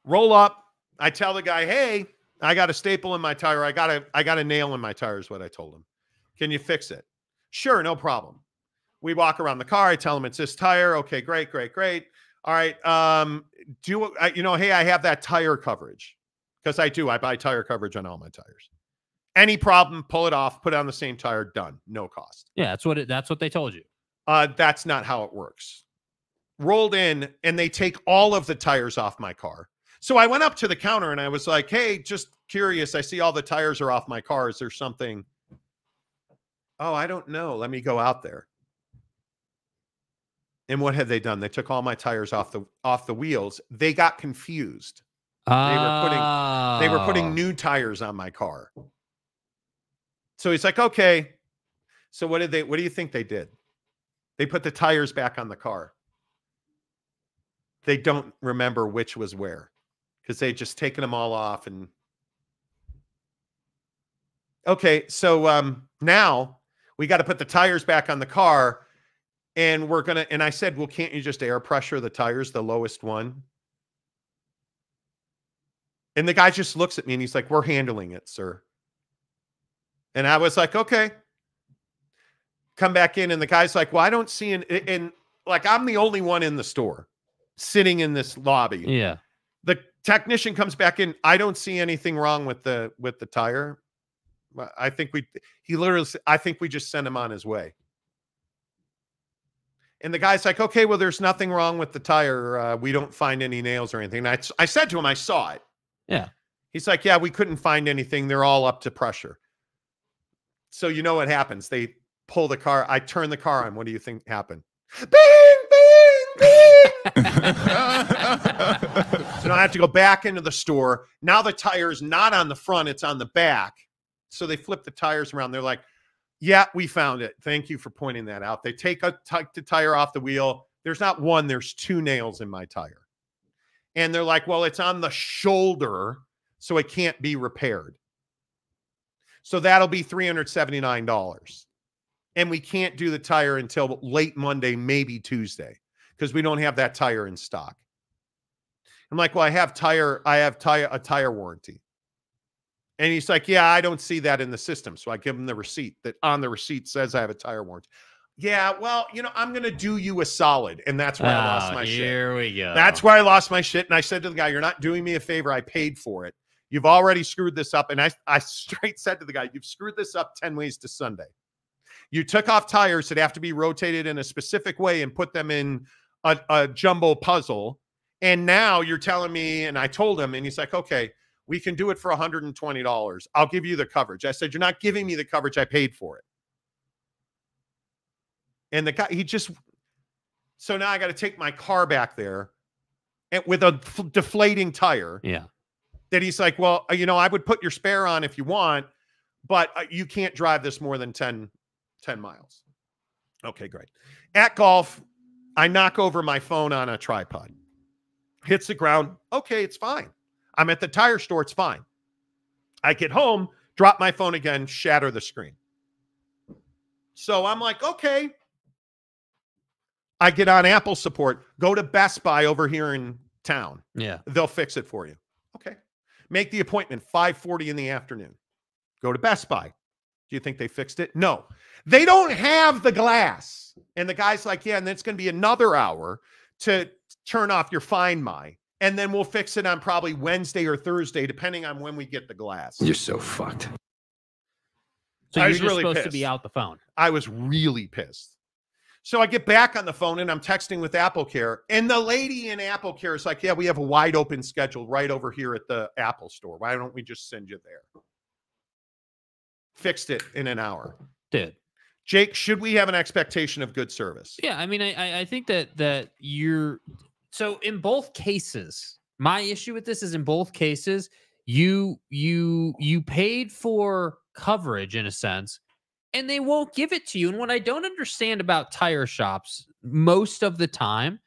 Roll up. I tell the guy, "Hey, I got a staple in my tire. I got a I got a nail in my tire." Is what I told him. Can you fix it? Sure, no problem. We walk around the car. I tell him it's this tire. Okay, great, great, great. All right. Um, do I, you know? Hey, I have that tire coverage because I do. I buy tire coverage on all my tires. Any problem? Pull it off. Put it on the same tire. Done. No cost. Yeah, that's what it, that's what they told you. Uh, that's not how it works. Rolled in and they take all of the tires off my car. So I went up to the counter and I was like, hey, just curious. I see all the tires are off my car. Is there something? Oh, I don't know. Let me go out there. And what had they done? They took all my tires off the off the wheels. They got confused. They were putting- They were putting Oh. new tires on my car. So he's like, okay. So what did they what do you think they did? They put the tires back on the car. They don't remember which was where because they just taken them all off and okay, so um now we got to put the tires back on the car and we're gonna and I said, well, can't you just air pressure the tires, the lowest one? And the guy just looks at me and he's like, We're handling it, sir. And I was like, Okay. Come back in. And the guy's like, Well, I don't see an and like I'm the only one in the store sitting in this lobby. Yeah. The technician comes back in. I don't see anything wrong with the with the tire. I think we he literally I think we just sent him on his way. And the guy's like, okay, well, there's nothing wrong with the tire. Uh, we don't find any nails or anything. And I, I said to him, I saw it. Yeah. He's like, yeah, we couldn't find anything. They're all up to pressure. So you know what happens? They pull the car. I turn the car on. What do you think happened? Bing, bing, bing. so now I have to go back into the store. Now the tire is not on the front, it's on the back. So they flip the tires around. They're like, yeah, we found it. Thank you for pointing that out. They take a the tire off the wheel. There's not one, there's two nails in my tire. And they're like, well, it's on the shoulder, so it can't be repaired. So that'll be $379. And we can't do the tire until late Monday, maybe Tuesday, because we don't have that tire in stock. I'm like, well, I have tire, I have tire a tire warranty. And he's like, Yeah, I don't see that in the system. So I give him the receipt that on the receipt says I have a tire warranty. Yeah, well, you know, I'm going to do you a solid. And that's where I lost Oh, my shit. here we go. That's where I lost my shit. And I said to the guy, You're not doing me a favor. I paid for it. You've already screwed this up. And I, I straight said to the guy, You've screwed this up 10 ways to Sunday. You took off tires that have to be rotated in a specific way and put them in a, a jumbo puzzle. And now you're telling me, and I told him, and he's like, Okay, we can do it for $120. I'll give you the coverage. I said, You're not giving me the coverage. I paid for it. And the guy, he just, so now I got to take my car back there and with a deflating tire Yeah. that he's like, Well, uh, you know, I would put your spare on if you want, but uh, you can't drive this more than 10, 10 miles. Okay, great. At golf, I knock over my phone on a tripod, hits the ground. Okay, it's fine. I'm at the tire store, it's fine. I get home, drop my phone again, shatter the screen. So I'm like, okay. I get on Apple support, go to Best Buy over here in town. Yeah. They'll fix it for you. Okay. Make the appointment 5:40 in the afternoon. Go to Best Buy. Do you think they fixed it? No. They don't have the glass. And the guy's like, "Yeah, and then it's going to be another hour to turn off your Find My, and then we'll fix it on probably Wednesday or Thursday depending on when we get the glass." You're so fucked. So I you're was just really supposed to be out the phone. I was really pissed. So I get back on the phone and I'm texting with Apple Care. And the lady in Apple Care is like, Yeah, we have a wide open schedule right over here at the Apple store. Why don't we just send you there? Fixed it in an hour. Did. Jake, should we have an expectation of good service? Yeah, I mean, I I- I think that that you're so in both cases. My issue with this is in both cases, you you you paid for coverage in a sense, and they won't give it to you. And what I don't understand about tire shops most of the time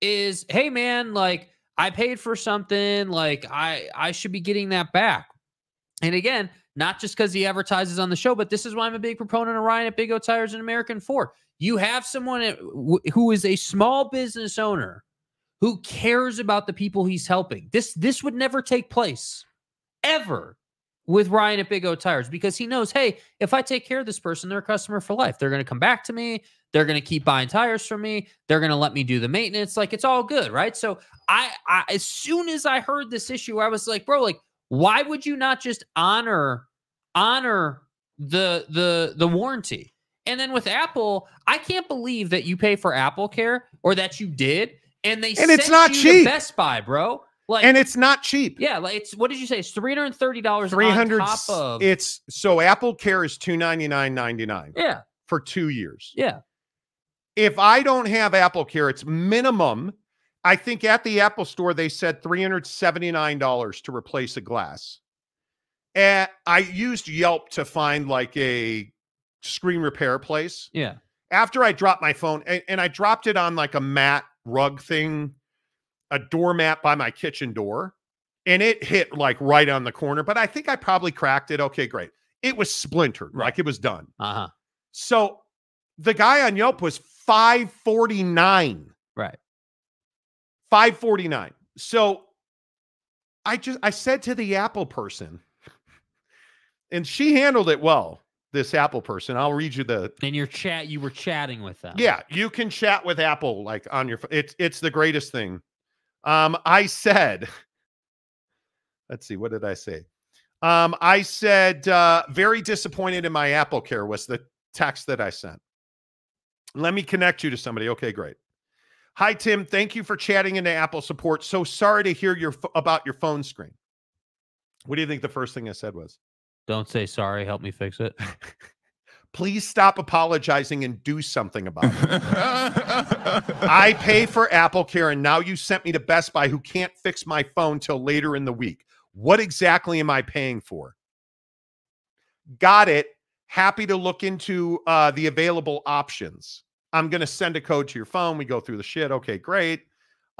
is, hey man, like I paid for something, like I I should be getting that back. And again, not just because he advertises on the show, but this is why I'm a big proponent of Ryan at Big O Tires and American Ford. You have someone who is a small business owner who cares about the people he's helping. This this would never take place ever with Ryan at Big O Tires because he knows, hey, if I take care of this person, they're a customer for life. They're going to come back to me. They're going to keep buying tires from me. They're going to let me do the maintenance. Like it's all good, right? So I, I as soon as I heard this issue, I was like, bro, like why would you not just honor honor the the the warranty? And then with Apple, I can't believe that you pay for Apple Care or that you did, and they And it's not cheap. Best Buy, bro. Like, And it's not cheap. yeah, like it's what did you say? It's three hundred thirty dollars. 300 of it's so Apple Care is 299.99 yeah, for 2 years. yeah, if I don't have Apple Care, it's minimum. I think at the Apple store they said $379 to replace a glass. And I used Yelp to find like a screen repair place. yeah. After I dropped my phone and, and I dropped it on like a mat rug thing, a doormat by my kitchen door, and it hit like right on the corner. But I think I probably cracked it. Okay, great. it was splintered, Right. like it was done. Uh huh. So the guy on Yelp was 549. Right. 549. So I just I said to the Apple person, and she handled it well. This Apple person, I'll read you the And your chat, you were chatting with them. yeah, you can chat with Apple like on your. It's it's the greatest thing. Um, I said, let's see, what did I say? Um, I said uh, very disappointed in my Apple Care was the text that I sent. Let me connect you to somebody. Okay, great. Hi Tim, thank you for chatting into Apple support. So sorry to hear your about your phone screen. What do you think the first thing I said was? Don't say sorry. Help me fix it. Please stop apologizing and do something about it. I pay for Apple Care and now you sent me to Best Buy who can't fix my phone till later in the week. What exactly am I paying for? Got it. Happy to look into uh, the available options. I'm going to send a code to your phone. We go through the shit. Okay, great.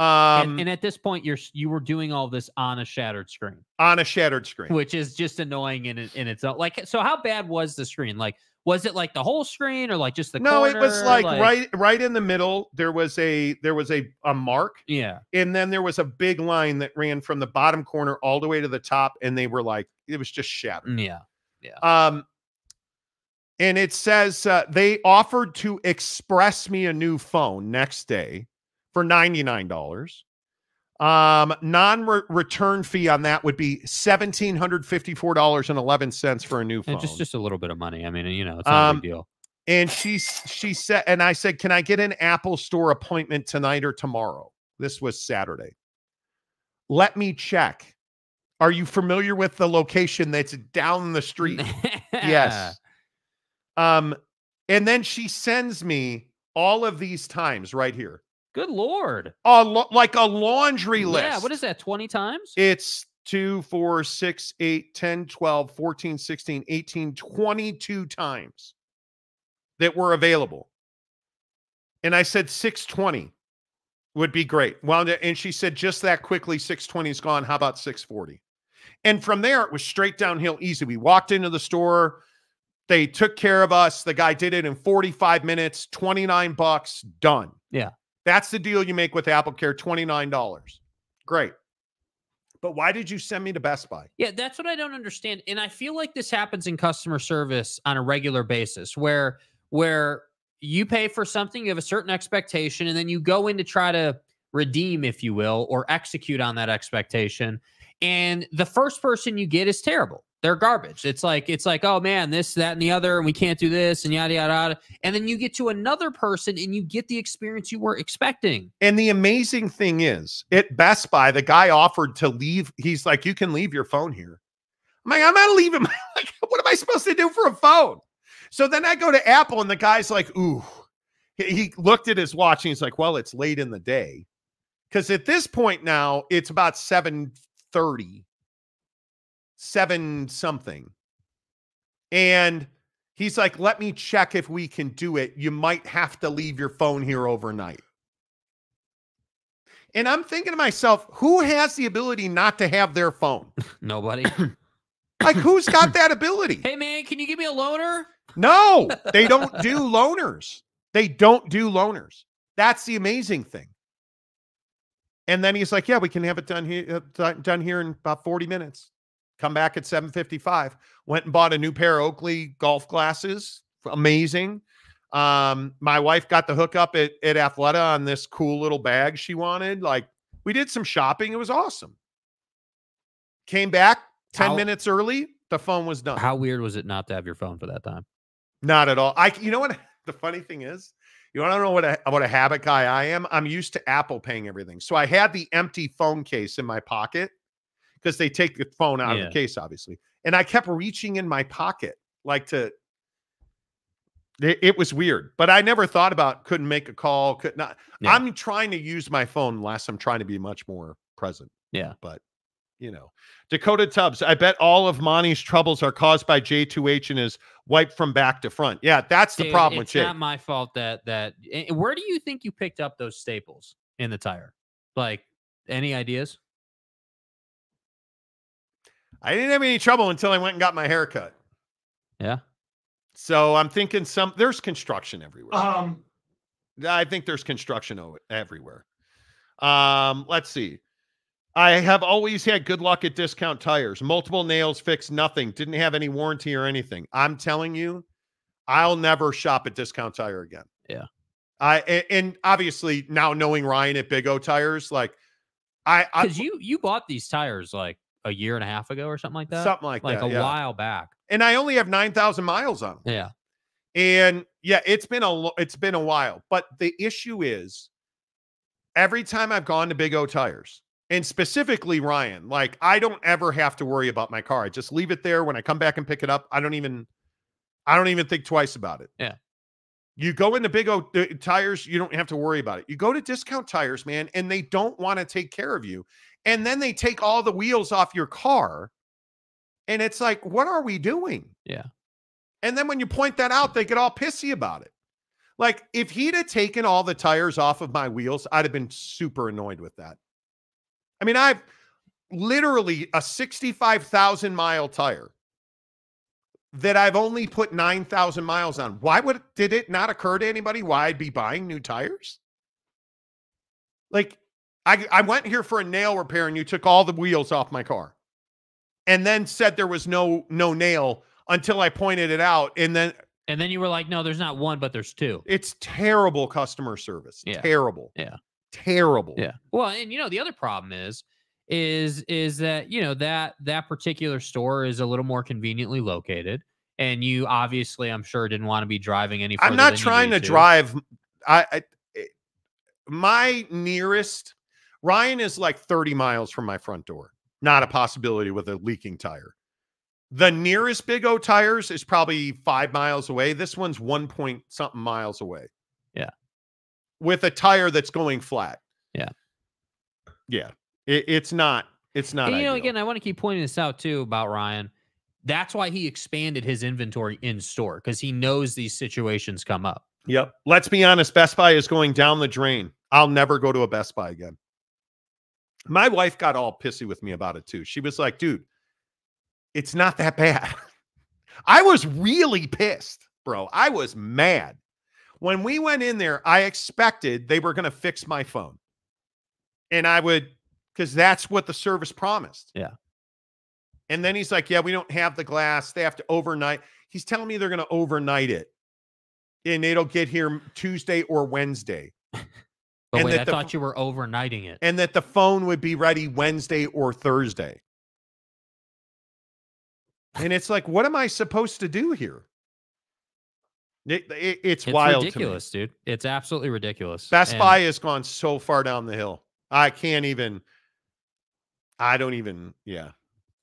Um, and, and at this point, you're you were doing all this on a shattered screen, on a shattered screen. which is just annoying in it- in its own. Like, so how bad was the screen? Like, was it like the whole screen or like just the? no, it was corner? like, right right in the middle. There was a there was a a mark Yeah. and then there was a big line that ran from the bottom corner all the way to the top and they were like it was just shattered Yeah, Yeah. um and it says uh, they offered to express me a new phone next day for $99 um non-return fee on that would be $1754.11 for a new phone And just just a little bit of money. I mean, you know, it's not a Um, big deal. and she she said and i said can i get an apple store appointment tonight or tomorrow? This was saturday. Let me check. Are you familiar with the location that's down the street? Yes. Um and then she sends me all of these times right here Good lord. a like a laundry list Yeah. What is that? Twenty times? it's 2 4 6 8 10 12 14 16 18 22 times that were available and i said 620 would be great well and she said just that quickly 620 is gone how about 640 and from there it was straight downhill easy we walked into the store they took care of us the guy did it in 45 minutes 29 bucks done Yeah. That's the deal you make with apple care $29 great but why did you send me to Best Buy? Yeah, that's what I don't understand. And I feel like this happens in customer service on a regular basis where where you pay for something, you have a certain expectation, and then you go in to try to redeem, if you will, or execute on that expectation. And the first person you get is terrible. They're garbage. It's like, it's like, oh man, this, that, and the other, and we can't do this, and yada yada yada. And then you get to another person and you get the experience you were expecting. And the amazing thing is, at Best Buy, the guy offered to leave. He's like, "You can leave your phone here." I'm like, "I'm not leaving. Like, what am I supposed to do for a phone?" So then I go to Apple, and the guy's like, "Ooh." He, he looked at his watch, and he's like, "Well, it's late in the day," because at this point now it's about seven thirty, seven something, and he's like, "Let me check if we can do it. You might have to leave your phone here overnight." And I'm thinking to myself, who has the ability not to have their phone? Nobody. Like, who's got that ability? hey man, can you give me a loaner? No, they don't do loaners. They don't do loaners. That's the amazing thing. And then he's like, "Yeah, we can have it done here, uh, done- done here in about 40 minutes." Come back at 7:55. Went and bought a new pair of Oakley golf glasses. Amazing. Um, my wife got the hookup at at Athleta on this cool little bag she wanted. Like, we did some shopping. It was awesome. Came back 10 How- minutes early. The phone was done. How weird was it not to have your phone for that time? Not at all. I you know what the funny thing is? You want to know what a what a habit guy I am? I'm used to Apple paying everything. So I had the empty phone case in my pocket because they take the phone out of the case, obviously. And I kept reaching in my pocket like to it, it was weird, but I never thought about couldn't make a call, could not. Yeah. I'm trying to use my phone less. I'm trying to be much more present. Yeah. But you know, Dakota Tubbs, I bet all of Monty's troubles are caused by J2H and his wipe from back to front. Yeah, that's the Dude, problem with it's not my fault that that. Where do you think you picked up those staples in the tire? Like, any ideas? I didn't have any trouble until I went and got my hair cut. Yeah. So I'm thinking some there's construction everywhere. Um, I think there's construction everywhere. Um, let's see. I have always had good luck at discount tires. Multiple nails fixed nothing. Didn't have any warranty or anything. I'm telling you, I'll never shop at discount tire again. Yeah. I and obviously now knowing Ryan at Big O tires, like I, Because you you bought these tires like a year and a half ago or something like that. something like, like that. a yeah. while back. And I only have nine thousand miles on them. Yeah. And yeah, it's been a it's been a while. But the issue is every time I've gone to Big O tires, and specifically Ryan, like I don't ever have to worry about my car. I just leave it there when I come back and pick it up. I don't even I don't even think twice about it. Yeah. You go into Big O tires, you don't have to worry about it. You go to discount tires, man, and they don't want to take care of you. And then they take all the wheels off your car. And it's like, what are we doing? Yeah. And then when you point that out, they get all pissy about it. Like if he'd have taken all the tires off of my wheels, I'd have been super annoyed with that. I mean, I've literally a 65,000 mile tire that I've only put 9,000 miles on. Why would did it not occur to anybody why I'd be buying new tires? Like I I went here for a nail repair and you took all the wheels off my car. And then said there was no no nail until I pointed it out and then And then you were like, no, there's not one, but there's two. it's terrible customer service. Yeah. Terrible. Yeah. Terrible. Yeah. Well, and you know, the other problem is is is that, you know, that that particular store is a little more conveniently located. And you obviously, I'm sure, didn't want to be driving any further I'm not trying to need drive. I, I it- my nearest Ryan is like 30 miles from my front door. Not a possibility with a leaking tire. The nearest Big O tires is probably five miles away. This one's one point something miles away. With a tire that's going flat. Yeah. Yeah. It, it's not. It's not. And, you know, again, I want to keep pointing this out too about Ryan. That's why he expanded his inventory in store because he knows these situations come up. Yep. Let's be honest. Best Buy is going down the drain. I'll never go to a Best Buy again. My wife got all pissy with me about it too. She was like, dude, it's not that bad. I was really pissed, bro. I was mad. When we went in there, I expected they were going to fix my phone. And I would, because that's what the service promised. Yeah. And then he's like, yeah, we don't have the glass. They have to overnight. He's telling me they're going to overnight it and it'll get here Tuesday or Wednesday. But And wait, I the- thought you were overnighting it. and that the phone would be ready Wednesday or Thursday. And it's like, what am I supposed to do here? It- it- it's, It's wild. ridiculous, dude. It's absolutely ridiculous. Best And- Buy has gone so far down the hill. I can't even. I don't even. Yeah.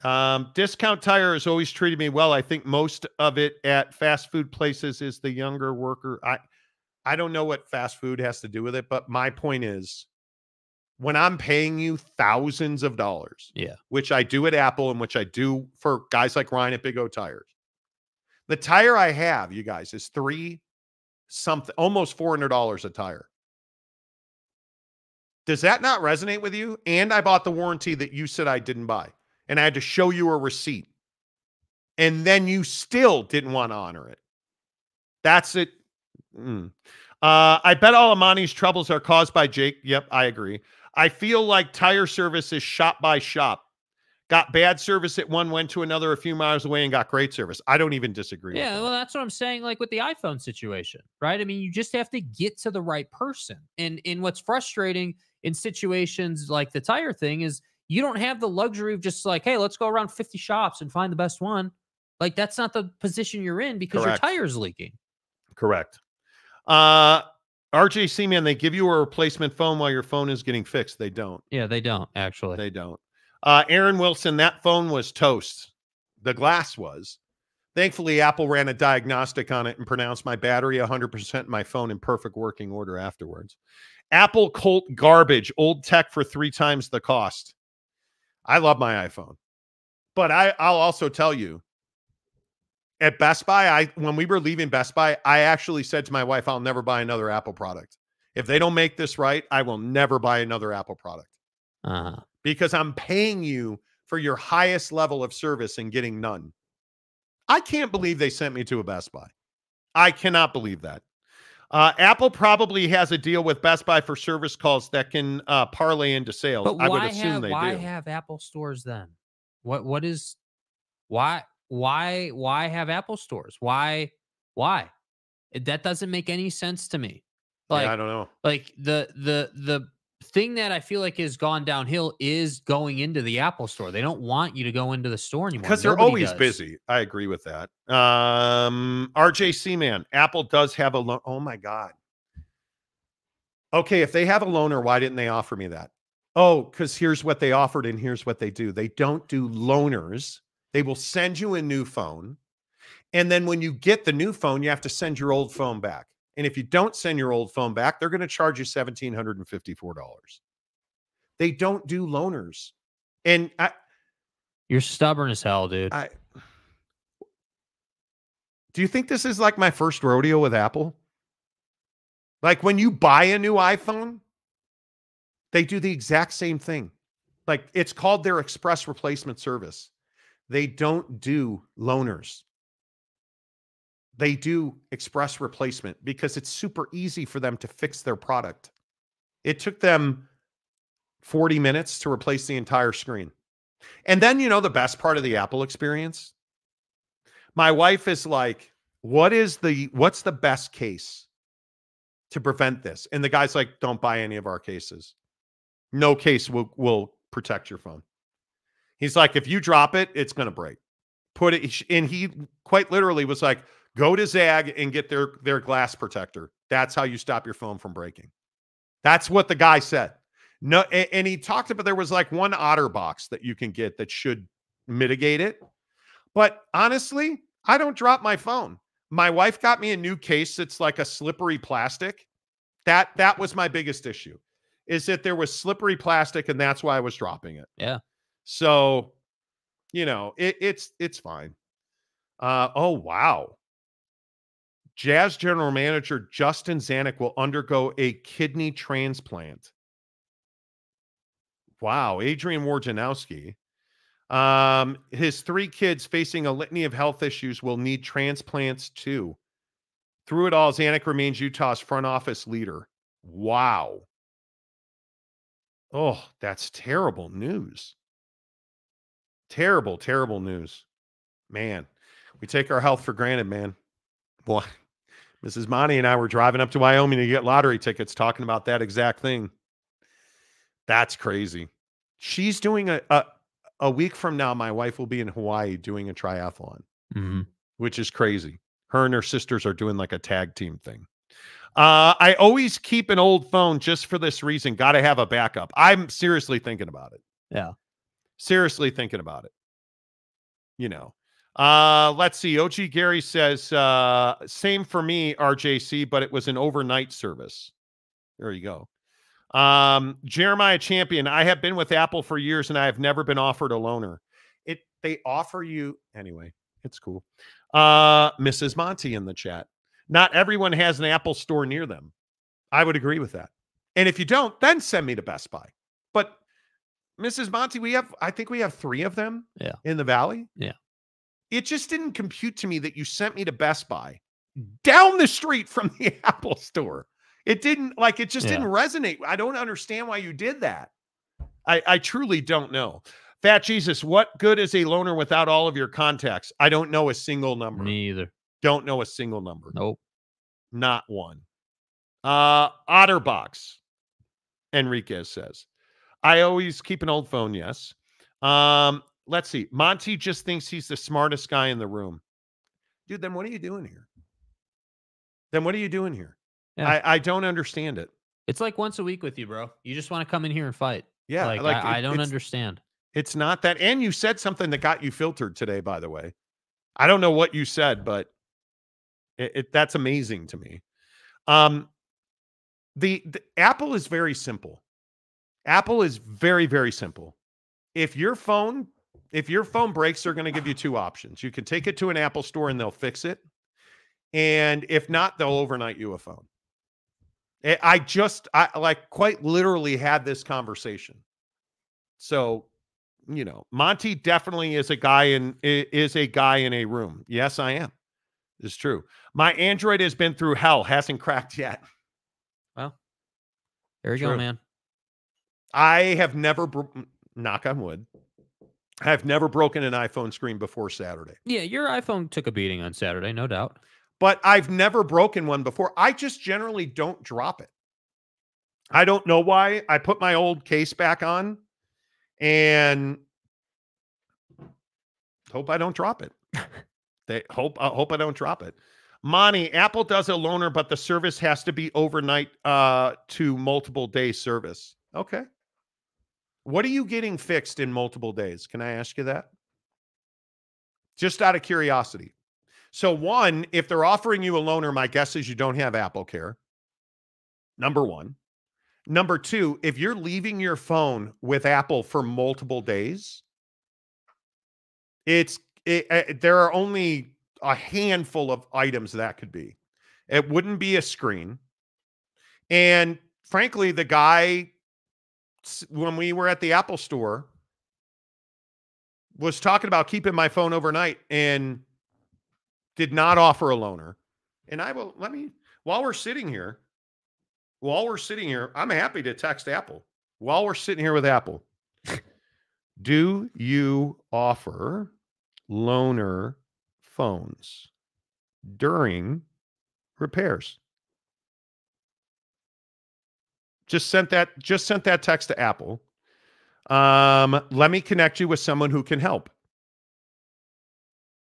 Um, discount tire has always treated me well. I think most of it at fast food places is the younger worker. I I don't know what fast food has to do with it, but my point is when I'm paying you thousands of dollars, Yeah. which I do at Apple and which I do for guys like Ryan at Big O Tires. The tire I have, you guys, is three something almost four hundred dollars a tire. Does that not resonate with you? And I bought the warranty that you said I didn't buy, and I had to show you a receipt, and then you still didn't want to honor it. That's it. Mm. Uh, I bet all of Monty's troubles are caused by Jake. Yep, I agree. I feel like tire service is shop by shop. Got bad service at one, went to another a few miles away and got great service. I don't even disagree. Yeah, with well, that's what I'm saying. Like with the iPhone situation, right? I mean, you just have to get to the right person. And and what's frustrating in situations like the tire thing is you don't have the luxury of just like, hey, let's go around 50 shops and find the best one. Like that's not the position you're in because Correct. your tire's leaking. Correct. Uh RJC man, they give you a replacement phone while your phone is getting fixed. They don't. Yeah, they don't actually. They don't. Uh Aaron Wilson, that phone was toast. The glass was. Thankfully, Apple ran a diagnostic on it and pronounced my battery 100% and my phone in perfect working order afterwards. Apple Colt garbage, old tech for three times the cost. I love my iPhone. But I, I'll also tell you, at Best Buy, I when we were leaving Best Buy, I actually said to my wife, I'll never buy another Apple product. If they don't make this right, I will never buy another Apple product uh-huh. Because I'm paying you for your highest level of service and getting none. I can't believe they sent me to a Best Buy. I cannot believe that. Uh, Apple probably has a deal with Best Buy for service calls that can uh, parlay into sales. But I would why assume have they why do. have Apple stores then? What what is why why why have Apple stores? Why why? It- That doesn't make any sense to me. Like yeah, I don't know. like the the the thing that I feel like has gone downhill is going into the Apple store. They don't want you to go into the store anymore Because they're always does. busy. I agree with that. Um, RJC man, Apple does have a loan. Oh my God. Okay, if they have a loaner, why didn't they offer me that? Oh, because here's what they offered and here's what they do. They don't do loaners. They will send you a new phone. And then when you get the new phone, you have to send your old phone back. And if you don't send your old phone back, they're going to charge you $1,754. They don't do loaners. And I, You're stubborn as hell, dude. I do you think this is like my first rodeo with Apple? Like when you buy a new iPhone, they do the exact same thing. Like it's called their express replacement service. They don't do loaners. They do express replacement because it's super easy for them to fix their product. It took them 40 minutes to replace the entire screen. And then, you know, the best part of the Apple experience? My wife is like, what is the what's the best case to prevent this? And the guy's like, don't buy any of our cases. No case will will protect your phone. He's like, if you drop it, it's gonna break. Put it and he quite literally was like, go to ZAGG and get their their glass protector. That's how you stop your phone from breaking. That's what the guy said. No, a- and, he talked about there was like one OtterBox that you can get that should mitigate it. But honestly, I don't drop my phone. My wife got me a new case that's like a slippery plastic. That that was my biggest issue. Is that there was slippery plastic and that's why I was dropping it. Yeah. So, you know, it, it's it's fine. Uh oh wow. Jazz general manager Justin Zanik will undergo a kidney transplant. Wow, Adrian Wojnarowski. Um, his three kids facing a litany of health issues will need transplants too. Through it all, Zanik remains Utah's front office leader. Wow. Oh, that's terrible news. Terrible, terrible news. Man, we take our health for granted, man. Boy, Mrs. Monty and I were driving up to Wyoming to get lottery tickets talking about that exact thing. That's crazy. She's doing a, a a week from now, my wife will be in Hawaii doing a triathlon, Mhm. which is crazy. Her and her sisters are doing like a tag team thing. Uh, I always keep an old phone just for this reason. Got to have a backup. I'm seriously thinking about it. Yeah. Seriously thinking about it. You know. Uh, let's see. OG Gary says, uh, same for me, RJC, but it was an overnight service. There you go. Um, Jeremiah Champion, I have been with Apple for years and I have never been offered a loaner. It they offer you anyway. It's cool. Uh, Mrs. Monty in the chat. Not everyone has an Apple store near them. I would agree with that. And if you don't, then send me to Best Buy. But Mrs. Monty, we have I think we have 3 of them Yeah. in the valley. Yeah. It just didn't compute to me that you sent me to Best Buy down the street from the Apple store. It didn't like it just Yeah. didn't resonate. I don't understand why you did that. I, I truly don't know. Fat Jesus, what good is a loaner without all of your contacts? I don't know a single number. Me either. Don't know a single number. Nope. Not one. Uh Otterbox. Enriquez says. I always keep an old phone, yes. Um, let's see. Monty just thinks he's the smartest guy in the room. Dude, then what are you doing here? Then what are you doing here? Yeah. I, I don't understand it. It's like once a week with you, bro. You just want to come in here and fight. Yeah, like, like, I, I don't understand. It's not that. And you said something that got you filtered today, by the way. I don't know what you said, but it, it that's amazing to me. Um, the, the Apple is very simple. Apple is very very simple. If your phone if your phone breaks, they're going to give you two options. You can take it to an Apple store and they'll fix it, and if not, they'll overnight you a phone. I- just I like quite literally had this conversation. So you know, Monty definitely is a guy in is a guy in a room. Yes, I am. It's true. My Android has been through hell, hasn't cracked yet. Well, there you go, True. man. I have never knock on wood. I've never broken an iPhone screen before Saturday. Yeah, your iPhone took a beating on Saturday, no doubt. but I've never broken one before. I just generally don't drop it. I don't know why. I put my old case back on and hope I don't drop it. they hope I hope I don't drop it. Monty, Apple does a loaner, but the service has to be overnight uh to multiple day service. Okay. What are you getting fixed in multiple days? Can I ask you that? Just out of curiosity. So, one, if they're offering you a loaner, my guess is you don't have AppleCare. Number one. Number two, if you're leaving your phone with Apple for multiple days, it's it, uh, there are only a handful of items that could be. It wouldn't be a screen, and frankly, the guy when we were at the Apple store was talking about keeping my phone overnight and did not offer a loaner. And I will let me while we're sitting here, while we're sitting here, I'm happy to text Apple. While we're sitting here with Apple, do you offer loaner phones during repairs? Just sent that just sent that text to Apple. Um, let me connect you with someone who can help.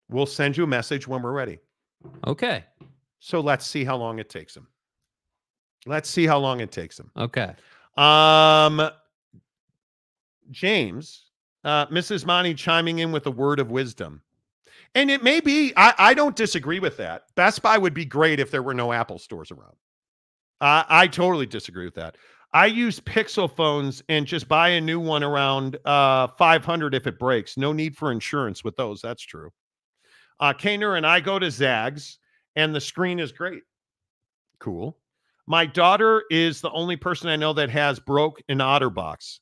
We'll send you a message when we're ready. Okay. So let's see how long it takes them. Let's see how long it takes them. Okay. Um, James, uh, Mrs. Monty chiming in with a word of wisdom. And it may be, I, I don't disagree with that. Best Buy would be great if there were no Apple stores around. Uh, I totally disagree with that. I use Pixel phones and just buy a new one around uh, 500 if it breaks. No need for insurance with those. That's true. Uh, Kaner and I go to ZAGGs, and the screen is great. Cool. My daughter is the only person I know that has broke an OtterBox.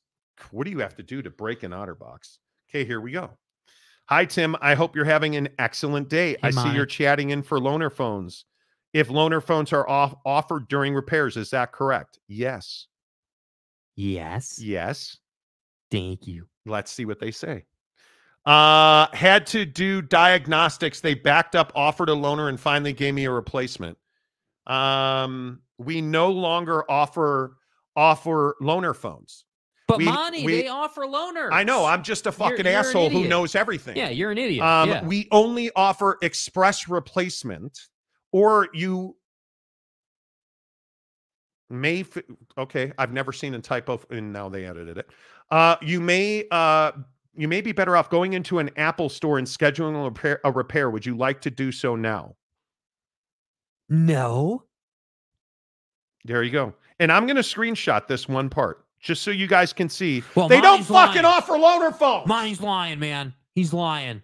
What do you have to do to break an OtterBox? Okay, here we go. Hi, Tim. I hope you're having an excellent day. I see you're chatting in for loaner phones. If loaner phones are off, offered during repairs, is that correct? Yes. Yes. Yes. Thank you. Let's see what they say. Uh, had to do diagnostics. They backed up, offered a loaner, and finally gave me a replacement. Um, we no longer offer offer loaner phones. But We- Monty, we- they offer loaners. I know. I'm just a fucking you're an asshole who knows everything. Yeah, you're an idiot. Um, yeah. we only offer express replacement, or you may. f- Okay, I've never seen a typo, and now they edited it. Uh, you may. Uh, you may be better off going into an Apple store and scheduling a repair. A repair. Would you like to do so now? no. There you go. And I'm going to screenshot this one part just so you guys can see. Well, they don't fucking lying. offer loaner phones. mine's lying, man. He's lying.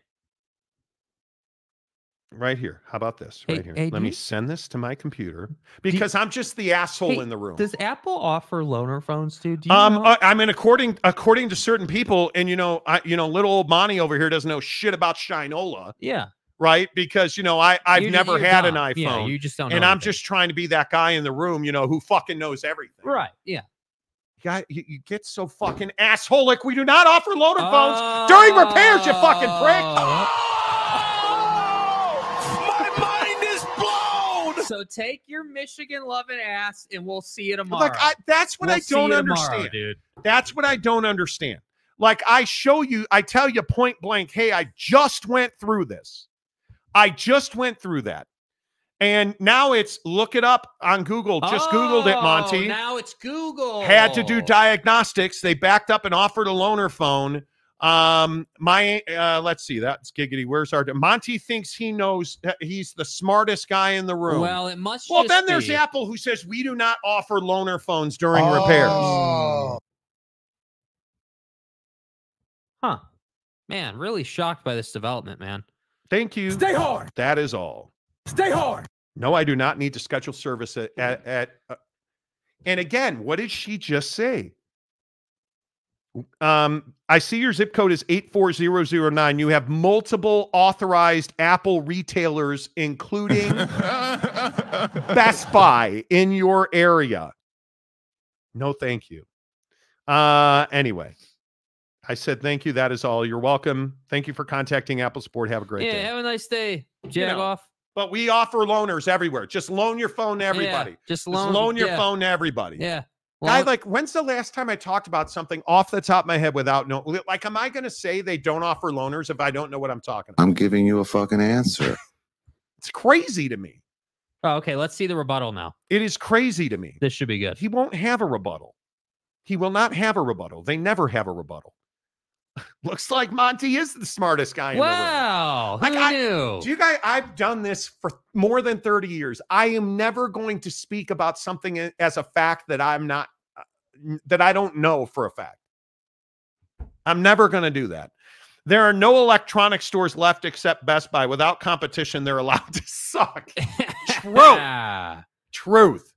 Right here. How about this? Hey- Right here. hey, Let me you- send this to my computer because I'm just the asshole Hey, in the room. Does Apple offer loaner phones you Um, know? I mean, according according to certain people, and you know, I you know, little old Monty over here doesn't know shit about Shinola, yeah, right? Because you know, I I've You're- never had an iPhone, Yeah, you just don't. and I'm anything. just trying to be that guy in the room, you know, who fucking knows everything. right. Yeah. Guy, you, you get so fucking assholic. We do not offer loaner phones during repairs. You fucking prick. My So take your Michigan loving ass, and we'll see you tomorrow. Like I, that's what We'll I don't you tomorrow, understand. dude. That's what I don't understand. Like I show you, I tell you point blank, hey, I just went through this. I just went through that. And now it's look it up on Google. Just Googled it, Oh, Monty. Now it's Google. Had to do diagnostics. They backed up and offered a loaner phone. Um, my uh, let's see, that's giggity. Where's our Monty thinks he knows he's the smartest guy in the room. Well, it must. Well, just then there's be- Apple who says we do not offer loaner phones during repairs. Oh. Huh. Man, really shocked by this development, man. Thank you. Stay hard. That is all. Stay hard. No, I do not need to schedule service at at. at uh, and again, what did she just say? Um, I see your zip code is 84009. You have multiple authorized Apple retailers, including Best Buy in your area. No, thank you. Uh, anyway, I said thank you. That is all. You're welcome. Thank you for contacting Apple Support. Have a great day. yeah, day. have a nice day. You know, off. But we offer loaners everywhere. Just loan your phone to everybody. Yeah, just Just loan, loan, your yeah, phone to everybody. Yeah. Guy, like, when's the last time I talked about something off the top of my head without no? Like, am I going to say they don't offer loaners if I don't know what I'm talking about? I'm giving you a fucking answer. It's crazy to me. oh, okay, let's see the rebuttal now. It is crazy to me. This should be good. He won't have a rebuttal. He will not have a rebuttal. They never have a rebuttal. Looks like Monty is the smartest guy in the room. Wow. Like, who I- knew? Do you guys? I've done this for more than 30 years. I am never going to speak about something as a fact that I'm not, uh, that I don't know for a fact. I'm never going to do that. There are no electronic stores left except Best Buy. Without competition, they're allowed to suck. True. Ah. Truth.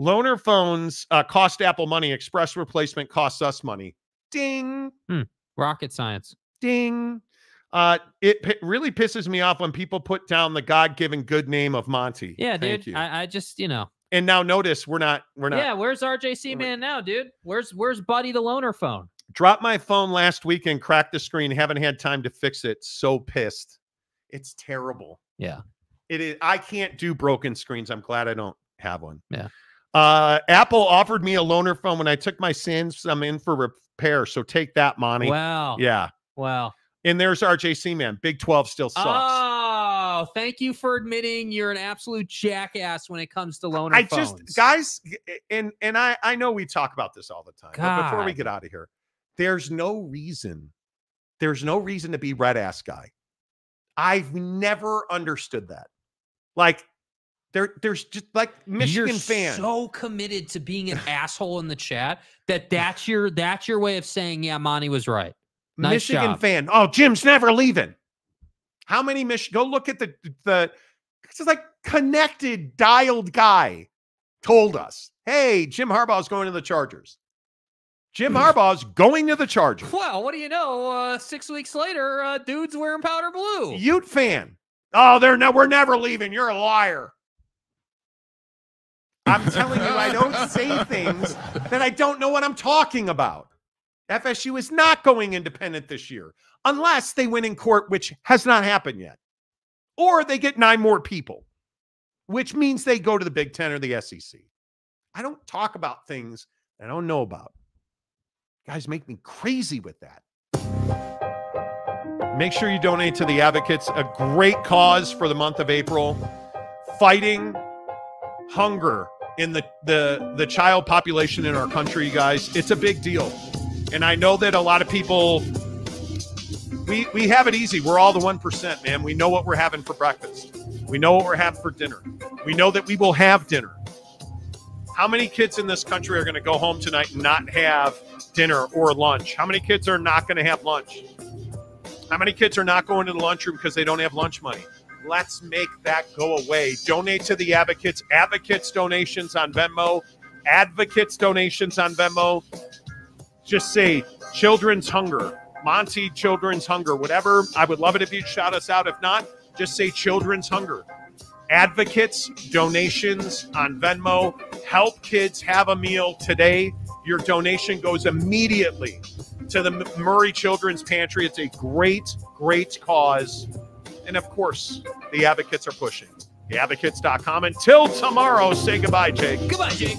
Loaner phones uh, cost Apple money. Express replacement costs us money. Ding Rocket science. ding. Uh, it pi- really pisses me off when people put down the God-given good name of Monty. Yeah, Thank dude. I, I just, you know. and now notice we're not we're not. Yeah, where's RJC man now, dude? Where's where's Buddy the loaner phone? Dropped my phone last week and cracked the screen. Haven't had time to fix it. So pissed. It's terrible. Yeah. It is. I can't do broken screens. I'm glad I don't have one. Yeah. Uh, Apple offered me a loaner phone when I took my Samsung in for repair. So take that, Monty. Wow. Yeah. Wow. And there's RJC man. Big 12 still sucks. Oh, thank you for admitting you're an absolute jackass when it comes to loaner I phones. just guys, and and I I know we talk about this all the time. But before we get out of here, there's no reason, there's no reason to be red ass guy. I've never understood that. Like there, there's just like Michigan you're fan. so committed to being an asshole in the chat that that's your that's your way of saying yeah, Monty was right. nice Michigan job. fan. Oh, Jim's never leaving. How many Mich? Go look at the the. It's just like connected, dialed guy told us, "Hey, Jim Harbaugh's going to the Chargers." Jim Harbaugh's going to the Chargers. Well, what do you know? Uh, six weeks later, uh, dude's wearing powder blue. Ute fan. Oh, they're no, we're never leaving. You're a liar. I'm telling you, I don't say things that I don't know what I'm talking about. FSU is not going independent this year unless they win in court, which has not happened yet. Or they get nine more people, which means they go to the Big Ten or the SEC. I don't talk about things I don't know about. Guys make me crazy with that. Make sure you donate to the Advocates, a great cause for the month of April, fighting hunger in the the the child population in our country, you guys. It's a big deal. And I know that a lot of people we we have it easy. We're all the 1%, man. We know what we're having for breakfast. We know what we're having for dinner. We know that we will have dinner. How many kids in this country are going to go home tonight and not have dinner or lunch? How many kids are not going to have lunch? How many kids are not going to the lunchroom because they don't have lunch money? Let's make that go away. Donate to the advocates. Advocates donations on Venmo. Advocates donations on Venmo. Just say children's hunger, Monty children's hunger, whatever. I would love it if you'd shout us out. If not, just say children's hunger. Advocates donations on Venmo. Help kids have a meal today. Your donation goes immediately to the Murray Children's Pantry. It's a great, great cause. And of course, the advocates are pushing. Theadvocates.com. Until tomorrow, say goodbye, Jake. Goodbye, Jake.